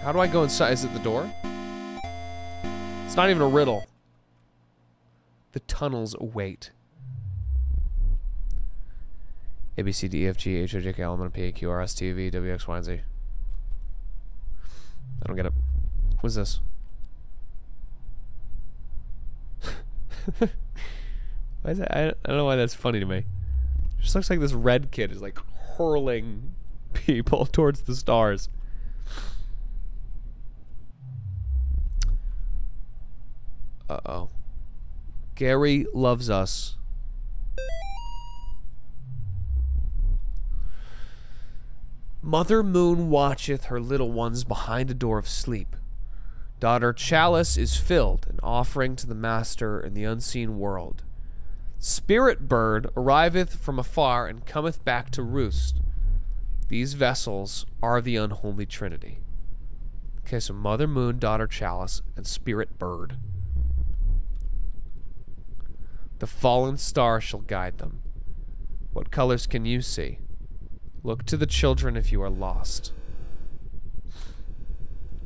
How do I go inside? Is it the door? It's not even a riddle. The tunnels await. A B C D E F G H I J K L M N P Q R S T V W X Y and Z. I don't get it. What's this? why is that? I, I don't know why that's funny to me. It just looks like this red kid is like hurling people towards the stars. Uh oh. Gary loves us. Mother Moon watcheth her little ones behind a door of sleep. Daughter Chalice is filled, an offering to the Master in the unseen world. Spirit Bird arriveth from afar and cometh back to roost. These vessels are the unholy trinity. Okay, so Mother Moon, Daughter Chalice, and Spirit Bird. The fallen star shall guide them. What colors can you see? Look to the children if you are lost.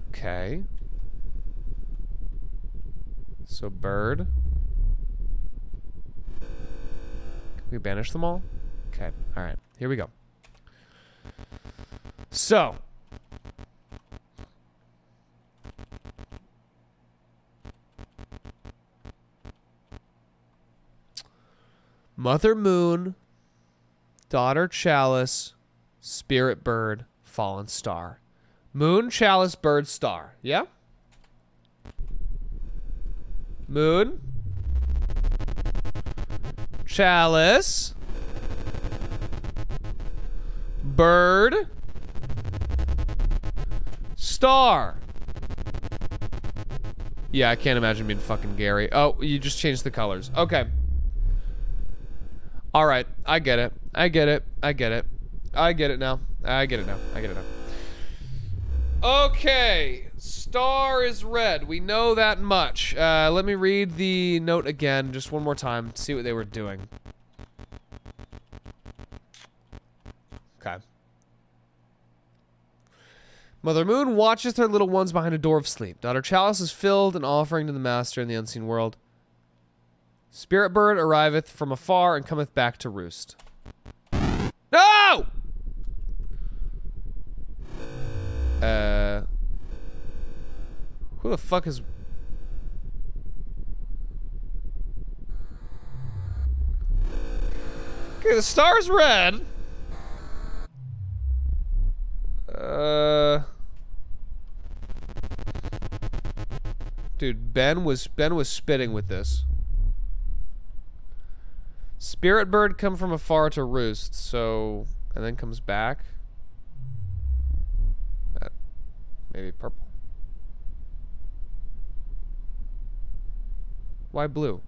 Okay. So bird. we banish them all? Okay. All right. Here we go. So. Mother Moon, Daughter Chalice, Spirit Bird, Fallen Star. Moon, Chalice, Bird, Star. Yeah? Moon. Chalice. Bird. Star. Yeah, I can't imagine being fucking Gary. Oh, you just changed the colors. Okay. All right, I get it. I get it. I get it. I get it now. I get it now. I get it now. Okay, star is red. We know that much. Uh, let me read the note again, just one more time. To see what they were doing. Okay. Mother Moon watches her little ones behind a door of sleep. Daughter Chalice is filled an offering to the Master in the unseen world. Spirit bird arriveth from afar and cometh back to roost. No! Uh. Who the fuck is. Okay, the star's red. Uh. Dude, Ben was Ben was spitting with this. Spirit bird come from afar to roost, so and then comes back. Maybe purple. Why blue?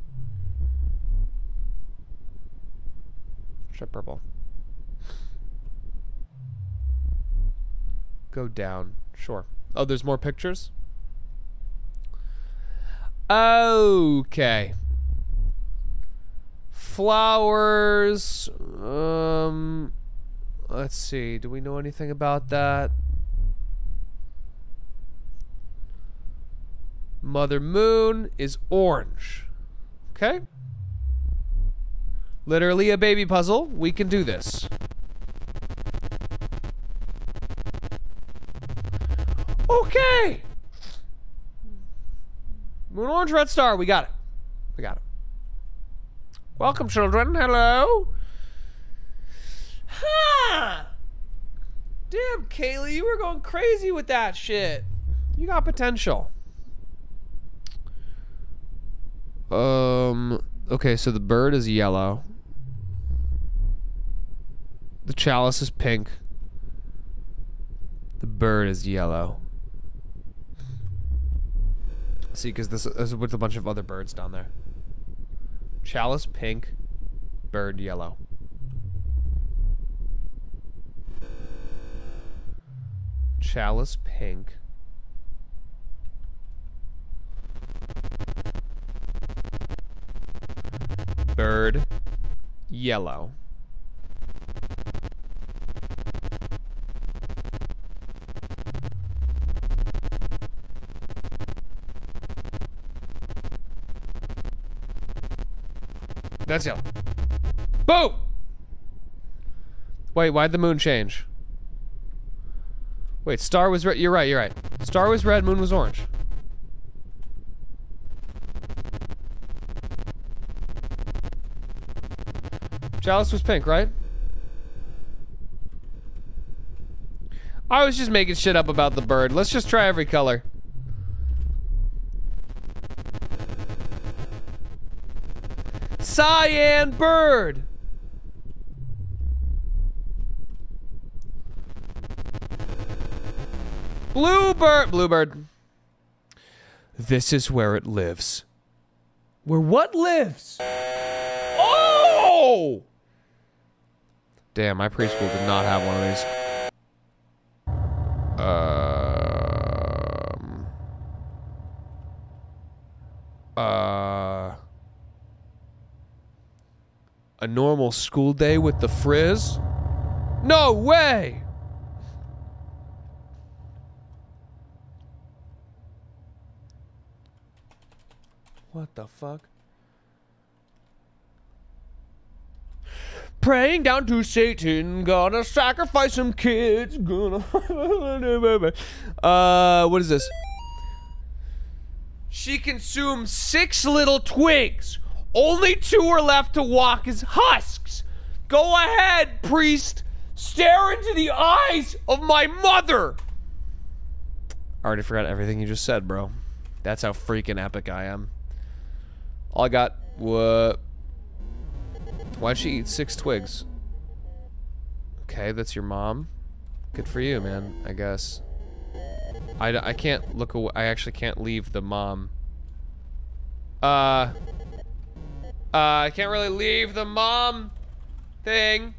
Try purple. Go down. Sure. Oh, there's more pictures? Okay flowers. Um, let's see. Do we know anything about that? Mother Moon is orange. Okay. Literally a baby puzzle. We can do this. Okay. Moon Orange Red Star. We got it. We got it. Welcome, children. Hello. Huh. Damn, Kaylee, you were going crazy with that shit. You got potential. Um. Okay, so the bird is yellow. The chalice is pink. The bird is yellow. See, because this is with a bunch of other birds down there. Chalice pink, bird yellow. Chalice pink. Bird yellow. That's yellow. Boom! Wait, why'd the moon change? Wait, star was red. You're right, you're right. Star was red, moon was orange. Chalice was pink, right? I was just making shit up about the bird. Let's just try every color. Cyan bird. Bluebird. Bluebird. This is where it lives. Where what lives? Oh! Damn, my preschool did not have one of these. Um. Uh a normal school day with the frizz? No way! What the fuck? Praying down to Satan. Gonna sacrifice some kids. Gonna. uh, what is this? She consumed six little twigs. Only two are left to walk as husks. Go ahead, priest. Stare into the eyes of my mother. I already forgot everything you just said, bro. That's how freaking epic I am. All I got. What? Why'd she eat six twigs? Okay, that's your mom. Good for you, man, I guess. I, I can't look away. I actually can't leave the mom. Uh. Uh, I can't really leave the mom thing.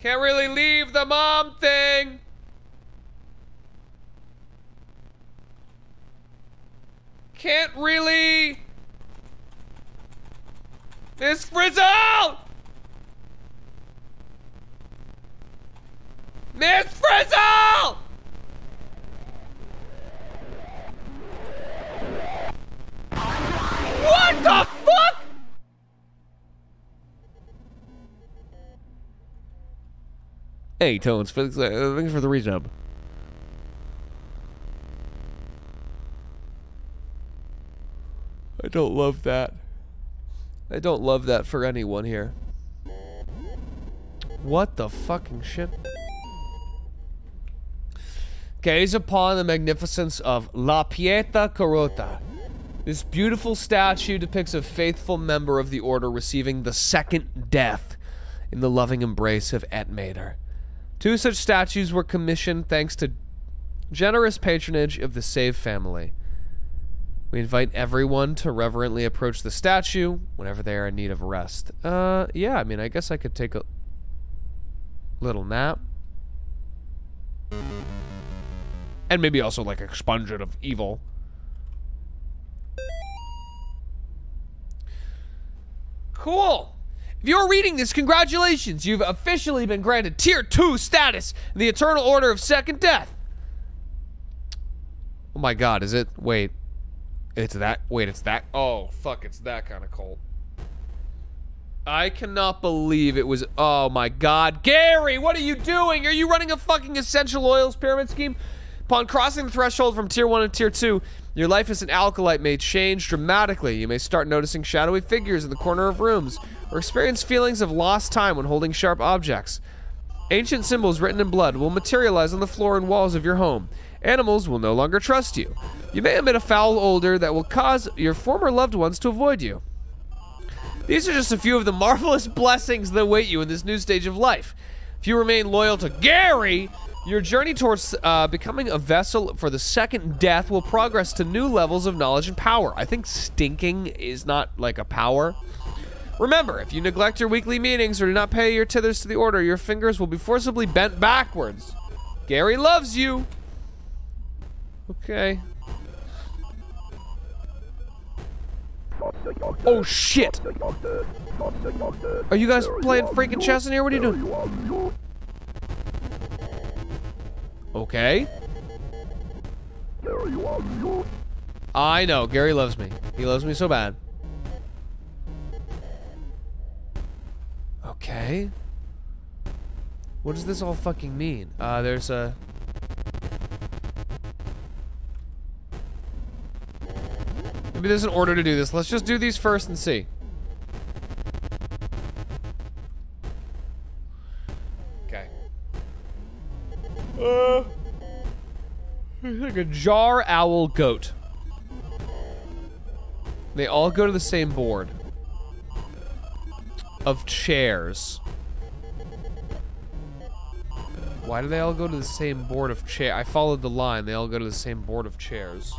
Can't really leave the mom thing. Can't really. Miss Frizzle! Miss Frizzle! What the fuck? Hey, Tones, thanks, uh, thanks for the resub. I don't love that. I don't love that for anyone here. What the fucking shit? Gaze upon the magnificence of La Pieta Carota. This beautiful statue depicts a faithful member of the order receiving the second death in the loving embrace of Etmater. Two such statues were commissioned thanks to generous patronage of the Save family. We invite everyone to reverently approach the statue whenever they are in need of rest. Uh, yeah, I mean, I guess I could take a little nap. And maybe also, like, expunge it of evil. Cool! If you're reading this, congratulations! You've officially been granted Tier 2 status in the Eternal Order of Second Death! Oh my god, is it? Wait. It's that. Wait, it's that. Oh, fuck, it's that kind of cult. I cannot believe it was. Oh my god. Gary, what are you doing? Are you running a fucking essential oils pyramid scheme? Upon crossing the threshold from tier 1 to tier 2, your life as an acolyte may change dramatically. You may start noticing shadowy figures in the corner of rooms, or experience feelings of lost time when holding sharp objects. Ancient symbols written in blood will materialize on the floor and walls of your home. Animals will no longer trust you. You may emit a foul odor that will cause your former loved ones to avoid you. These are just a few of the marvelous blessings that await you in this new stage of life. If you remain loyal to Gary, your journey towards uh, becoming a vessel for the second death will progress to new levels of knowledge and power. I think stinking is not like a power. Remember, if you neglect your weekly meetings or do not pay your tithers to the order, your fingers will be forcibly bent backwards. Gary loves you. Okay. Oh shit! Are you guys playing freaking chess in here? What are you doing? Okay. I know, Gary loves me. He loves me so bad. Okay. What does this all fucking mean? Uh, there's a... Maybe there's an order to do this. Let's just do these first and see. Okay. Uh, like a jar owl goat. They all go to the same board of chairs. Why do they all go to the same board of chair? I followed the line. They all go to the same board of chairs.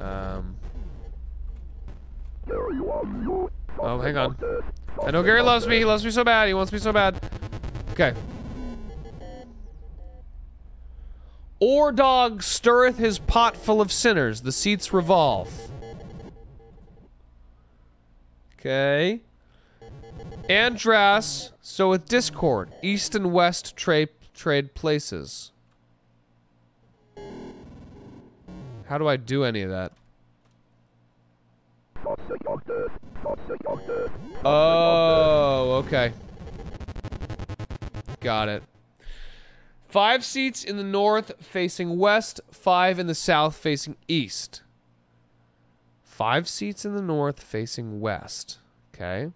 Um. Oh, hang on. I know Gary loves me. He loves me so bad. He wants me so bad. Okay. Ordog stirreth his pot full of sinners. The seats revolve. Okay. Andras, so with Discord, east and west trade trade places. How do I do any of that? Oh, okay. Got it. Five seats in the north facing west, five in the south facing east. Five seats in the north facing west. Okay.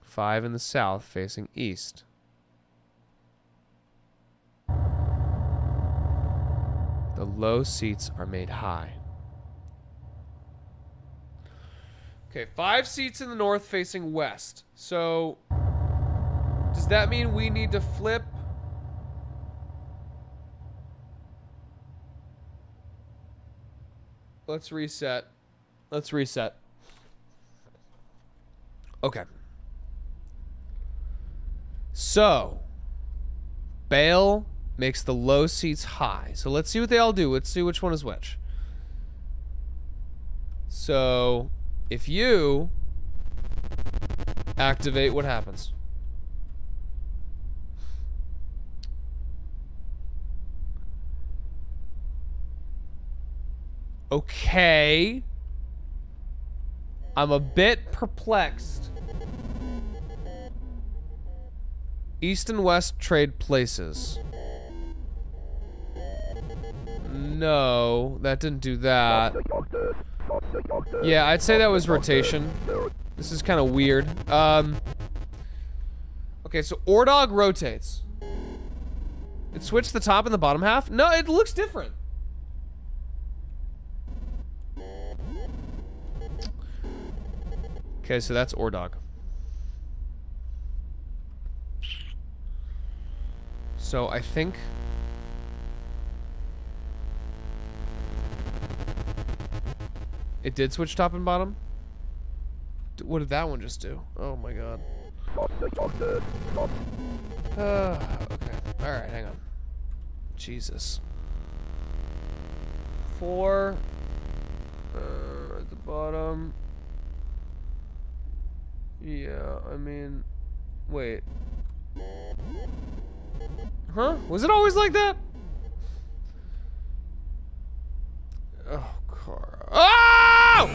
Five in the south facing east. The low seats are made high. Okay, five seats in the north facing west. So, does that mean we need to flip? Let's reset. Let's reset. Okay. So, Bael makes the low seats high. So let's see what they all do. Let's see which one is which. So, if you activate, what happens? Okay. I'm a bit perplexed. East and West trade places. No, that didn't do that. Yeah, I'd say that was rotation. This is kind of weird. Um, okay, so Ordog rotates. It switched the top and the bottom half? No, it looks different. Okay, so that's Ordog. So I think... It did switch top and bottom? What did that one just do? Oh my god. Uh, okay. Alright, hang on. Jesus. Four. Uh, at the bottom. Yeah, I mean, wait. Huh? Was it always like that? Oh, car. Oh!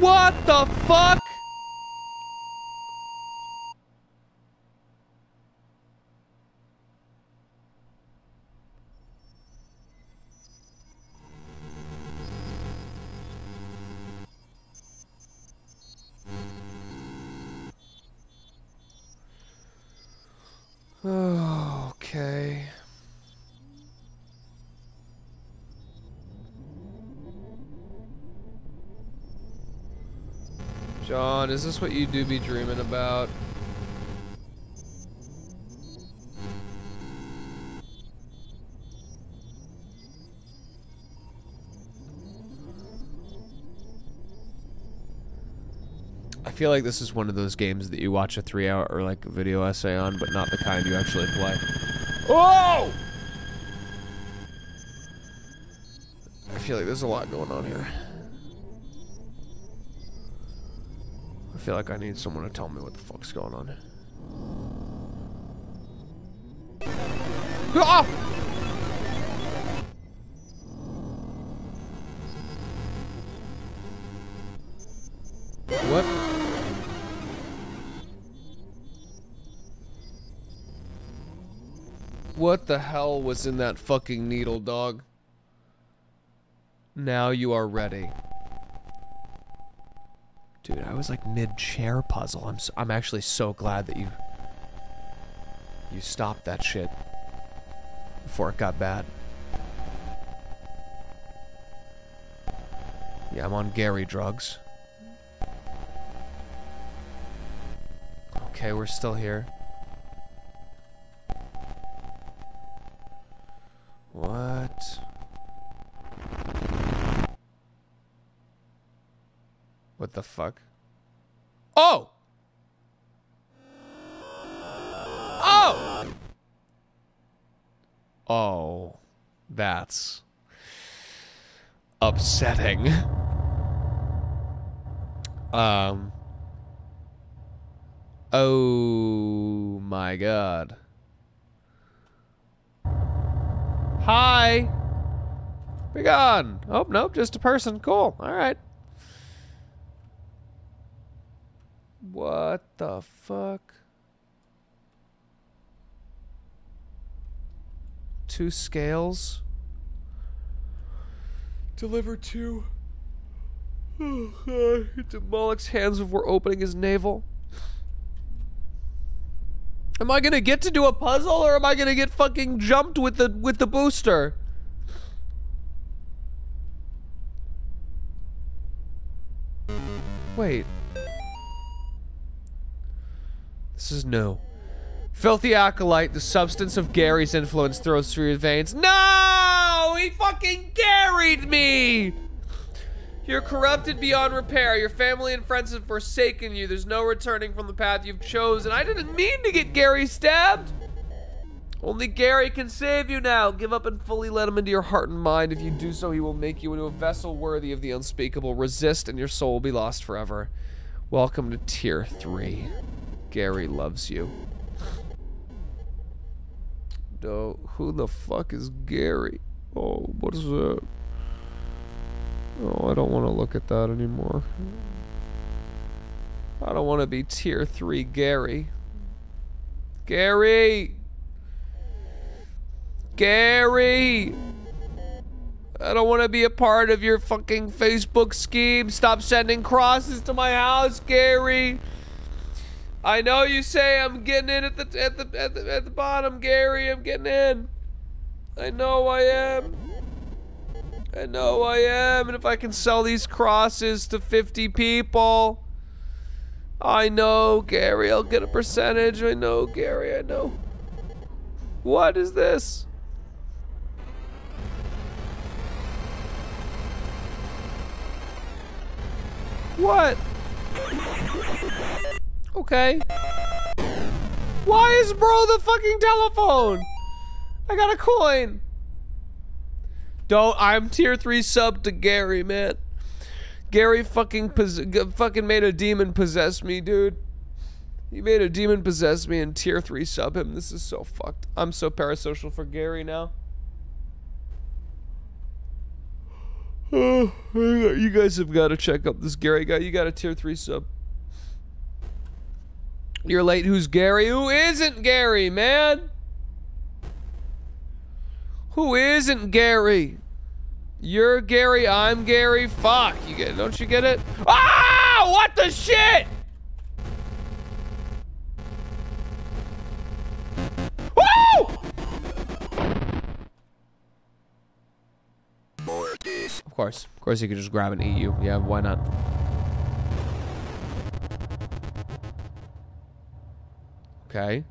What the fuck? John, is this what you do be dreaming about? I feel like this is one of those games that you watch a three hour or like video essay on, but not the kind you actually play. Oh! I feel like there's a lot going on here. I feel like I need someone to tell me what the fuck's going on. Ah! What? What the hell was in that fucking needle, dog? Now you are ready. Was like mid-chair puzzle. I'm s I'm actually so glad that you you stopped that shit before it got bad. Yeah, I'm on Gary drugs. Okay, we're still here. What? What the fuck? Upsetting. um Oh my god. Hi. Be gone. Oh, nope, just a person. Cool. All right. What the fuck? Two scales. Deliver to. Uh, oh god. Into Moloch's hands before opening his navel. Am I gonna get to do a puzzle or am I gonna get fucking jumped with the with the booster? Wait. This is new. Filthy acolyte, the substance of Gary's influence throws through your veins. No! He fucking carried me! You're corrupted beyond repair. Your family and friends have forsaken you. There's no returning from the path you've chosen. I didn't mean to get Gary stabbed. Only Gary can save you now. Give up and fully let him into your heart and mind. If you do so, he will make you into a vessel worthy of the unspeakable. Resist, and your soul will be lost forever. Welcome to Tier 3. Gary loves you. No, who the fuck is Gary? Oh, what is that? Oh, I don't want to look at that anymore. I don't want to be tier 3 Gary. Gary! Gary! I don't want to be a part of your fucking Facebook scheme. Stop sending crosses to my house, Gary. I know you say I'm getting in at the at the at the, at the bottom, Gary. I'm getting in. I know I am. I know I am, and if I can sell these crosses to 50 people, I know, Gary, I'll get a percentage. I know, Gary, I know. What is this? What? Okay. Why is bro the fucking telephone? I got a coin. Don't. I'm tier three sub to Gary, man. Gary fucking fucking made a demon possess me, dude. He made a demon possess me and tier three sub him. This is so fucked. I'm so parasocial for Gary now. You guys have got to check up this Gary guy. You got a tier three sub. You're late. Who's Gary? Who isn't Gary, man? Who isn't Gary? You're Gary, I'm Gary. Fuck. You get don't you get it? Ah! What the shit? Of course. Of course you could just grab and eat you. Yeah, why not? Okay.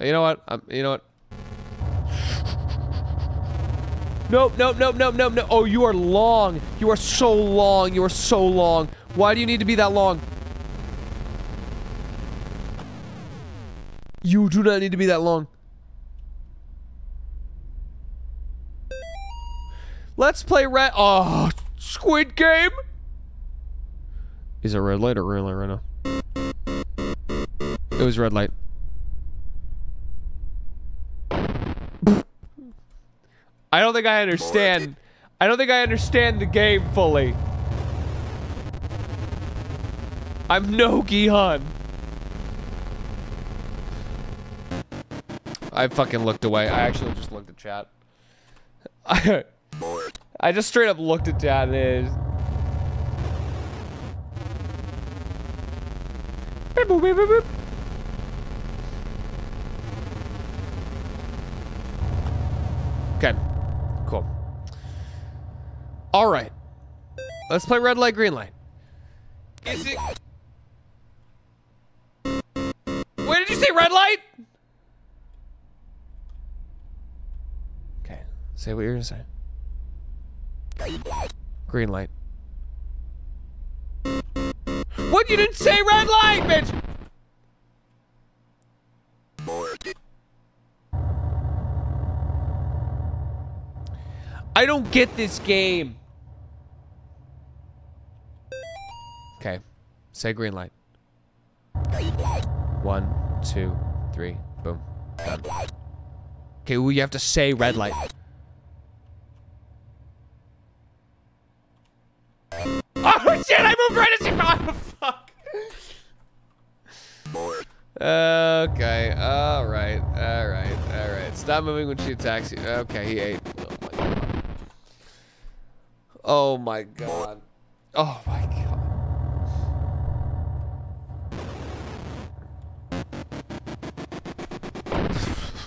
You know what? Um, you know what? Nope, nope, nope, nope, nope, nope. Oh, you are long. You are so long. You are so long. Why do you need to be that long? You do not need to be that long. Let's play red. Oh, Squid Game. Is it red light or green light right now? It was red light. I don't think I understand. I don't think I understand the game fully. I'm no Gi-hun. I fucking looked away. I actually just looked at chat. I, I just straight up looked at chat and it is. Beep, boop, beep, boop, boop. Okay. Cool. All right. Let's play red light, green light. Is it? Wait, did you say red light? Okay. Say what you're gonna say. Green light. What? You didn't say red light, bitch! I don't get this game. Okay. Say green light. One, two, three, boom. Done. Okay, well, you have to say red light. Oh shit! I moved right as you. Oh fuck. Okay. All right. All right. All right. Stop moving when she attacks you. Okay. He ate. Oh my god. Oh my god.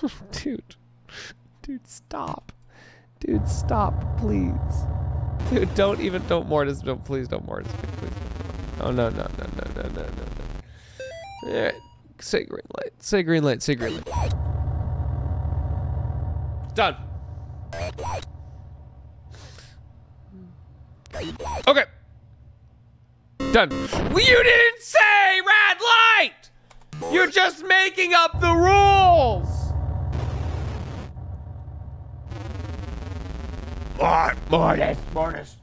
Dude. Dude, stop. Dude, stop, please. Dude, don't even, don't mortise, don't, please don't mortise me, please. Oh, no, no, no, no, no, no, no. Alright, say green light, say green light, say green light. Done. Okay. Done. You didn't say red light! You're just making up the rules! Mortis, Mortis.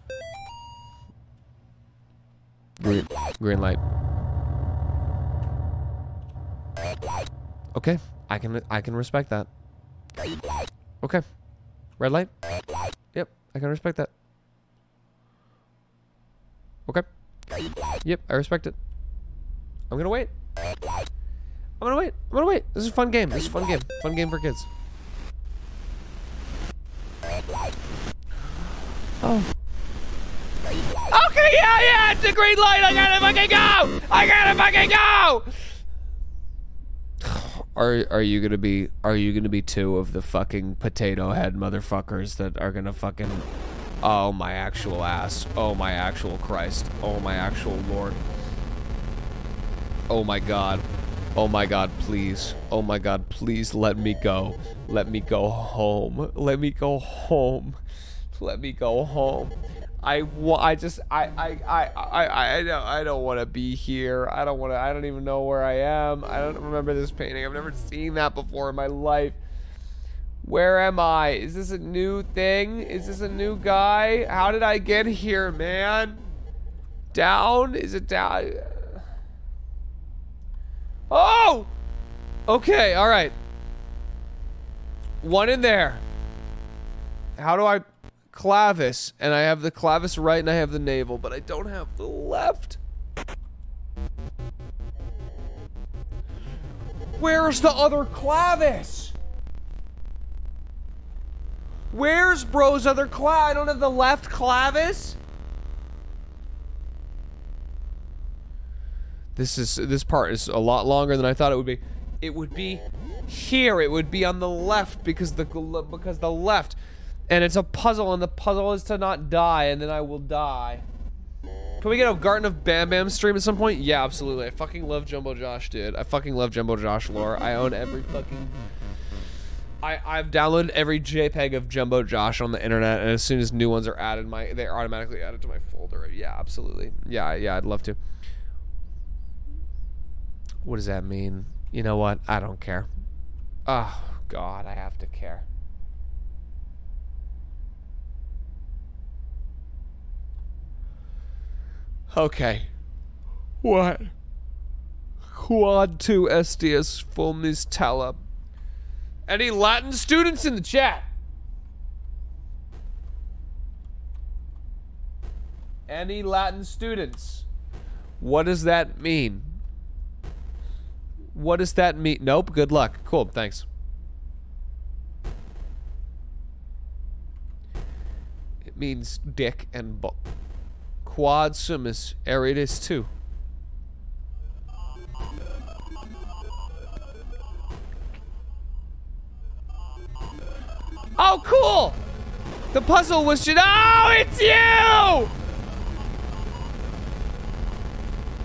Green, green light. Okay, I can I can respect that. Okay, red light. Yep, I can respect that. Okay. Yep, I respect it. I'm gonna wait. I'm gonna wait. I'm gonna wait. This is a fun game. This is a fun game. Fun game for kids. Oh. Okay, yeah, yeah, it's a green light. I gotta fucking go. I gotta fucking go. Are are you gonna be are you gonna be two of the fucking potato head motherfuckers that are gonna fucking Oh my actual ass. Oh my actual Christ. Oh my actual Lord. Oh my god. Oh my god, please. Oh my god, please let me go. Let me go home. Let me go home. Let me go home. I I just I I I I I don't I don't want to be here. I don't want to I don't even know where I am. I don't remember this painting. I've never seen that before in my life. Where am I? Is this a new thing? Is this a new guy? How did I get here, man? Down? Is it down? Oh! Okay, alright. One in there. How do I... Clavis. And I have the clavis right and I have the navel, but I don't have the left. Where's the other clavis? Where's bro's other clav? I don't have the left clavis. This is this part is a lot longer than I thought it would be. It would be here. It would be on the left because the because the left, and it's a puzzle, and the puzzle is to not die, and then I will die. Can we get a Garten of Banban stream at some point? Yeah, absolutely. I fucking love Jumbo Josh, dude. I fucking love Jumbo Josh lore. I own every fucking I, I've downloaded every JPEG of Jumbo Josh on the internet, and as soon as new ones are added, my they're automatically added to my folder. Yeah, absolutely. Yeah, yeah, I'd love to. What does that mean? You know what? I don't care. Oh, God, I have to care. Okay. What? Quad 2 SDS Fulmis Talab. Any Latin students in the chat? Any Latin students? What does that mean? What does that mean? Nope. Good luck. Cool. Thanks. It means dick and bo quad sumus aridus too. Oh, cool! The puzzle was just- Oh, it's you!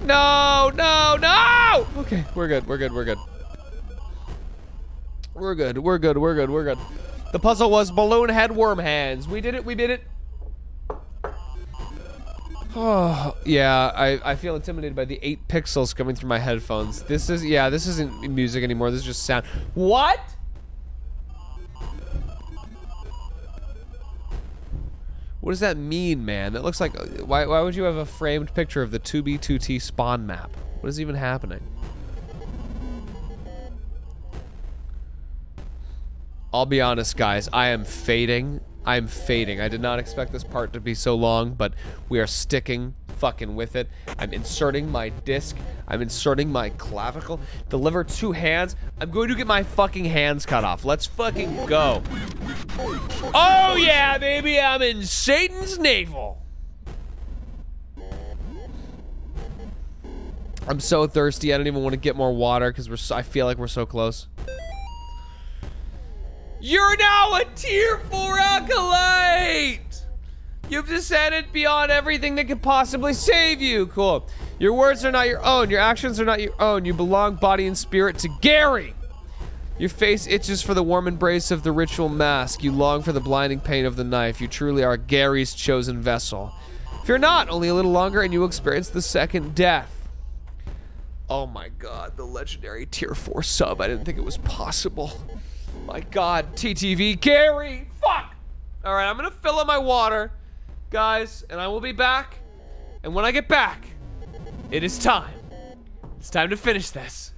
No, no, no! Okay, we're good, we're good, we're good. We're good, we're good, we're good, we're good. The puzzle was balloon head worm hands. We did it, we did it. Oh, yeah, I, I feel intimidated by the eight pixels coming through my headphones. This is, yeah, this isn't music anymore. This is just sound. What? What does that mean, man? That looks like... Uh, why, why would you have a framed picture of the 2B2T spawn map? What is even happening? I'll be honest, guys. I am fading. I'm fading. I did not expect this part to be so long, but we are sticking fucking with it. I'm inserting my disc. I'm inserting my clavicle. Deliver two hands. I'm going to get my fucking hands cut off. Let's fucking go. Oh yeah, baby. I'm in Satan's navel. I'm so thirsty. I don't even want to get more water because we're. So, I feel like we're so close. You're now a tier four acolyte. You've descended beyond everything that could possibly save you. Cool. Your words are not your own. Your actions are not your own. You belong body and spirit to Gary. Your face itches for the warm embrace of the ritual mask. You long for the blinding pain of the knife. You truly are Gary's chosen vessel. Fear not, only a little longer and you will experience the second death. Oh my god, the legendary tier 4 sub. I didn't think it was possible. My god, TTV Gary! Fuck! Alright, I'm gonna fill up my water, guys, and I will be back. And when I get back, it is time. It's time to finish this.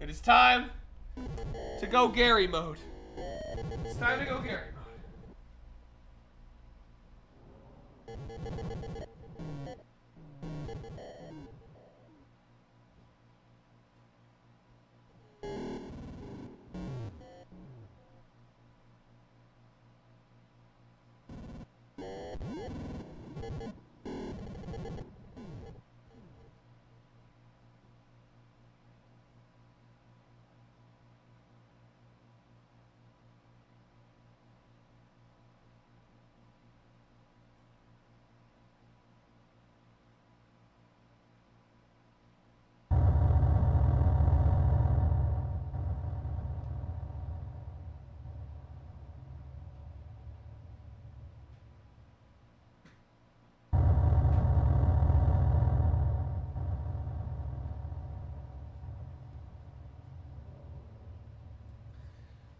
It is time to go Gary mode. It's time to go Gary mode. Whoop!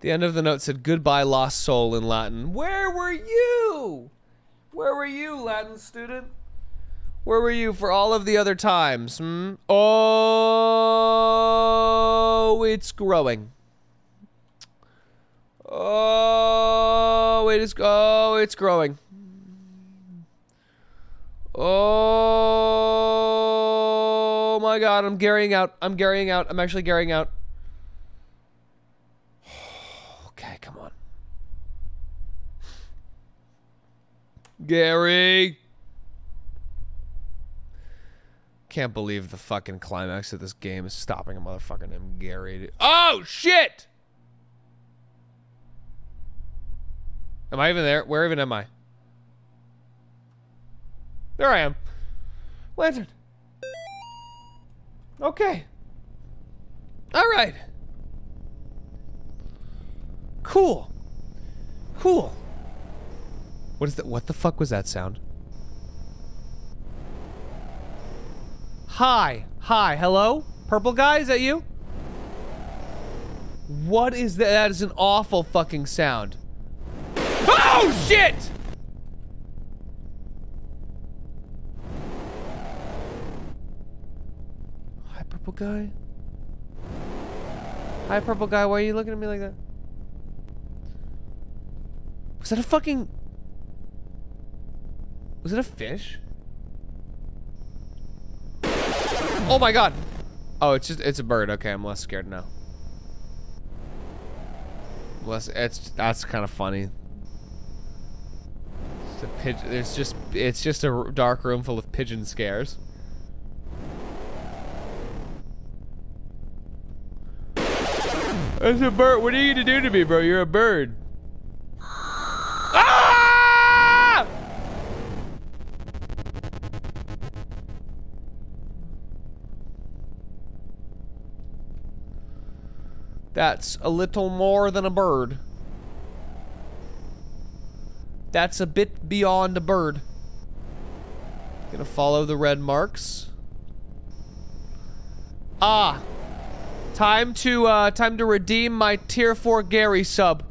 The end of the note said, Goodbye, lost soul in Latin. Where were you? Where were you, Latin student? Where were you for all of the other times? Hmm? Oh, it's growing. Oh, it is. Oh, it's growing. Oh my god, I'm carrying out. I'm carrying out. I'm actually carrying out. Okay, come on. Gary! Can't believe the fucking climax of this game is stopping a motherfucking name Gary. Oh, shit! Am I even there? Where even am I? There I am. Lantern. Okay. All right. Cool. Cool. What is that? What the fuck was that sound? Hi. Hi. Hello? Purple guy? Is that you? What is that? That is an awful fucking sound. Oh, shit! Hi, purple guy. Hi, purple guy. Why are you looking at me like that? Was that a fucking... Was it a fish? Oh my god! Oh, it's just, it's a bird. Okay, I'm less scared now. Less, it's, that's kind of funny. It's a pigeon, there's just, it's just a dark room full of pigeon scares. That's a bird. What are you gonna do to me, bro? You're a bird. That's a little more than a bird. That's a bit beyond a bird. Gonna follow the red marks. Ah. Time to, uh, time to redeem my tier 4 Gary sub.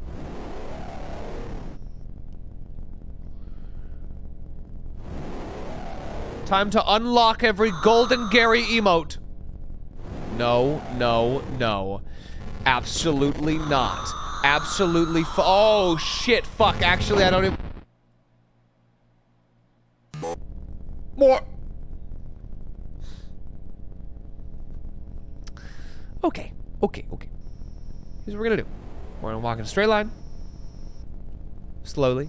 Time to unlock every golden Gary emote. No, no, no. Absolutely not. Absolutely Oh, shit. Fuck. Actually, I don't even... More. Okay. Okay, okay. Here's what we're gonna do. We're gonna walk in a straight line. Slowly.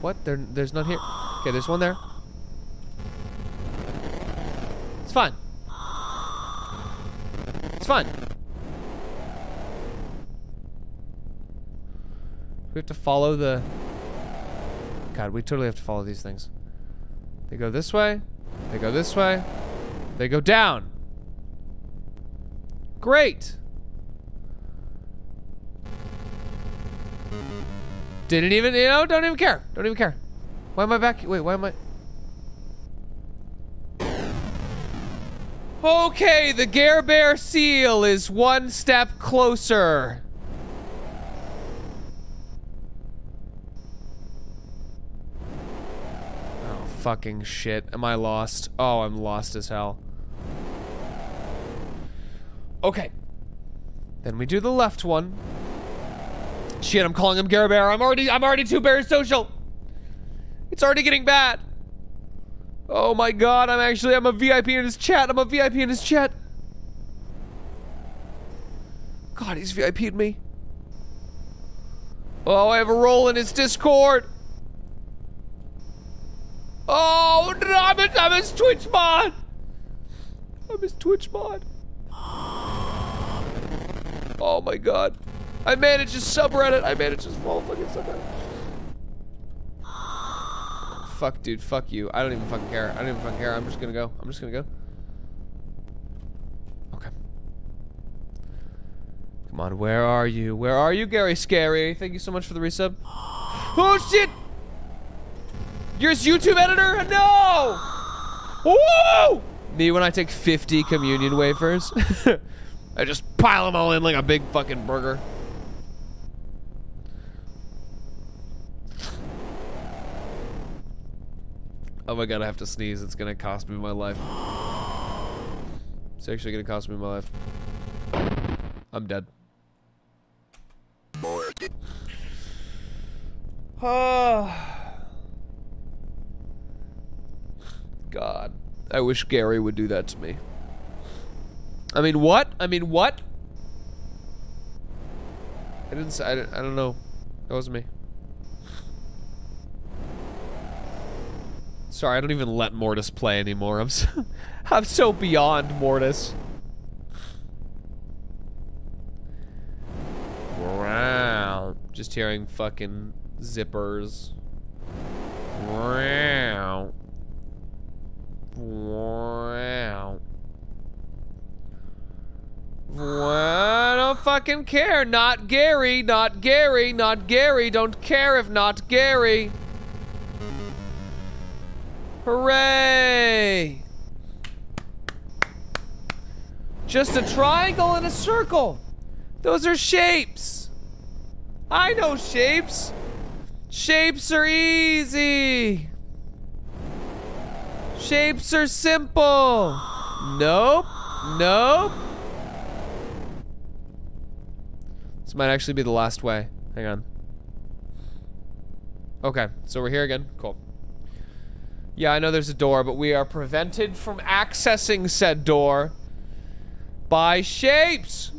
What? There, there's none here. Okay, there's one there. It's fine. It's fine. We have to follow the... God, we totally have to follow these things. They go this way. They go this way. They go down. Great. Didn't even, you know, don't even care. Don't even care. Why am I back? Wait, why am I? Okay, the Gare Bear seal is one step closer. Oh, fucking shit. Am I lost? Oh, I'm lost as hell. Okay. Then we do the left one. Shit, I'm calling him Gare Bear. I'm already, I'm already too bear social. It's already getting bad. Oh my god, I'm actually, I'm a VIP in his chat. I'm a VIP in his chat. God, he's VIP'd me. Oh, I have a role in his Discord. Oh, no, I'm his, I'm his Twitch mod. I'm his Twitch mod. Oh my god. I managed his subreddit. I managed his motherfucking subreddit. Fuck, dude. Fuck you. I don't even fucking care. I don't even fucking care. I'm just gonna go. I'm just gonna go. Okay. Come on, where are you? Where are you, Gary Scary? Thank you so much for the resub. Oh, shit! You're his YouTube editor? No! Woo! Me when I take 50 communion wafers. I just pile them all in like a big fucking burger. Oh my god, I have to sneeze. It's gonna cost me my life. It's actually gonna cost me my life. I'm dead. Oh. God. I wish Gary would do that to me. I mean, what? I mean, what? I didn't say, I, I don't know. That wasn't me. Sorry, I don't even let Mortis play anymore. I'm so, I'm so beyond Mortis. Wow. Just hearing fucking zippers. Wow. Wow. I don't fucking care. Not Gary, not Gary, not Gary. Don't care if not Gary. Hooray! Just a triangle and a circle. Those are shapes. I know shapes. Shapes are easy. Shapes are simple. Nope. Nope. This might actually be the last way. Hang on. Okay, so we're here again. Cool. Yeah, I know there's a door, but we are prevented from accessing said door by shapes.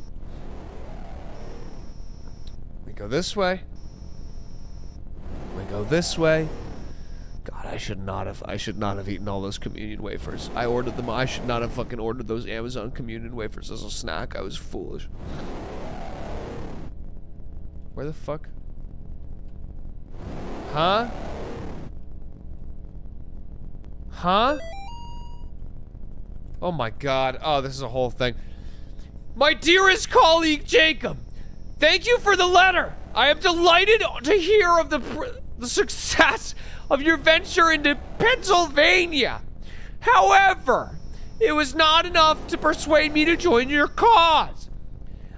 We go this way. We go this way. God, I should not have. I should not have eaten all those communion wafers. I ordered them. I should not have fucking ordered those Amazon communion wafers as a snack. I was foolish. Where the fuck? Huh? Huh? Oh my god. Oh, this is a whole thing. My dearest colleague Jacob, thank you for the letter. I am delighted to hear of the, the success of your venture into Pennsylvania. However, it was not enough to persuade me to join your cause.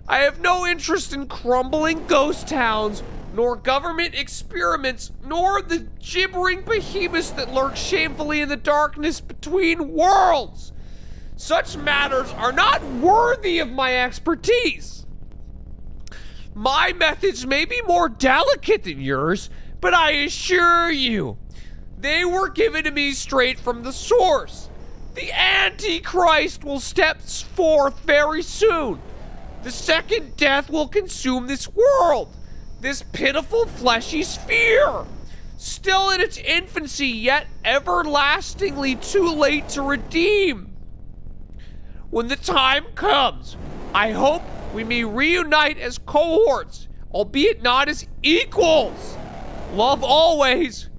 I have no interest in crumbling ghost towns, nor government experiments, nor the gibbering behemoths that lurk shamefully in the darkness between worlds. Such matters are not worthy of my expertise. My methods may be more delicate than yours, but I assure you, they were given to me straight from the source. The Antichrist will step forth very soon. The second death will consume this world, this pitiful fleshy sphere. Still in its infancy, yet everlastingly too late to redeem. When the time comes, I hope we may reunite as cohorts, albeit not as equals. Love always,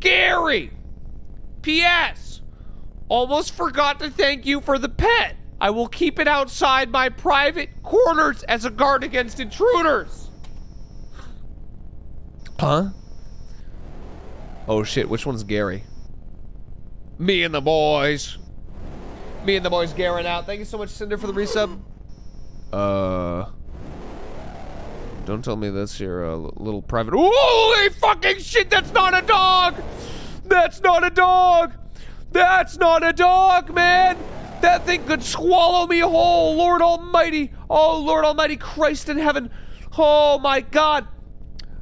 Gary. P.S. Almost forgot to thank you for the pet. I will keep it outside my private quarters as a guard against intruders. Huh? Oh shit, which one's Gary? Me and the boys. Me and the boys Garen out. Thank you so much, Cinder, for the resub. Uh. Don't tell me that's your uh, little private. Holy fucking shit! That's not a dog. That's not a dog. That's not a dog, man. That thing could swallow me whole. Lord Almighty. Oh, Lord Almighty, Christ in heaven. Oh my God.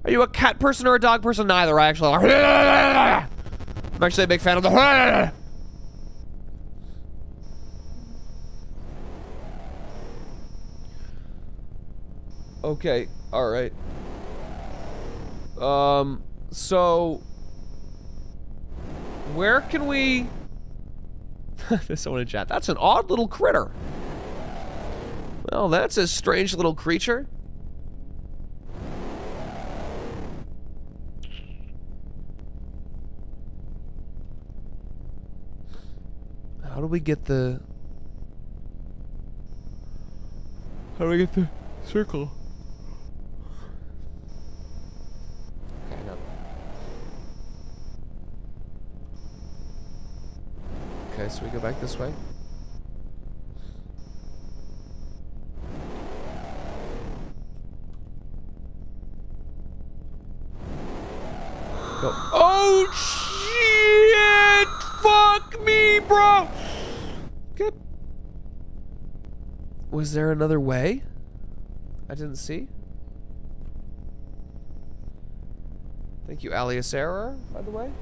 Are you a cat person or a dog person? Neither. I actually. are. I'm actually a big fan of the. Okay, alright. Um, so... Where can we... There's someone in chat. That's an odd little critter. Well, that's a strange little creature. How do we get the... How do we get the circle? Okay, no. Okay, so we go back this way. Go. Oh shit! Fuck me, bro! Okay. Was there another way? I didn't see. Thank you, Alias Error, by the way.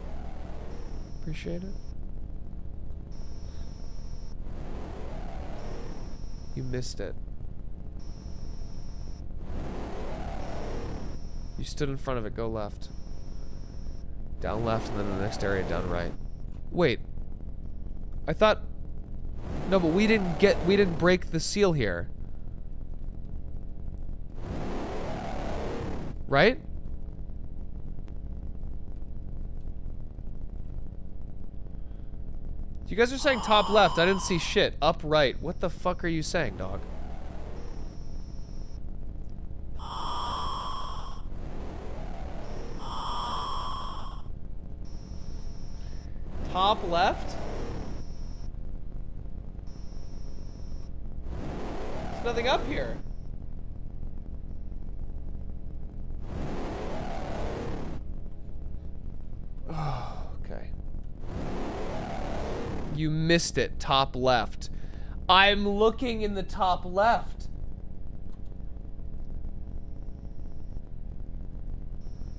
Appreciate it. You missed it. You stood in front of it, go left. Down left, and then the next area down right. Wait. I thought... No, but we didn't get... We didn't break the seal here. Right? You guys are saying top left. I didn't see shit. Up right. What the fuck are you saying, dog? Top left? Nothing up here. okay. You missed it, top left. I'm looking in the top left.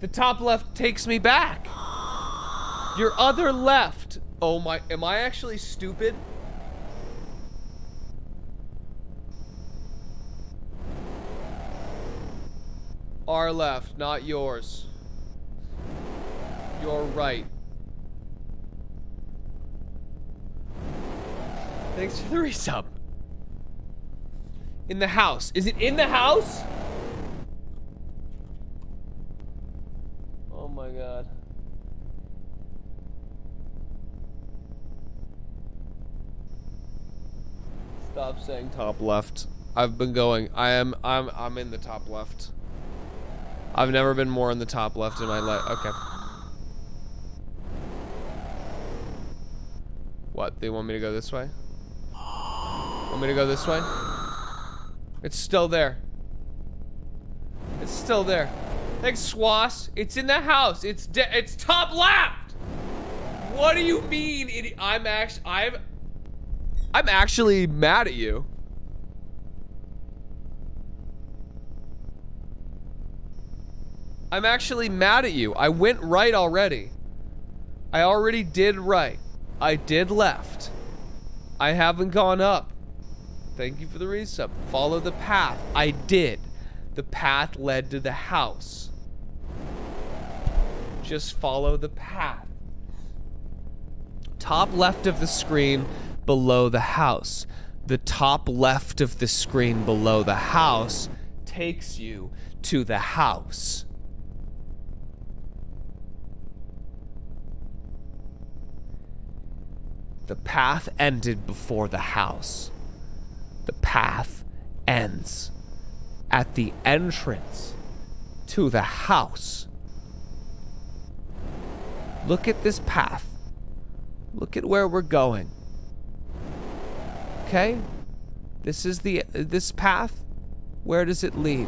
The top left takes me back. Your other left. Oh my, am I actually stupid? Our left, not yours. Your right. Thanks for the resub. In the house. Is it in the house? Oh my god. Stop saying top left. I've been going. I am. I'm. I'm in the top left. I've never been more in the top left in my life. Okay. What? They want me to go this way? Want me to go this way? It's still there. It's still there. Thanks, Swass. It's in the house. It's it's top left. What do you mean? It I'm actually I'm I'm actually mad at you. I'm actually mad at you. I went right already. I already did right. I did left. I haven't gone up. Thank you for the resub. Follow the path. I did. The path led to the house. Just follow the path. Top left of the screen below the house. The top left of the screen below the house takes you to the house. The path ended before the house. The path ends at the entrance to the house. Look at this path. Look at where we're going. Okay? This is the this path. Where does it lead?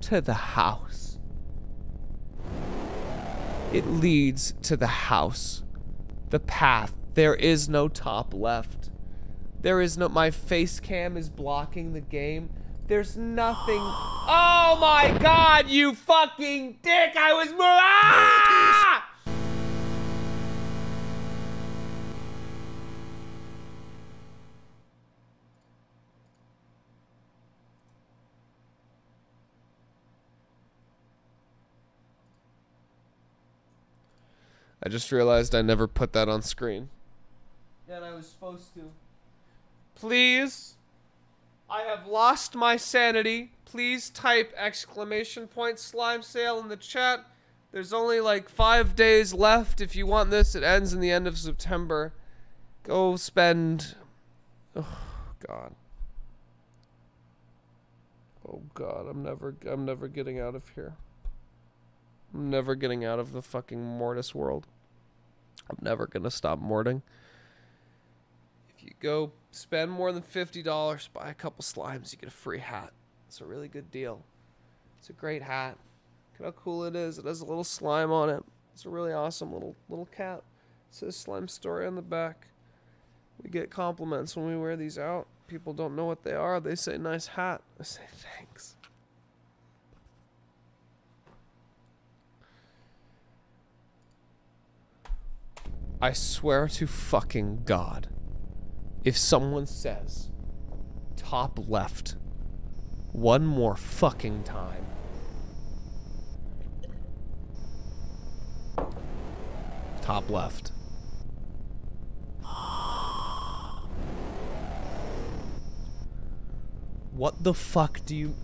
To the house. It leads to the house. The path. There is no top left. There is no my face cam is blocking the game. There's nothing. Oh my god, you fucking dick! I was ah! I just realized I never put that on screen. And I was supposed to. Please. I have lost my sanity. Please type exclamation point slime sale in the chat. There's only like five days left. If you want this, it ends in the end of September. Go spend. Oh God. Oh God, I'm never, I'm never getting out of here. I'm never getting out of the fucking Mortis world. I'm never gonna stop morting. If you go spend more than fifty dollars, buy a couple slimes, you get a free hat. It's a really good deal. It's a great hat. Look how cool it is. It has a little slime on it. It's a really awesome little little cap. It says slime story on the back. We get compliments when we wear these out. People don't know what they are. They say nice hat. I say thanks. I swear to fucking God, if someone says top left one more fucking time, top left. What the fuck do you.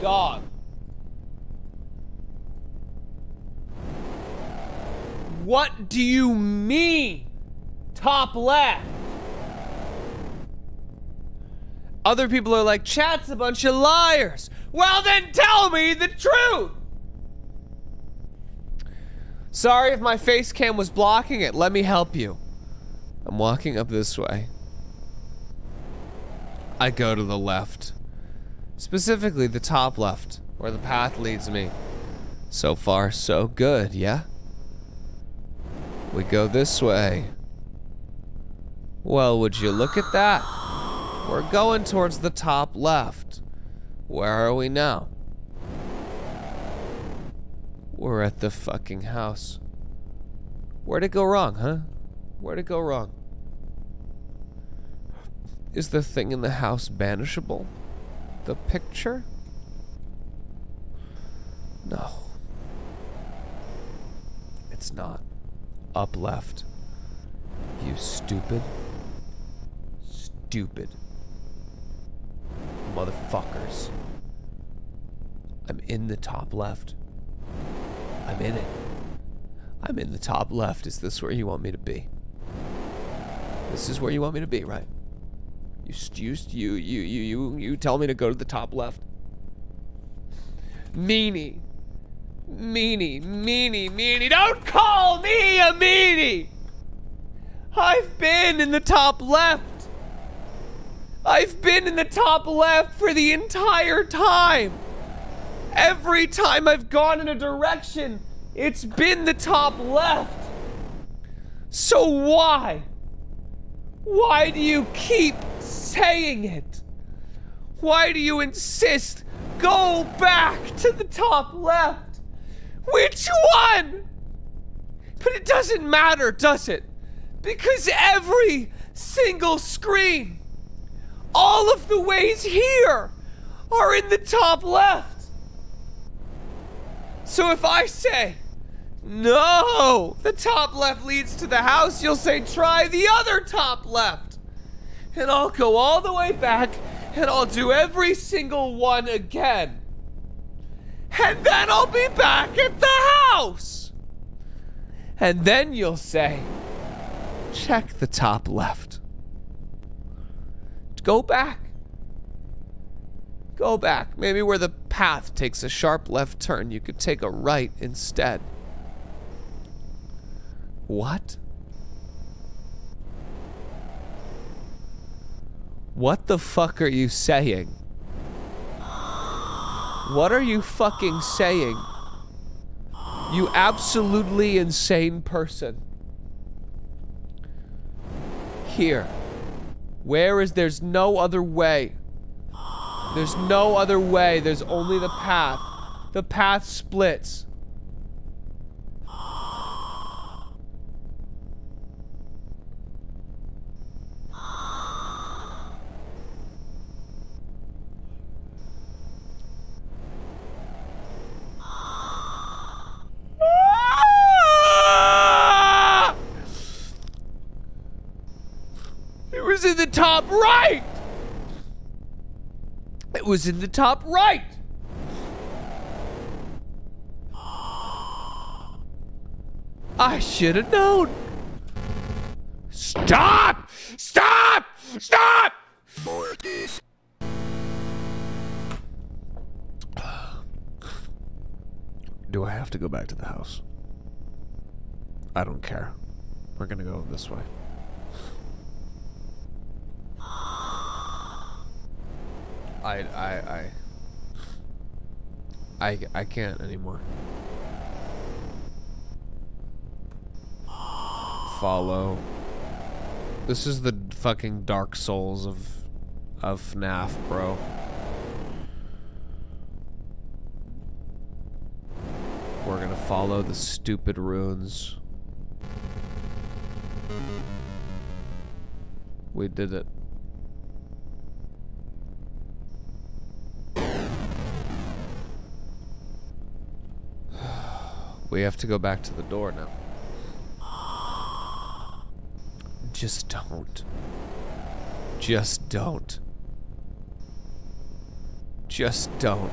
Dog. What do you mean? Top left. Other people are like, chat's a bunch of liars. Well, then tell me the truth. Sorry if my face cam was blocking it. Let me help you. I'm walking up this way. I go to the left. Specifically, the top left, where the path leads me. So far, so good, yeah? We go this way. Well, would you look at that? We're going towards the top left. Where are we now? We're at the fucking house. Where'd it go wrong, huh? Where'd it go wrong? Is the thing in the house banishable? The picture? No. It's not. Up left. You stupid. Stupid. Motherfuckers. I'm in the top left. I'm in it. I'm in the top left. Is this where you want me to be? This is where you want me to be, right? You you you you you you tell me to go to the top left. Meanie. Meanie, meanie, meanie. Don't call me a meanie! I've been in the top left. I've been in the top left for the entire time. Every time I've gone in a direction, it's been the top left. So why? Why do you keep saying it? Why do you insist? Go back to the top left. Which one? But it doesn't matter, does it? Because every single screen, all of the ways here, are in the top left. So if I say, no, the top left leads to the house, you'll say, try the other top left. And I'll go all the way back and I'll do every single one again. And then I'll be back at the house. And then you'll say, check the top left. Go back. Go back. Maybe where the path takes a sharp left turn, you could take a right instead. What? What the fuck are you saying? What are you fucking saying? You absolutely insane person. Here. Where is there's no other way? There's no other way. There's only the path. The path splits. Ah! It was in the top right! It was in the top right! I should have known. Stop! Stop! Stop! Mortis. Do I have to go back to the house? I don't care. We're gonna go this way. I I I I I can't anymore. Follow. This is the fucking Dark Souls of of FNAF, bro. We're gonna follow the stupid runes. We did it. We have to go back to the door now. Just don't. Just don't. Just don't.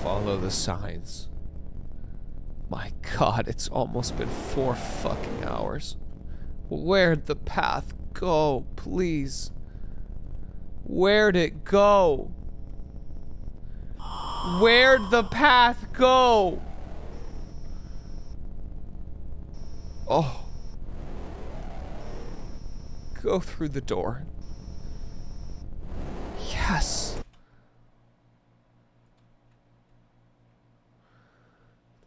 Follow the signs. My god, it's almost been four fucking hours. Where'd the path go, please? Where'd it go? Where'd the path go? Oh. Go through the door. Yes.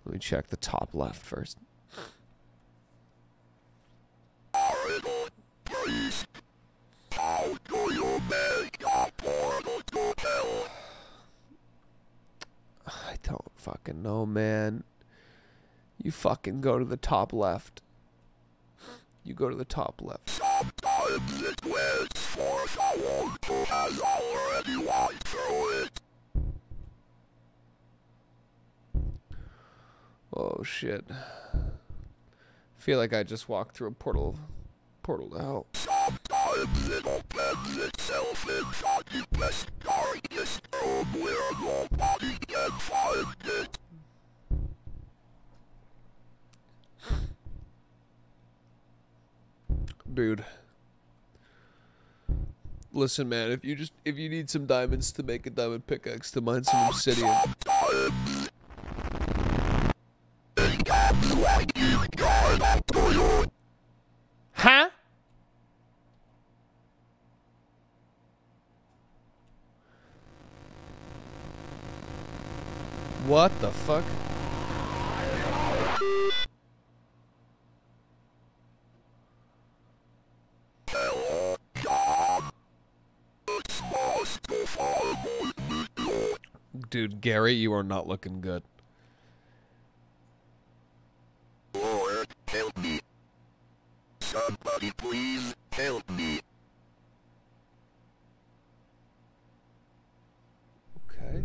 Let me check the top left first. Horrible. Please. How do you make a portal to hell? I don't fucking know, man. You fucking go to the top left. You go to the top left. Sometimes it waits for someone who has already walked through it. Oh shit. Feel like I just walked through a portal portal to hell. Sometimes it opens itself inside the best room where nobody. Dude. Listen, man, if you just if you need some diamonds to make a diamond pickaxe to mine some obsidian, Huh? What the fuck? Dude, Gary, you are not looking good. Lord, help me. Somebody please help me. Okay.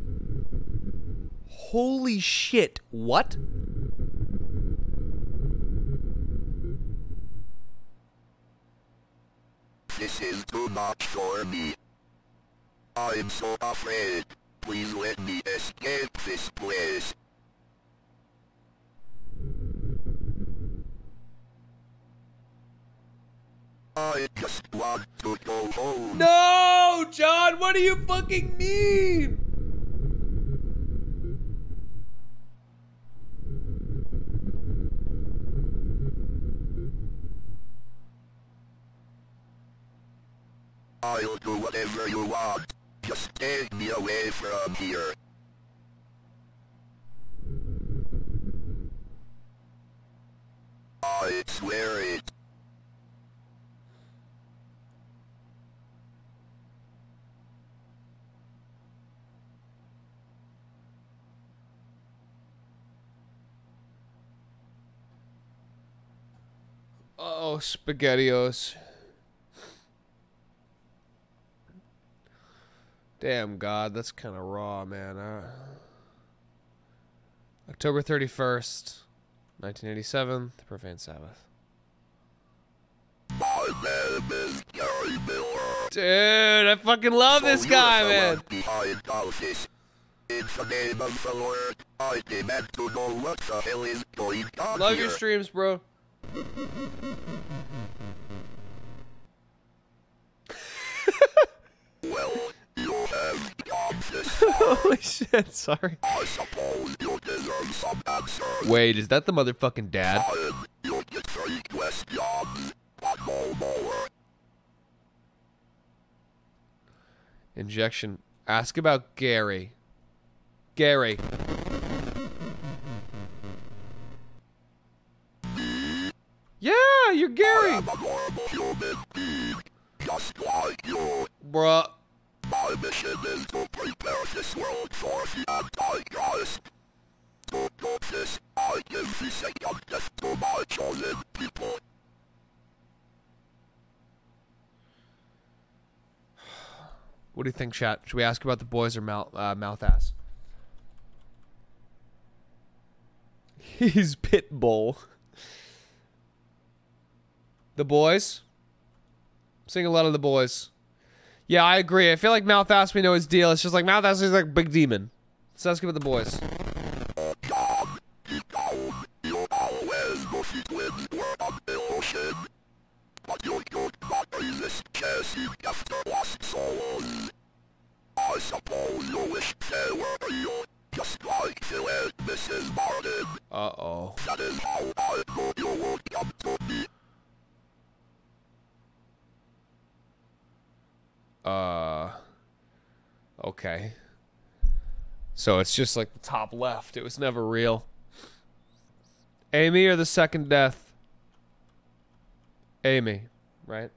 Holy shit. What? This is too much for me. I'm so afraid. Please let me escape this place. I just want to go home. No, John, what do you fucking mean? I'll do whatever you want. Just take me away from here. I swear it. Oh, SpaghettiOs. Damn, God, that's kind of raw, man. Uh, October 31st, 1987, the Profane Sabbath. My name is Gary Miller. Dude, I fucking love this guy, man. one your streams, this. Holy shit, sorry. Wait, is that the motherfucking dad? Injection. Ask about Gary. Gary. Yeah, you're Gary. Bruh. My mission is to prepare this world for the Antichrist. To do this, I give the second death to my chosen people. What do you think, chat? Should we ask about the boys or mouth, uh, mouth ass? He's Pitbull. The boys? I'm seeing a lot of the boys. Yeah, I agree. I feel like mouth ass, we know his deal. It's just like mouth ass is like big demon. Let's ask about the boys. I suppose you wish they were you, just like you and Mrs. Martin. Uh oh. That is how I you would come to me. Uh. Okay. So it's just like the top left. It was never real. Amy or the second death? Amy, right?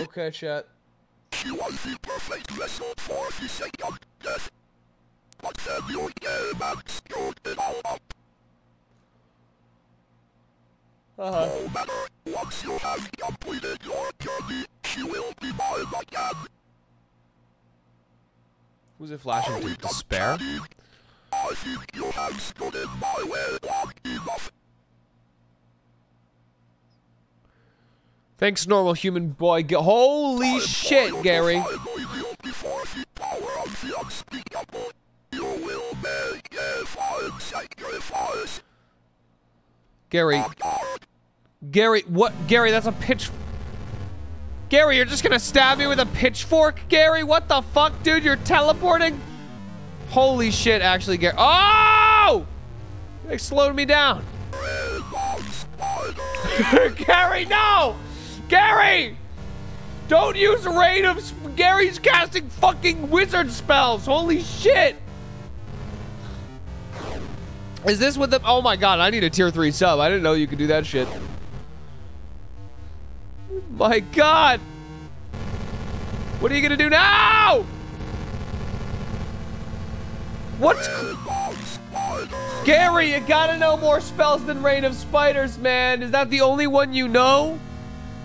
Okay, chat. she was the perfect vessel for the second death. But you came and screwed it all up. Uh-huh. No matter, once you have completed your journey, she will be mine again. Who's it flashing to? Despair? I think you have stood in my way long enough. Thanks, normal human boy. G- Holy shit, Gary. Finally kneel before the power of the unspeakable. You will make a fine sacrifice. Gary. Gary, what? Gary, that's a pitch. Gary, you're just gonna stab me with a pitchfork? Gary, what the fuck, dude? You're teleporting? Holy shit, actually, Gary. Oh! They slowed me down. Gary, no! Gary! Don't use rain of... Gary's casting fucking wizard spells. Holy shit. Is this with the... Oh my god, I need a tier 3 sub. I didn't know you could do that shit. My god. What are you gonna do now? What's... Gary, you gotta know more spells than Rain of Spiders, man. Is that the only one you know?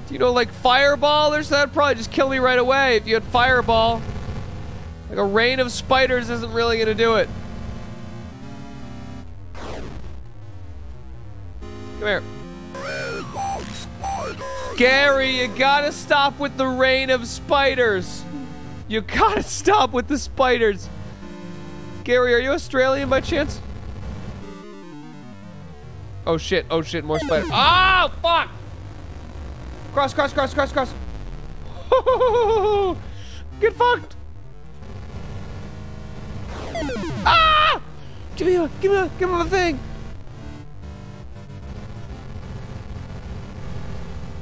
Do you know, like, Fireball or so? That'd probably just kill me right away if you had Fireball. Like, a Rain of Spiders isn't really gonna do it. Come here. Gary, you gotta stop with the Rain of Spiders. You gotta stop with the spiders. Gary, are you Australian by chance? Oh shit, oh shit, more spiders. Oh, fuck! Cross, cross, cross, cross, cross. Get fucked! Ah! Give me a, give me a, give me a thing.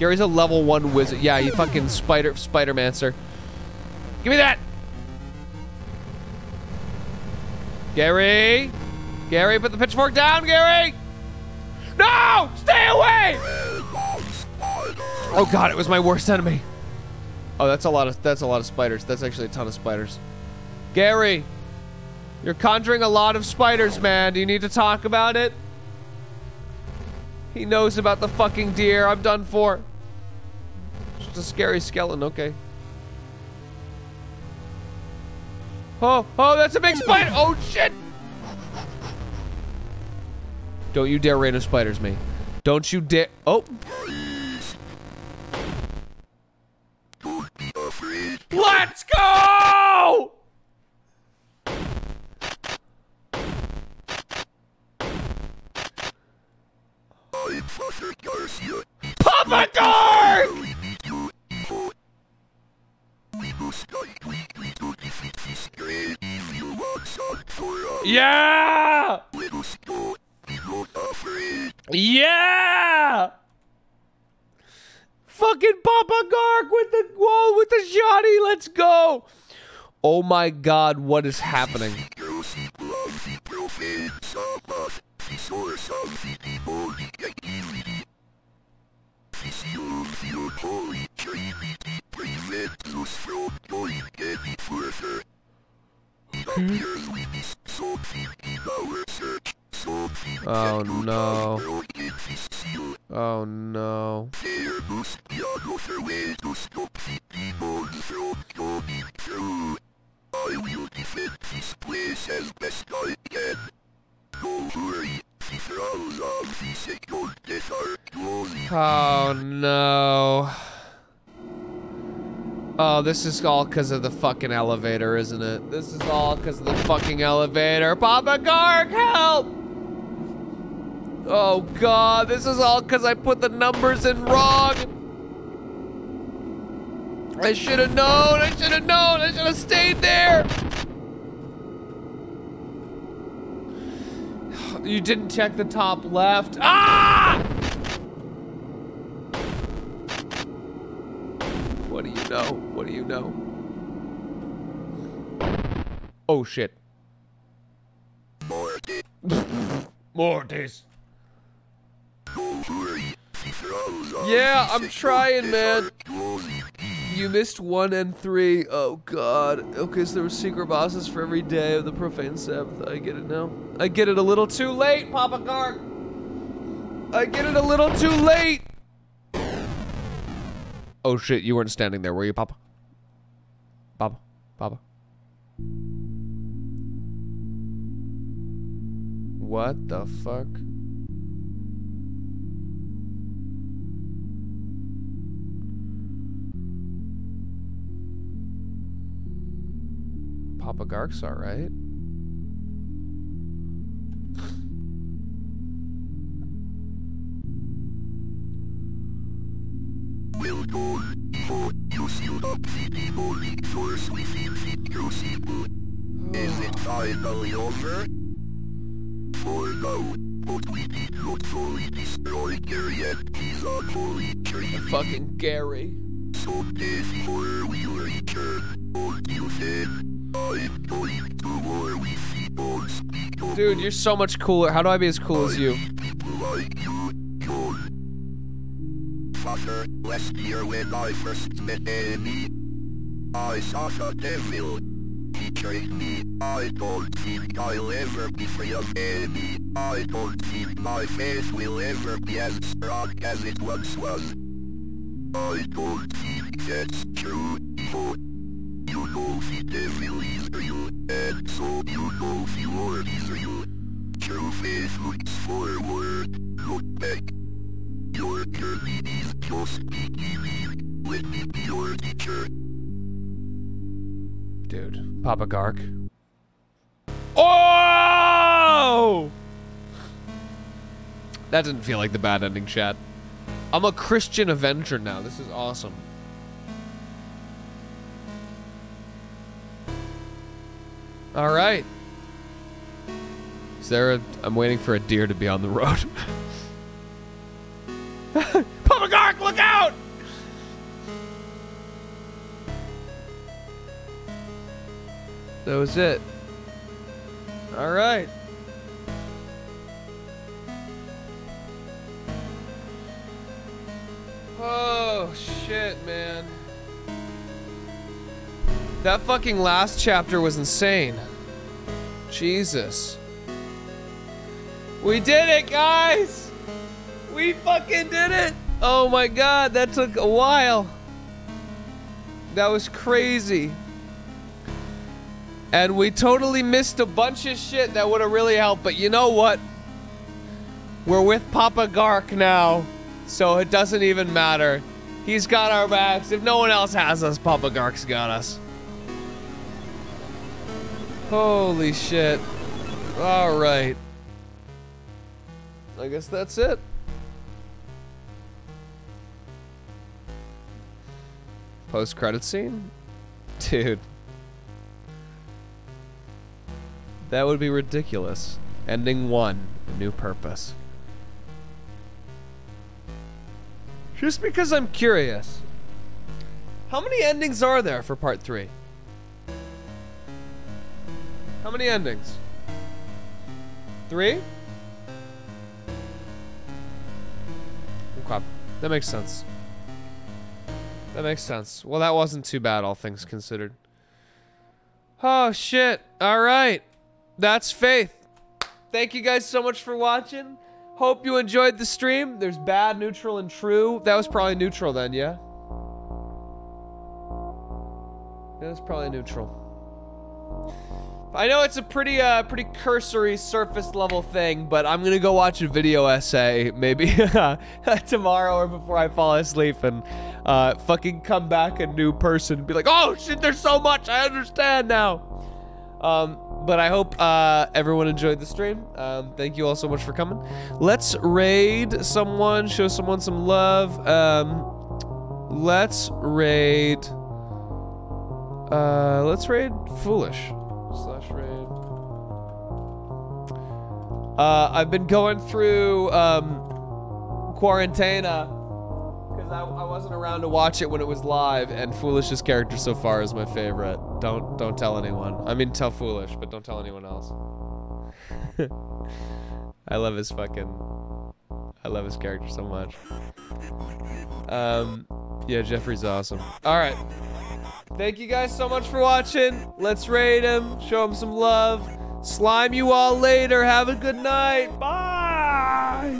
Gary's a level one wizard. Yeah, you fucking spider, Spider-Mancer. Give me that! Gary! Gary, put the pitchfork down, Gary! No! Stay away! Oh god, it was my worst enemy. Oh, that's a lot of that's a lot of spiders. That's actually a ton of spiders. Gary, you're conjuring a lot of spiders, man. Do you need to talk about it? He knows about the fucking deer. I'm done for. Just a scary skeleton, okay. Oh, oh, that's a big spider. Oh, shit. Don't you dare rain of spiders me. Don't you dare. Oh. Let's go! Papa Guard! We must quickly to defeat this great evil monster for us. Yeah! Let us go. Be not afraid. Yeah! Fucking Papa Gark with the wall with the shoddy. Let's go. Oh my god, what is happening? Prevent us from going any further. It appears we missed something in our search. Something Oh, that no. this seal. Oh no. There must be another way to stop the demons from coming through. I will defend this place as best I can. Don't the thralls of the second death are closing. Oh no. Oh, this is all because of the fucking elevator, isn't it? This is all because of the fucking elevator. Papa Garg, help! Oh god, this is all because I put the numbers in wrong. I should have known, I should have known, I should have stayed there. You didn't check the top left. Ah! What do you know? What do you know? Oh shit. Morty, Mortis. don't worry, the thralls of Yeah, I'm trying, man. are closing in. You missed one and three. Oh god. Okay, so there were secret bosses for every day of the profane Sabbath. I get it now. I get it a little too late, Papa Garg. I get it a little too late. Oh shit, you weren't standing there, were you, Papa? Papa? Papa? What the fuck? Papa Gark's alright. Course we feel it juicy. Is it finally over? For now, but we did not fully destroy Gary and his unholy tree. Fucking Gary. Someday the horror will return. Until then, I'm going to war with the. Dude, you're so much cooler. How do I be as cool as you? People like you, John. Father, last year when I first met Amy, I saw the devil. He tricked me. I don't think I'll ever be free of Amy. I don't think my faith will ever be as strong as it once was. I don't think that's true, Ivo. You know the devil is real, and so you know the Lord is real. True faith looks forward, look back. Your journey is just beginning. Let me be your teacher. Dude, Papa Gark. Oh! That didn't feel like the bad ending, chat. I'm a Christian Avenger now. This is awesome. All right. Is there a... I'm waiting for a deer to be on the road. Papa Gark, look out! That was it. All right. Oh, shit, man. That fucking last chapter was insane. Jesus. We did it, guys! We fucking did it! Oh my god, that took a while. That was crazy. And we totally missed a bunch of shit that would have really helped, but you know what? We're with Papa Gark now, so it doesn't even matter. He's got our backs. If no one else has us, Papa Gark's got us. Holy shit. Alright. I guess that's it. Post credit scene? Dude. That would be ridiculous. Ending one, a new purpose. Just because I'm curious. How many endings are there for part three? How many endings? Three? Okay. That makes sense. That makes sense. Well, that wasn't too bad, all things considered. Oh, shit. All right. That's Faith. Thank you guys so much for watching. Hope you enjoyed the stream. There's bad, neutral, and true. That was probably neutral then, yeah? That was probably neutral. I know it's a pretty, uh, pretty cursory surface level thing, but I'm gonna go watch a video essay maybe tomorrow or before I fall asleep and uh, fucking come back a new person and be like, oh shit, there's so much, I understand now. Um, but I hope uh, everyone enjoyed the stream. Um, thank you all so much for coming. Let's raid someone, show someone some love. Um, let's raid. Uh, let's raid Foolish slash raid. Uh, I've been going through um, Quarantena because I, I wasn't around to watch it when it was live, and Foolish's character so far is my favorite. Don't don't tell anyone. I mean, tell Foolish, but don't tell anyone else. I love his fucking. I love his character so much. Um, yeah, Jeffrey's awesome. All right. Thank you guys so much for watching. Let's raid him, show him some love. Slime you all later. Have a good night. Bye.